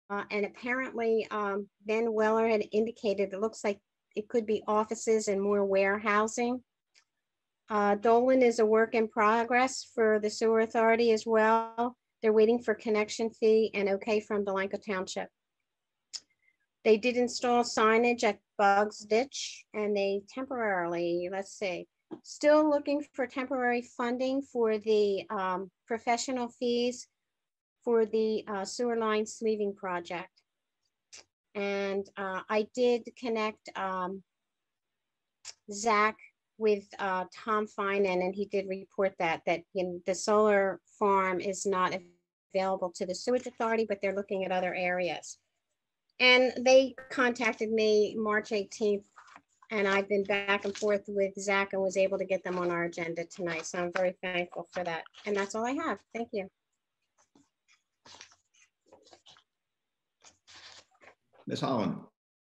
uh and apparently um, Ben Weller had indicated it looks like it could be offices and more warehousing. Uh, Dolan is a work in progress for the sewer authority as well. They're waiting for connection fee and okay from Delanco Township. They did install signage at Bugs Ditch and they temporarily, let's see, still looking for temporary funding for the um, professional fees for the uh, sewer line sleeving project. And uh, I did connect um, Zach with uh, Tom Finan and he did report that, that you know, the solar farm is not available to the sewage authority, but they're looking at other areas. And they contacted me March 18th and I've been back and forth with Zach and was able to get them on our agenda tonight. So I'm very thankful for that. And that's all I have. Thank you. Ms. Holland,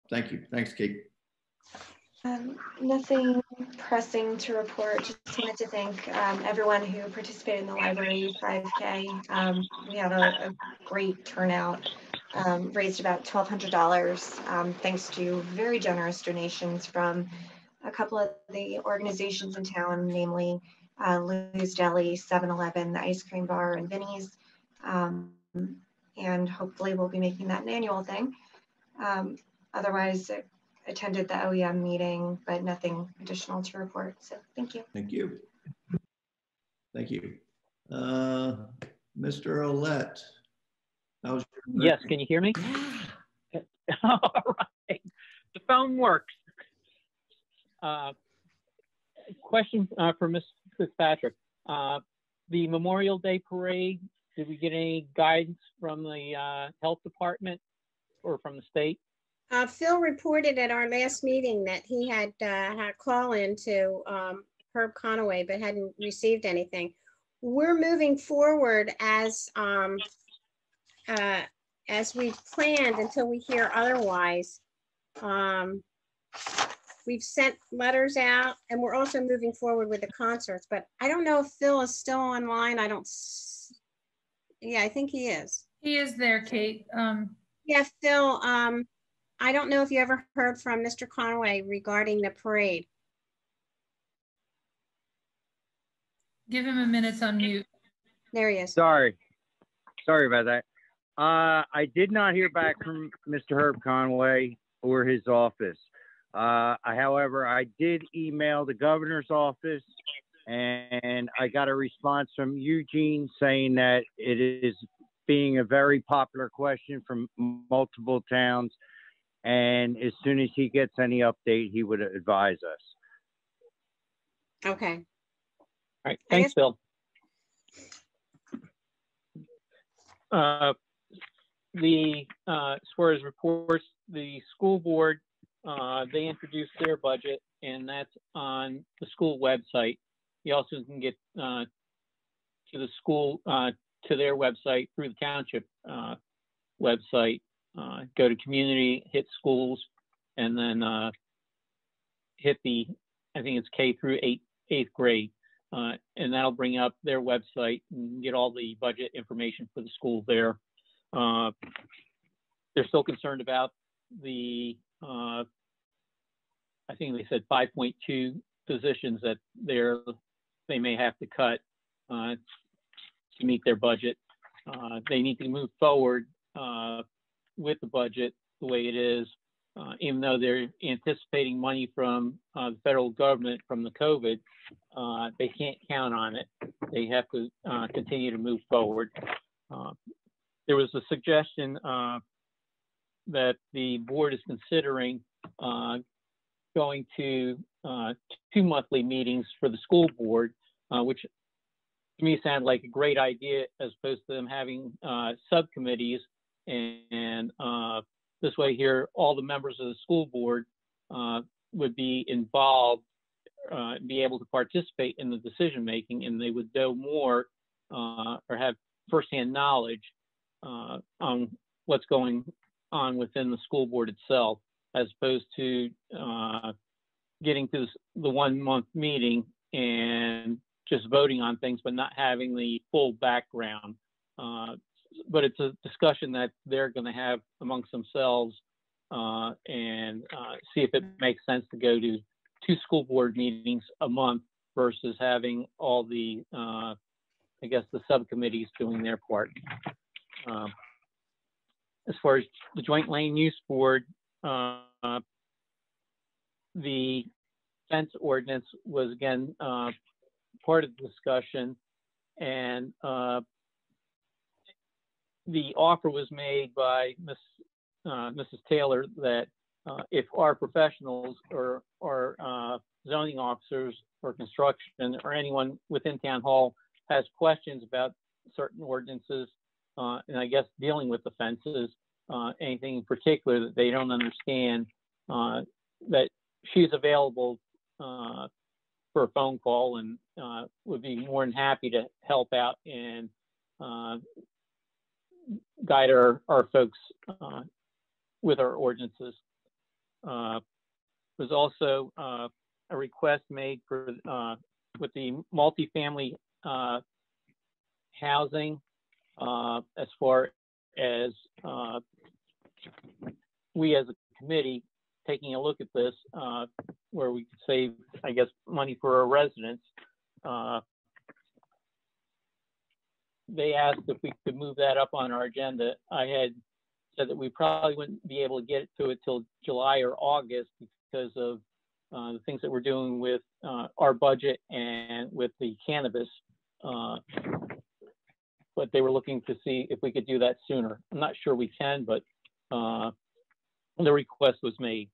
thank you. Thanks, Kate. Um, nothing pressing to report. Just wanted to thank um, everyone who participated in the library 5K. Um, we had a, a, great turnout um, raised about $1,200 um, thanks to very generous donations from a couple of the organizations in town, namely uh, Lou's Deli, 7-Eleven, the Ice Cream Bar, and Vinnie's. Um, and hopefully we'll be making that an annual thing. Otherwise, attended the OEM meeting, but nothing additional to report. So thank you. Thank you. Thank you. Uh, Mr. Olet. How's your yes, can you hear me? All right. The phone works. Uh, question uh, for Ms. Fitzpatrick. Uh, the Memorial Day parade, did we get any guidance from the uh, health department or from the state? Uh, Phil reported at our last meeting that he had uh, had a call in to um, Herb Conaway, but hadn't received anything. We're moving forward as um, uh, as we've planned until we hear otherwise. Um, we've sent letters out and we're also moving forward with the concerts, but I don't know if Phil is still online. I don't, yeah, I think he is. He is there, Kate. Um, yeah, Phil, um, I don't know if you ever heard from Mr. Conway regarding the parade. Give him a minute to unmute. There he is. Sorry. Sorry about that. Uh, I did not hear back from Mr. Herb Conway or his office. Uh, however, I did email the governor's office and I got a response from Eugene saying that it is being a very popular question from multiple towns. And as soon as he gets any update, he would advise us. Okay. All right. Thanks, Bill. Uh, the uh, as far as reports, the school board uh, they introduced their budget, and that's on the school website. You also can get uh, to the school uh, to their website through the township uh, website. Uh, go to community, hit schools, and then uh, hit the I think it's K through eight, eighth grade, and that'll bring up their website and get all the budget information for the school there. they're still concerned about the uh, I think they said 5.2 positions that they're they may have to cut uh, to meet their budget. Uh, they need to move forward uh, with the budget the way it is, uh, even though they're anticipating money from uh, the federal government from the COVID. Uh, they can't count on it. They have to continue to move forward. there was a suggestion that the board is considering uh, going to uh, two monthly meetings for the school board, uh, which to me sound like a great idea as opposed to them having uh, subcommittees. And, uh, this way here, all the members of the school board uh, would be involved, be able to participate in the decision making, and they would know more or have firsthand knowledge on what's going on within the school board itself, as opposed to uh, getting to the one month meeting and just voting on things, but not having the full background. Uh, but it's a discussion that they're going to have amongst themselves uh, and uh, see if it makes sense to go to two school board meetings a month versus having all the, uh, I guess, the subcommittees doing their part. Um, as far as the Joint Land Use Board, uh, the fence ordinance was again uh, part of the discussion, and uh, the offer was made by Ms., uh, Mrs. Taylor that uh, if our professionals or, or uh, zoning officers or construction or anyone within town hall has questions about certain ordinances, uh, and I guess dealing with the fences, uh, anything in particular that they don't understand, uh, that she's available for a phone call and would be more than happy to help out and guide our, our folks with our ordinances. Was also a request made for with the multifamily housing uh, as far as uh, we as a committee taking a look at this, uh, where we could save, I guess, money for our residents. They asked if we could move that up on our agenda. I had said that we probably wouldn't be able to get to it till July or August because of uh, the things that we're doing with uh, our budget and with the cannabis. Uh, but they were looking to see if we could do that sooner. I'm not sure we can, but uh, the request was made.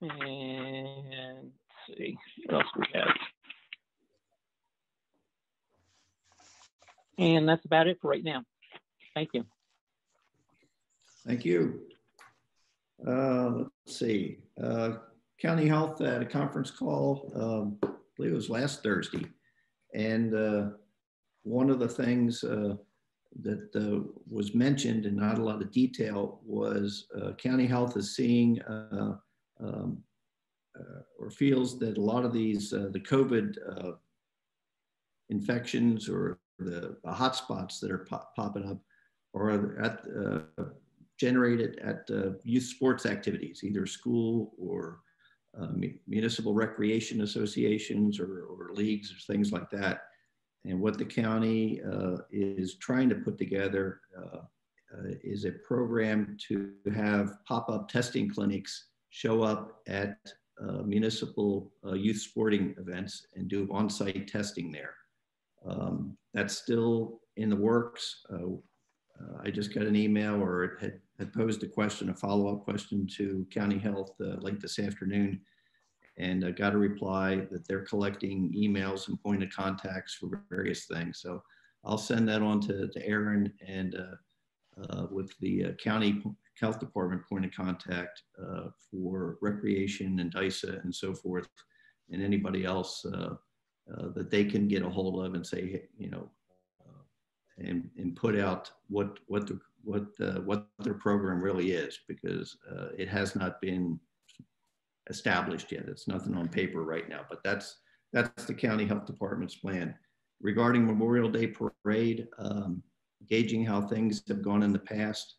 And let's see, what else we have? And that's about it for right now. Thank you. Thank you. Uh, let's see. Uh, County Health had a conference call, um, I believe it was last Thursday. And uh, one of the things uh, that uh, was mentioned and not a lot of detail was uh, County Health is seeing um, or feels that a lot of these, the COVID infections or the, hotspots that are pop popping up or at, uh, generated at uh, youth sports activities, either school or uh, municipal recreation associations or, or, leagues or things like that. And what the county uh, is trying to put together uh, uh, is a program to have pop-up testing clinics show up at municipal youth sporting events and do on-site testing there. Um, that's still in the works. Uh, uh, I just got an email or it had, had posed a question, a follow-up question to County Health uh, late this afternoon and uh, got a reply that they're collecting emails and point of contacts for various things. So I'll send that on to, to Aaron and uh, uh, with the uh, county health department point of contact for recreation and DISA and so forth and anybody else uh, that they can get a hold of and say, you know, uh, and, and put out what, what, the, what, what their program really is because uh, it has not been established yet. It's nothing on paper right now, but that's, that's the county health department's plan. Regarding Memorial Day parade, um, gauging how things have gone in the past,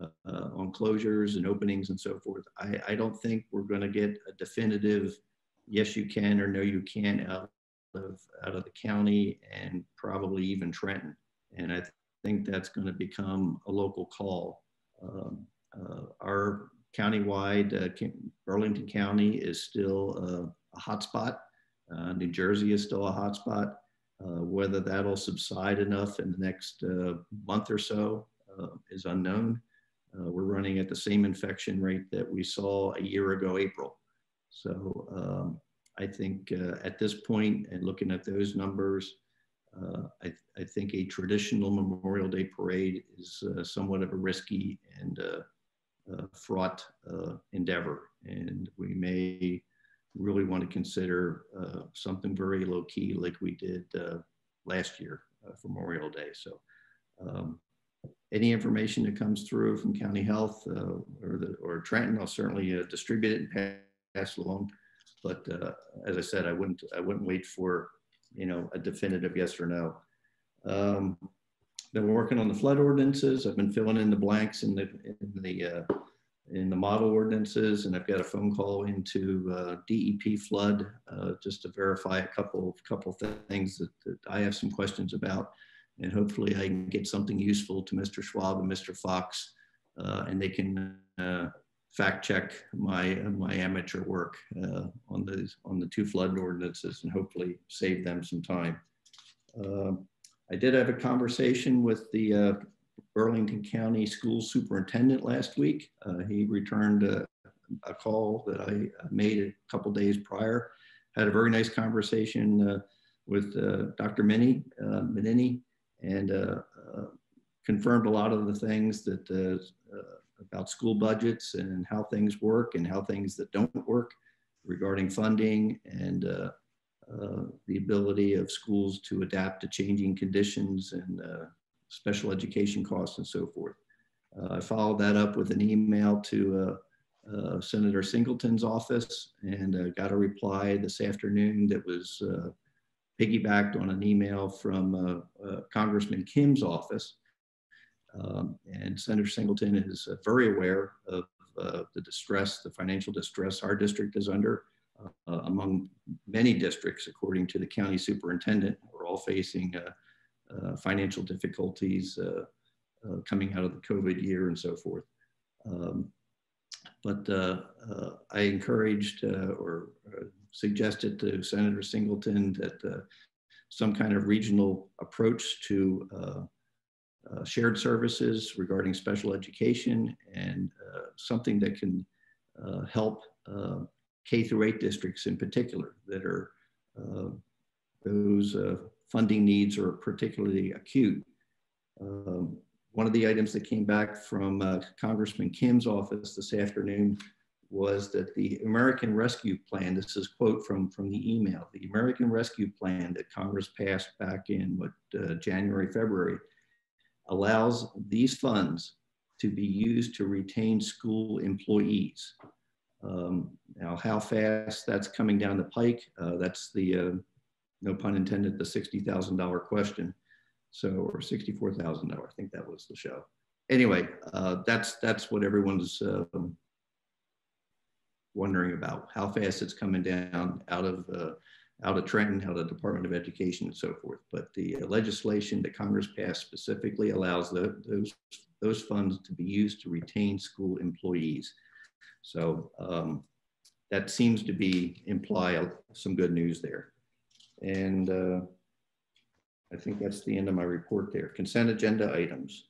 uh, uh, on closures and openings and so forth. I, I don't think we're going to get a definitive yes you can or no you can out of out of the county and probably even Trenton. And I th think that's going to become a local call. Um, uh, our countywide uh, Burlington County is still uh, a hotspot. Uh, New Jersey is still a hotspot. Uh, whether that'll subside enough in the next uh, month or so is unknown. we're running at the same infection rate that we saw a year ago, April. So um, I think uh, at this point and looking at those numbers, uh, I, I, think a traditional Memorial Day parade is uh, somewhat of a risky and uh, uh, fraught uh, endeavor. And we may really want to consider something very low key like we did last year for Memorial Day. So um, any information that comes through from County Health or, the, or Trenton, I'll certainly distribute it and pass along. But uh, as I said, I wouldn't I wouldn't wait for you know a definitive yes or no. Um, been working on the flood ordinances. I've been filling in the blanks in the in the uh, in the model ordinances, and I've got a phone call into uh, DEP flood uh, just to verify a couple couple things that, that, I have some questions about, and hopefully I can get something useful to Mr. Schwab and Mr. Fox, uh, and they can uh, fact check my my amateur work uh, on the on the two flood ordinances and hopefully save them some time. Uh, I did have a conversation with the uh, Burlington County School Superintendent last week. Uh, he returned a, a, call that I made a couple days prior. Had a very nice conversation uh, with uh, Dr. Minnie Menini and confirmed a lot of the things that about school budgets and how things work and how things that don't work regarding funding and uh, uh, the ability of schools to adapt to changing conditions and uh, special education costs and so forth. Uh, I followed that up with an email to uh, uh, Senator Singleton's office and got a reply this afternoon that was piggybacked on an email from Congressman Kim's office um, and Senator Singleton is uh, very aware of uh, the distress, the financial distress our district is under. Uh, uh among many districts, according to the county superintendent, we're all facing uh, uh, financial difficulties coming out of the COVID year and so forth. Um, but I encouraged or suggested to Senator Singleton that some kind of regional approach to uh, shared services regarding special education and uh, something that can uh, help K through 8 districts in particular that are those funding needs are particularly acute. Um, one of the items that came back from uh, Congressman Kim's office this afternoon was that the American Rescue Plan, this is quote from, from the email, the American Rescue Plan that Congress passed back in what, uh, January, February, allows these funds to be used to retain school employees. Um, now, how fast that's coming down the pike, uh, that's the, uh, no pun intended, the $60,000 question. So, or $64,000, I think that was the show. Anyway, uh, that's, that's what everyone's um, wondering about, how fast it's coming down out of, uh, out of Trenton, out of the Department of Education and so forth. But the uh, legislation that Congress passed specifically allows the, those, those funds to be used to retain school employees. So um, that seems to be imply some good news there. And uh, I think that's the end of my report there. Consent agenda items.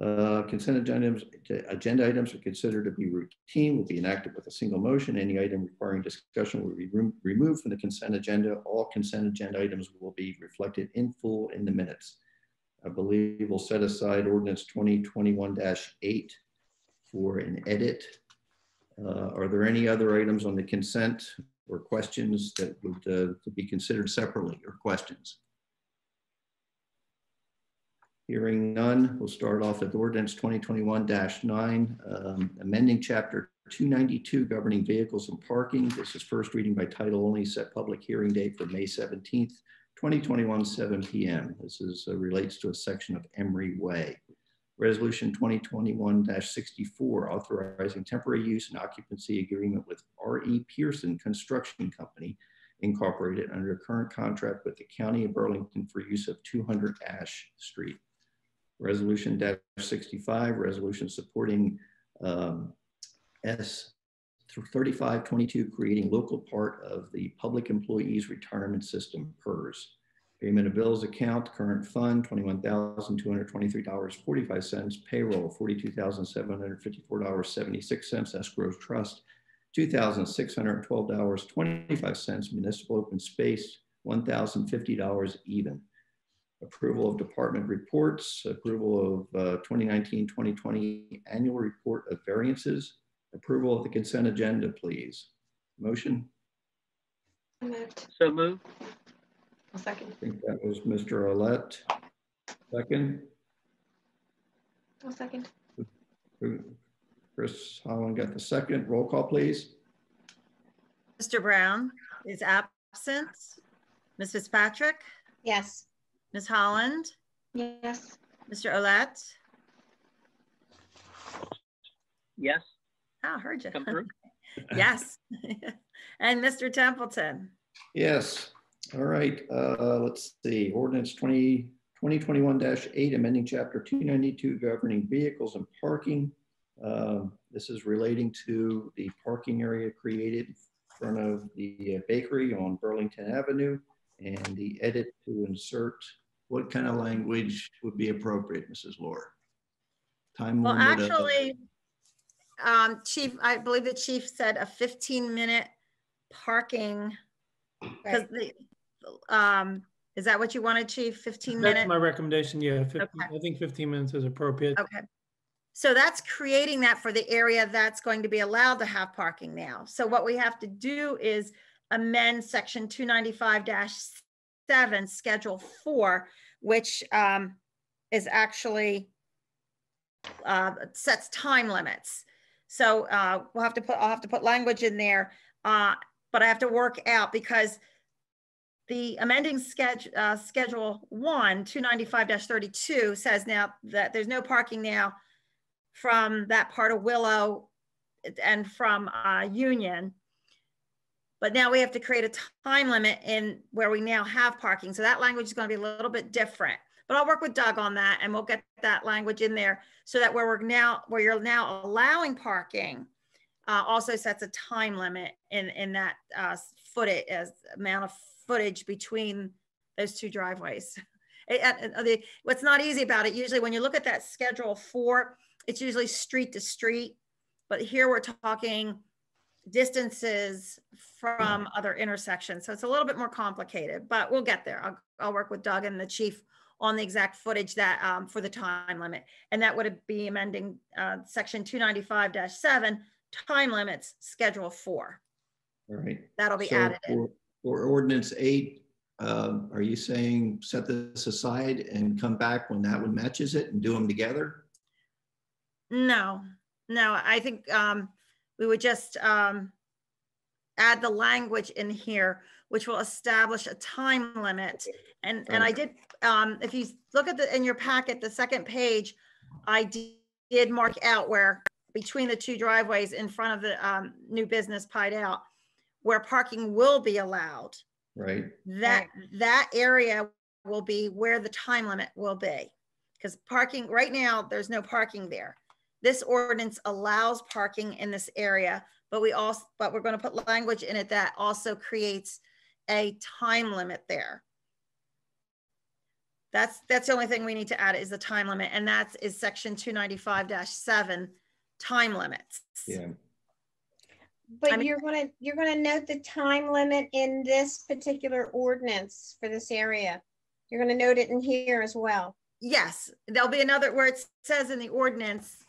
Uh, consent agenda, agenda items are considered to be routine, will be enacted with a single motion. Any item requiring discussion will be re removed from the consent agenda. All consent agenda items will be reflected in full in the minutes. I believe we'll set aside ordinance 2021-8 for an edit. Uh, are there any other items on the consent or questions that would uh, be considered separately or questions? Hearing none, we'll start off with ordinance 2021-9, um, amending chapter 292 governing vehicles and parking. This is first reading by title only, set public hearing date for May 17th, 2021, 7 p.m. This is uh, relates to a section of Emery Way. Resolution 2021-64, authorizing temporary use and occupancy agreement with R.E. Pearson Construction Company, Incorporated, under a current contract with the County of Burlington for use of 200 Ash Street. Resolution dash 65, resolution supporting um, S 3522, creating local part of the Public Employees Retirement System PERS. Payment of bills account, current fund, $21,223.45. Payroll, $42,754.76. Escrow trust, $2,612.25. Municipal open space, $1,050 even approval of department reports, approval of 2019-2020 uh, annual report of variances, approval of the consent agenda, please. Motion? So moved. A second. I think that was Mr. Olet. Second? A second. Chris Holland got the second. Roll call, please. Mr. Brown is absent. Ms. Fitzpatrick? Yes. Ms. Holland? Yes. Mr. Olet? Yes. Oh, I heard you. Come through. yes. and Mr. Templeton? Yes. All right. Uh, let's see. Ordinance 20, 2021-8, amending chapter 292 governing vehicles and parking. Uh, this is relating to the parking area created in front of the bakery on Burlington Avenue and the edit to insert, what kind of language would be appropriate, Mrs. Lore? Time Well, actually, um, Chief, I believe the chief said a 15 minute parking. Because the, um, is that what you wanted, Chief? 15 minutes? That's my recommendation, yeah. 15 I think 15 minutes is appropriate. Okay. So that's creating that for the area that's going to be allowed to have parking now. So what we have to do is amend section 295-7, schedule four, which um, is actually uh, sets time limits. So uh, we'll have to put, I'll have to put language in there, uh, but I have to work out because the amending schedule, uh, schedule one, 295-32 says now that there's no parking now from that part of Willow and from uh, Union but now we have to create a time limit in where we now have parking. So that language is going to be a little bit different. But I'll work with Doug on that and we'll get that language in there so that where we're now, where you're now allowing parking, uh, also sets a time limit in, in that uh, footage, as amount of footage between those two driveways. It, uh, the, what's not easy about it, usually when you look at that schedule four, it's usually street to street, but here we're talking distances from other intersections. So it's a little bit more complicated, but we'll get there. I'll, I'll work with Doug and the chief on the exact footage that um, for the time limit. And that would be amending uh, section 295-7 time limits, schedule four. All right. That'll be So added in. for- For ordinance eight, um, are you saying set this aside and come back when that one matches it and do them together? No, no, I think um, we would just um, add the language in here, which will establish a time limit. And, and I did, um, if you look at the, in your packet, the second page, I did mark out where between the two driveways in front of the um, new business pied out, where parking will be allowed. Right? That, that area will be where the time limit will be. Because parking, right now, there's no parking there. This ordinance allows parking in this area, but we also, but we're gonna put language in it that also creates a time limit there. That's, that's the only thing we need to add is the time limit, and that is section two ninety-five seven, time limits. Yeah. But you're gonna, you're gonna note the time limit in this particular ordinance for this area. You're gonna note it in here as well. Yes, there'll be another where it says in the ordinance,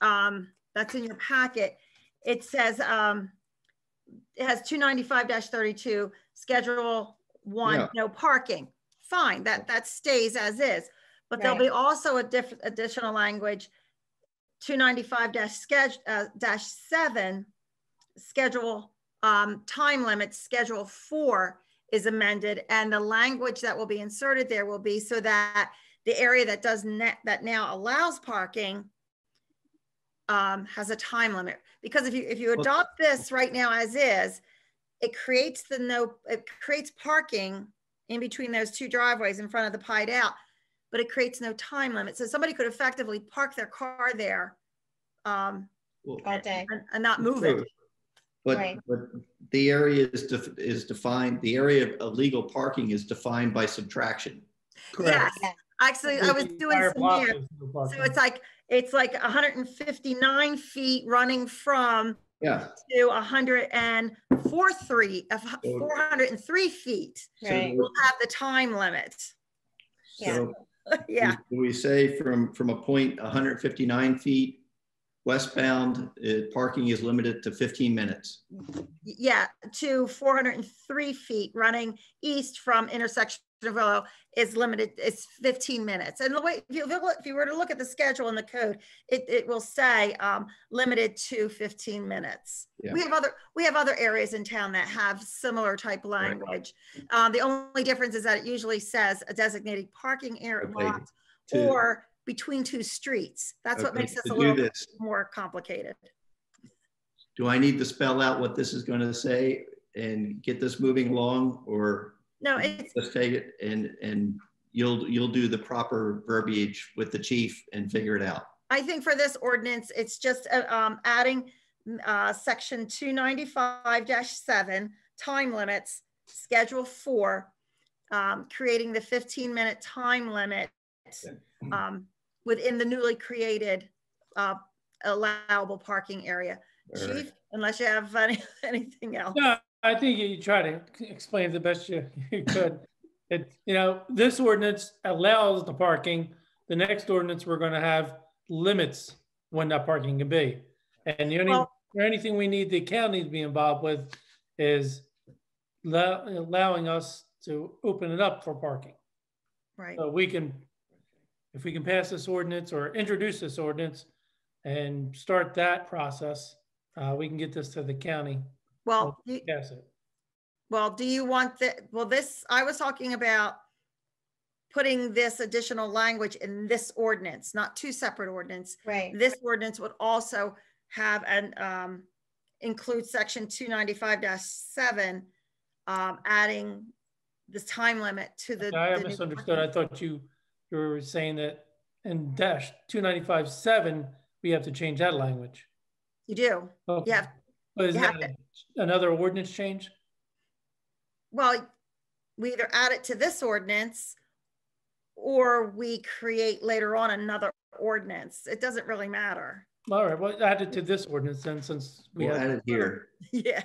um, that's in your packet. It says, um, it has 295-32, schedule one, Yeah. no parking. Fine, that, that stays as is. But there'll be also a different additional language, two ninety-five dash schedule, uh, dash seven, schedule, um, time limit, schedule four is amended. And the language that will be inserted there will be so that the area that does net, that now allows parking um, has a time limit. Because if you, if you Well- adopt this right now as is, it creates the no, it creates parking in between those two driveways in front of the pied out, but it creates no time limit. So somebody could effectively park their car there um, Well, All day. and, and not move it. But, Right. but the area is, def- is defined, the area of legal parking is defined by subtraction. Yes, actually, I was doing some block here. is no parking. So it's like, it's like 159 feet running from Yeah. to 104 three, of 403 feet. Right. We'll have the time limit. So Yeah, do we say from, from a point 159 feet westbound, uh, parking is limited to 15 minutes? yeah, to 403 feet running east from intersection is limited, it's 15 minutes. And the way, if you, if you were to look at the schedule in the code, it, it will say um, limited to 15 minutes. Yeah. We have other, we have other areas in town that have similar type language. Um, the only difference is that it usually says a designated parking area Okay, lot to- or between two streets. That's what makes this a little bit this. more complicated. Do I need to spell out what this is going to say and get this moving along or No, it's, just take it and, and you'll, you'll do the proper verbiage with the chief and figure it out? I think for this ordinance, it's just uh, um, adding uh, section two ninety-five seven, time limits, schedule four, um, creating the fifteen minute time limit um, within the newly created uh, allowable parking area. All right. Chief, unless you have any, anything else. No, I think you try to explain the best you, you could. It, you know, this ordinance allows the parking. The next ordinance, we're gonna have limits when that parking can be. And the only, Well- only we need the county to be involved with is allow- allowing us to open it up for parking. Right. So we can, if we can pass this ordinance or introduce this ordinance and start that process, uh, we can get this to the county. Well, you- Pass it. Well, do you want the, well, this, I was talking about putting this additional language in this ordinance, not two separate ordinance. Right. This ordinance would also have an, um, include section two ninety-five seven, um, adding this time limit to the. I the new misunderstood. I thought you you were saying that in dash two ninety-five seven, we have to change that language. You do. Okay. Yeah. But is you that have to- another ordinance change? Well, we either add it to this ordinance or we create later on another ordinance. It doesn't really matter. All right, well, add it to this ordinance then, since we We'll have. add it here. Yeah.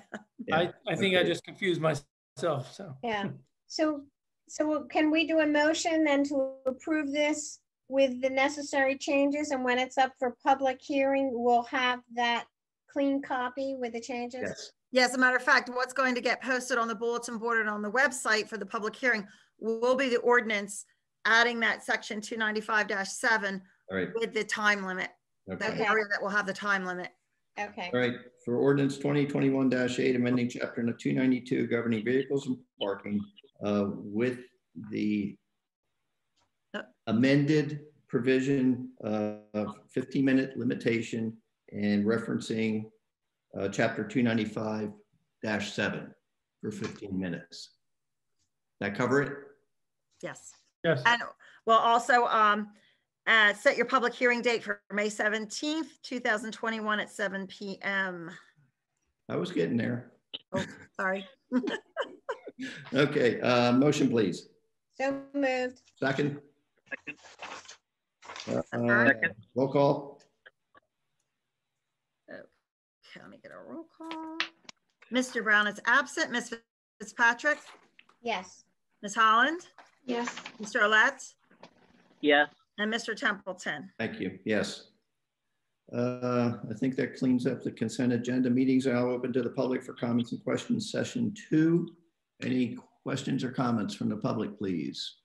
I, I think I just confused myself, so. Yeah, so, so can we do a motion then to approve this with the necessary changes? And when it's up for public hearing, we'll have that clean copy with the changes? Yes. Yeah, as a matter of fact, what's going to get posted on the bulletin board and on the website for the public hearing will be the ordinance adding that section two ninety-five seven All right. with the time limit. That Okay. area that will have the time limit. Okay. All right, for ordinance twenty twenty-one eight, amending chapter two ninety-two governing vehicles and parking, uh, with the amended provision of fifteen-minute limitation and referencing uh, chapter two ninety-five seven for fifteen minutes. That cover it? Yes. Yes. And we'll also um, uh, set your public hearing date for May 17th, 2021 at 7 PM. I was getting there. Oh, sorry. Okay, uh, motion please. So moved. Second? Uh, uh, Roll call? Okay, let me get a roll call. Mr. Brown is absent. Ms. Fitzpatrick? Yes. Ms. Holland? Yes. Mr. Oletz? Yes. And Mr. Templeton? Thank you. Yes. Uh, I think that cleans up the consent agenda. Meetings are now open to the public for comments and questions. Session two. Any questions or comments from the public, please?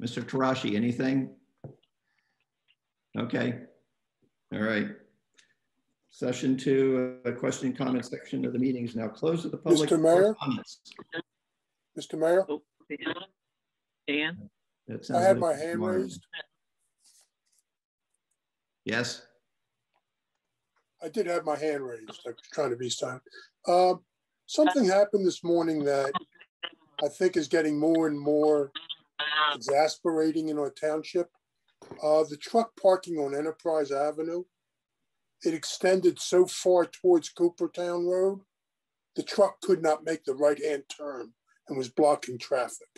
Mr. Tarashi, anything? Okay. All right. Session two, uh, question and comment section of the meeting is now closed to the public. Mr. Mayor? comments. Mr. Mayor, Dan? That I sounds had like my hand Martin. raised. Yes, I did have my hand raised. I was trying to be silent. Um, something happened this morning that I think is getting more and more exasperating in our township. Uh, the truck parking on Enterprise Avenue, it extended so far towards Coopertown Road, the truck could not make the right-hand turn and was blocking traffic.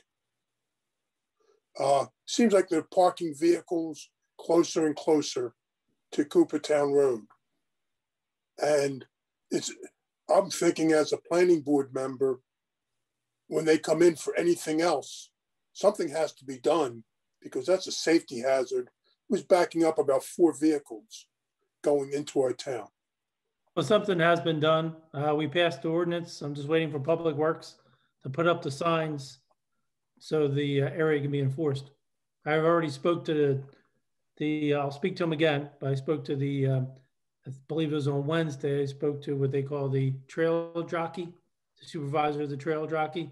Uh, seems like they're parking vehicles closer and closer to Coopertown Road. And it's, I'm thinking as a planning board member, when they come in for anything else, something has to be done because that's a safety hazard. It was backing up about four vehicles going into our town. Well, something has been done. Uh, we passed the ordinance. I'm just waiting for Public Works to put up the signs so the uh, area can be enforced. I've already spoke to the, the, I'll speak to them again, but I spoke to the, um, I believe it was on Wednesday, I spoke to what they call the trail jockey, the supervisor of the trail jockey.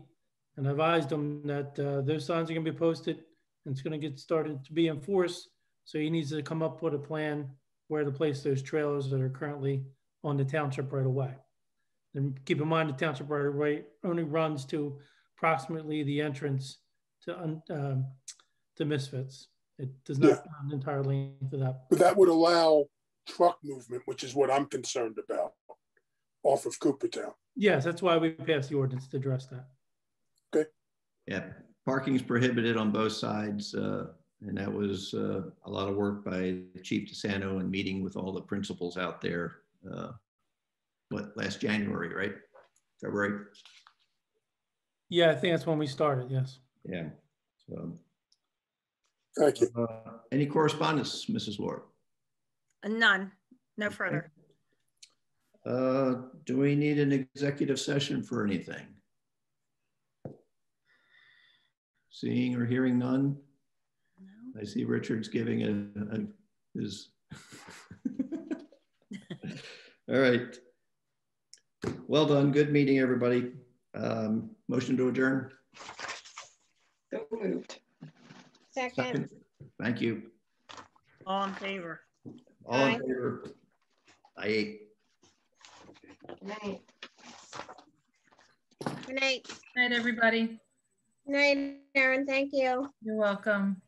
And advised him that uh, those signs are gonna be posted and it's gonna get started to be enforced. So he needs to come up with a plan where to place those trailers that are currently on the township right away. And keep in mind, the township right away only runs to approximately the entrance to, un- um, to Misfits. It does not run entirely into that. But that would allow truck movement, which is what I'm concerned about off of Coopertown. Yes, that's why we passed the ordinance to address that. Okay. Yeah, parking is prohibited on both sides. uh, And that was uh, a lot of work by Chief DeSanto and meeting with all the principals out there. uh, What, last January, right? February? Yeah, I think that's when we started, yes. Yeah, so. Thank you. Uh, Any correspondence, Mrs. Ward? None, no further. Uh, Do we need an executive session for anything? Seeing or hearing none? I see Richard's giving a, a- his. All right. Well done. Good meeting, everybody. Um, Motion to adjourn. So moved. Second. Thank you. All in favor? All in Aye. favor? Aye. Good night. Good night. Good Night, everybody. Night, Erin. Thank you. You're welcome.